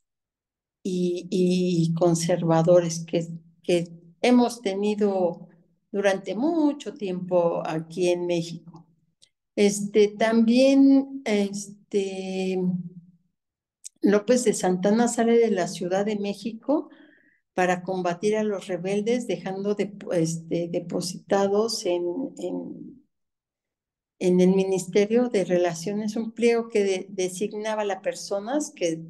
y, conservadores que, que hemos tenido durante mucho tiempo aquí en México. Este, también este, López de Santana sale de la Ciudad de México para combatir a los rebeldes, dejando de, este, depositados en, en el Ministerio de Relaciones un pliego que designaba a las personas que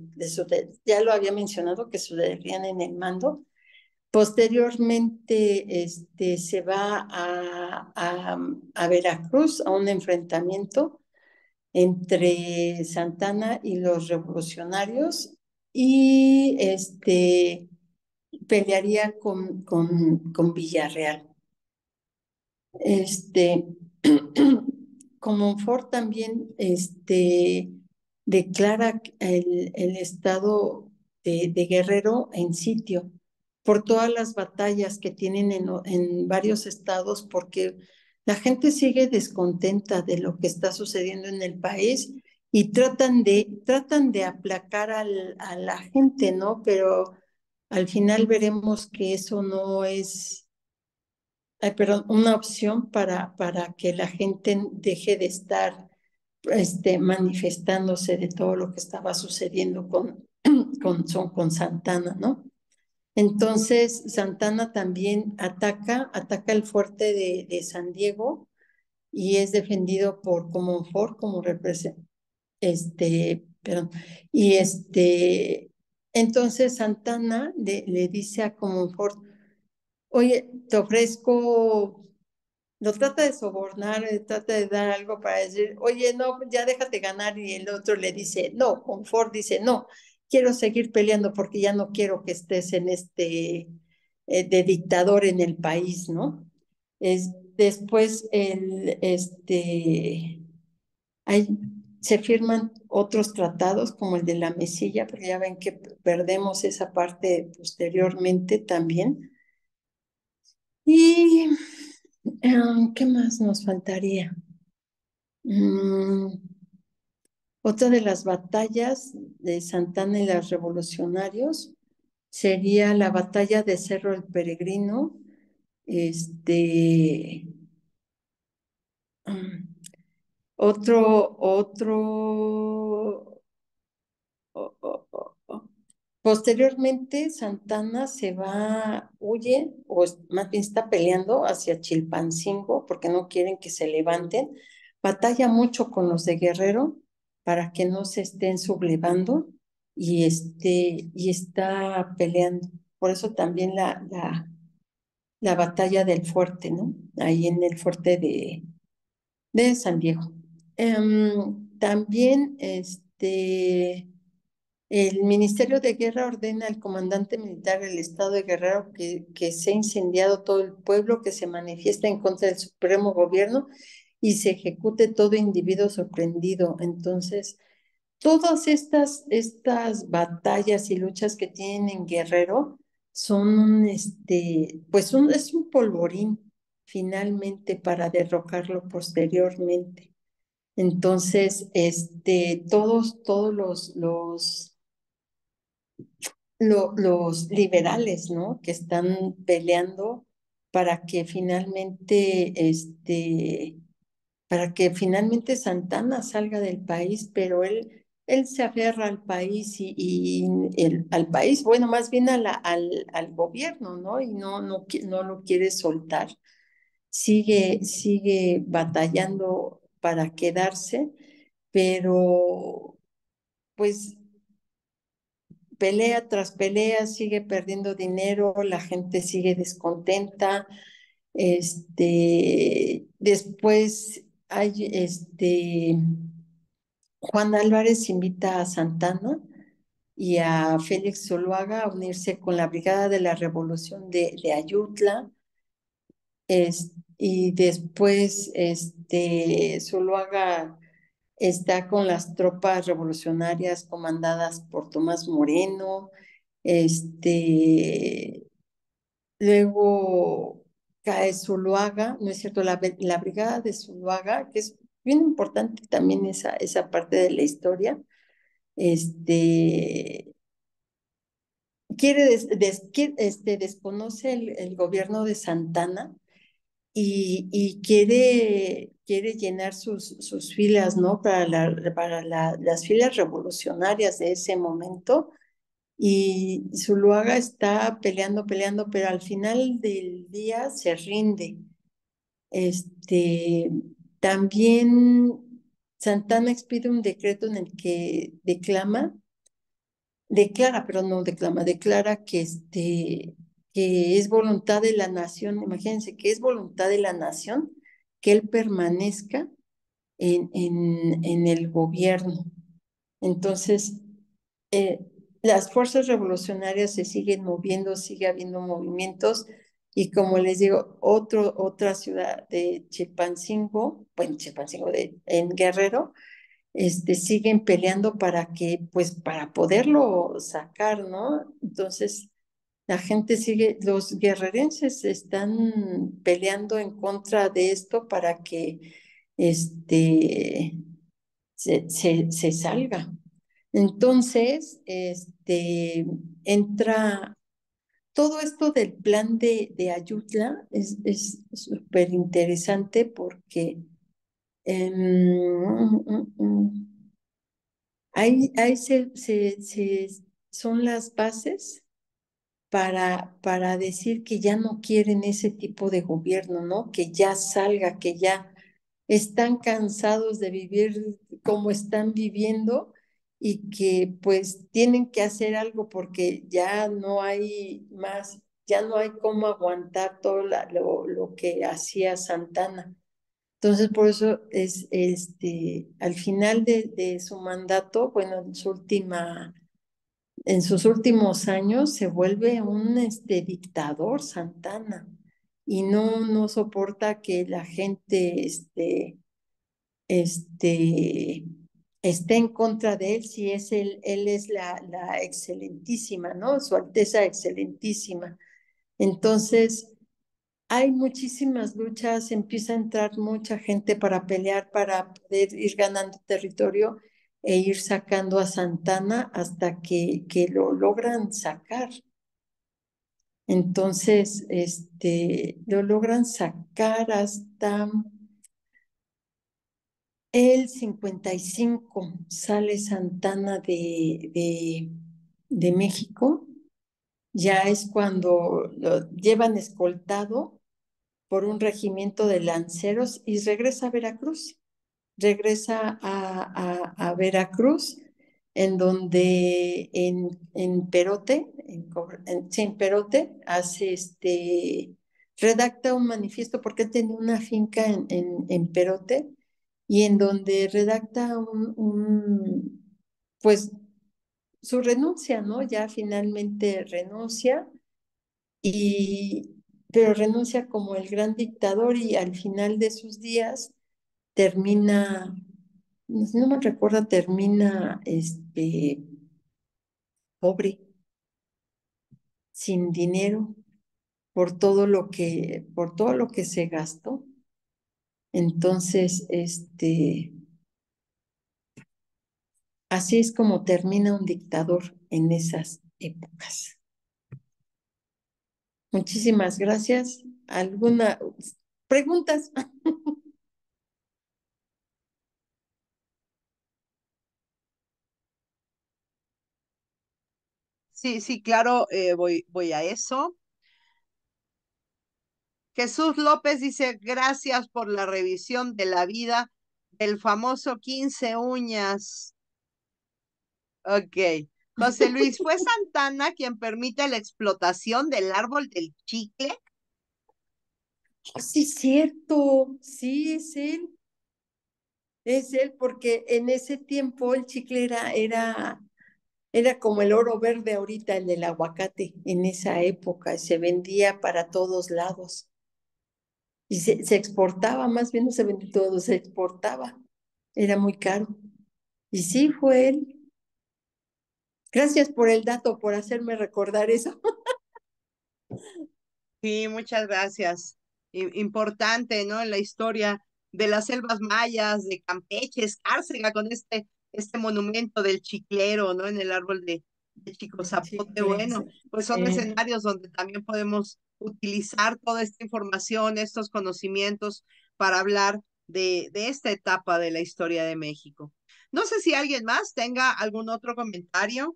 ya lo había mencionado que sucederían en el mando. Posteriormente este, se va a, a, Veracruz a un enfrentamiento entre Santana y los revolucionarios y este, pelearía con, con, con Villarreal. Este, [CLEARS THROAT] como Ford también este, declara el, estado de, Guerrero en sitio por todas las batallas que tienen en, varios estados, porque la gente sigue descontenta de lo que está sucediendo en el país y tratan de, tratan de aplacar a la gente, ¿no? Pero al final veremos que eso no es perdón, una opción para, para que la gente deje de estar este, manifestándose de todo lo que estaba sucediendo con, [CLEARS THROAT] con, con Santana, ¿no? Entonces, Santana también ataca, ataca el fuerte de, San Diego y es defendido por Comonfort como representante, este, perdón, y este, entonces Santana le dice a Comonfort, oye, te ofrezco, lo trata de sobornar, trata de dar algo para decir, oye, no, ya déjate ganar, y el otro le dice, no, Confort dice, no, quiero seguir peleando porque ya no quiero que estés en este, eh, de dictador en el país, ¿no? Es, después, el, este, hay, se firman otros tratados como el de la mesilla, porque ya ven que perdemos esa parte posteriormente también. ¿Y em, qué más nos faltaría? Mm, otra de las batallas de Santana y los revolucionarios sería la batalla de Cerro el Peregrino. Este, mm, otro, otro, Posteriormente, Santana se va, huye, o más bien está peleando hacia Chilpancingo porque no quieren que se levanten. Batalla mucho con los de Guerrero para que no se estén sublevando y, este, y está peleando. Por eso también la, la, la batalla del fuerte, ¿no? Ahí en el fuerte de, de San Diego. Em, también este, el Ministerio de Guerra ordena al comandante militar del Estado de Guerrero que, que se ha incendiado todo el pueblo, que se manifiesta en contra del Supremo Gobierno y se ejecute todo individuo sorprendido. Entonces, todas estas, estas batallas y luchas que tienen en Guerrero son un, este, pues un, es un polvorín finalmente para derrocarlo posteriormente. Entonces, este, todos, todos los, los, los liberales, ¿no? Que están peleando para que finalmente, este, para que finalmente Santana salga del país, pero él, él se aferra al país y, el, al país, bueno, más bien a al, al gobierno, ¿no? Y no, no, no lo quiere soltar sigue, sigue batallando para quedarse, pero pues pelea tras pelea, sigue perdiendo dinero, la gente sigue descontenta. Este, después hay este Juan Álvarez invita a Santana y a Félix Zuluaga a unirse con la Brigada de la Revolución de, Ayutla y después este, Zuluaga está con las tropas revolucionarias comandadas por Tomás Moreno. Este, luego cae Zuluaga, ¿no es cierto? La, la brigada de Zuluaga, que es bien importante también esa, esa parte de la historia, este, quiere, este, desconoce el, el, gobierno de Santana y, quiere, quiere llenar sus, sus filas, ¿no? Para, la, para las filas revolucionarias de ese momento. Y Zuluaga está peleando, peleando, pero al final del día se rinde. Este, también Santana expide un decreto en el que declama, declara, pero no declama, declara que este, que es voluntad de la nación, imagínense que es voluntad de la nación que él permanezca en, en, el gobierno. Entonces, eh, las fuerzas revolucionarias se siguen moviendo, sigue habiendo movimientos y como les digo, otro, otra ciudad de Chilpancingo, bueno, Chilpancingo de, en Guerrero, este, siguen peleando para que, pues, para poderlo sacar, ¿no? Entonces, la gente sigue, los guerrerenses están peleando en contra de esto para que este, se, se, salga. Entonces, este, entra todo esto del plan de, de Ayutla es súper interesante porque em, ahí, ahí se, se, son las bases para, para decir que ya no quieren ese tipo de gobierno, ¿no? Que ya salga, que ya están cansados de vivir como están viviendo y que pues tienen que hacer algo porque ya no hay más, ya no hay cómo aguantar todo lo, lo que hacía Santana. Entonces, por eso es este, al final de, de su mandato, bueno, en su última en sus últimos años se vuelve un este, dictador Santana y no, no soporta que la gente este, este, esté en contra de él si es él, él es la, la excelentísima, ¿no? Su Alteza excelentísima. Entonces, hay muchísimas luchas, empieza a entrar mucha gente para pelear, para poder ir ganando territorio e ir sacando a Santana hasta que, que lo logran sacar. Entonces, este, lo logran sacar hasta el 55, sale Santana de, de, de México ya es cuando lo llevan escoltado por un regimiento de lanceros y regresa a Veracruz. Regresa a, a, Veracruz, en donde en, en Perote, en, Perote, hace este, redacta un manifiesto porque tenía una finca en, en, Perote y en donde redacta un, un, pues su renuncia, ¿no? Ya finalmente renuncia y pero renuncia como el gran dictador y al final de sus días termina, no me recuerdo, termina este pobre, sin dinero, por todo lo que, por todo lo que se gastó. Entonces, este, así es como termina un dictador en esas épocas. Muchísimas gracias. ¿Alguna preguntas? [LAUGHS] Sí, sí, claro, eh, voy, voy a eso. Jesús López dice, gracias por la revisión de la vida del famoso 15 uñas. Ok. José Luis, ¿fue [LAUGHS] Santana quien permite la explotación del árbol del chicle? Sí, cierto, sí, es él. Es él, porque en ese tiempo el chicle era, era, era como el oro verde ahorita, el del aguacate, en esa época, se vendía para todos lados. Y se, exportaba, más bien no se vendía todo, se exportaba. Era muy caro. Y sí, fue él. Gracias por el dato, por hacerme recordar eso. [LAUGHS] Sí, muchas gracias. Importante, ¿no? En la historia de las selvas mayas, de Campeche, Escárcega, con este, este monumento del chiclero, ¿no? En el árbol de, Chico Zapote. Bueno, pues son escenarios donde también podemos utilizar toda esta información, estos conocimientos para hablar de, de esta etapa de la historia de México. No sé si alguien más tenga algún otro comentario.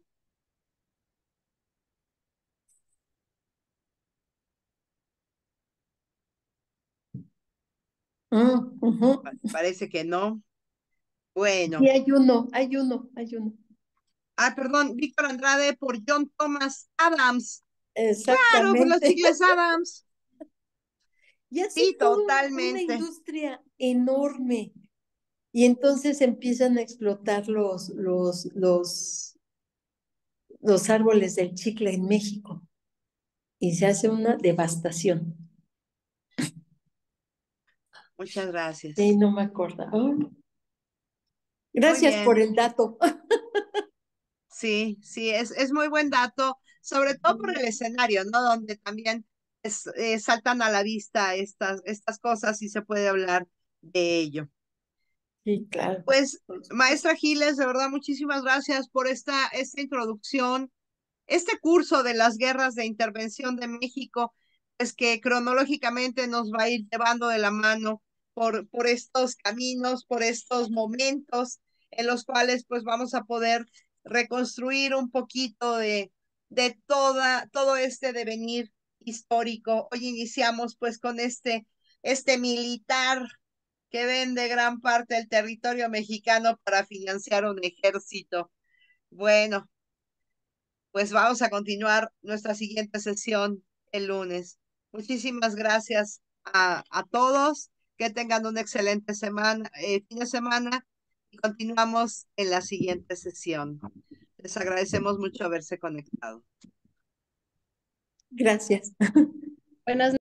Mm, parece que no. Bueno. Sí, hay uno, hay uno, hay uno. Ah, perdón, Víctor Andrade por John Thomas Adams. Claro, por los chicles Adams. [LAUGHS] Y así sí, totalmente. Una industria enorme. Y entonces empiezan a explotar los, los, los, los árboles del chicle en México. Y se hace una devastación. Muchas gracias. Sí, no me acuerdo. Gracias por el dato. [LAUGHS] Sí, sí, es, es muy buen dato, sobre todo por el escenario, ¿no? Donde también eh, saltan a la vista estas, estas cosas y se puede hablar de ello. Sí, claro. Pues, maestra Giles, de verdad, muchísimas gracias por esta, esta introducción, este curso de las guerras de intervención de México, es que cronológicamente nos va a ir llevando de la mano por, por estos caminos, por estos momentos en los cuales pues vamos a poder reconstruir un poquito de, de toda, todo este devenir histórico. Hoy iniciamos pues con este, este militar que vende gran parte del territorio mexicano para financiar un ejército. Bueno, pues vamos a continuar nuestra siguiente sesión el lunes. Muchísimas gracias a, a todos. Que tengan una excelente semana, eh, fin de semana continuamos en la siguiente sesión. Les agradecemos mucho haberse conectado. Gracias. Buenas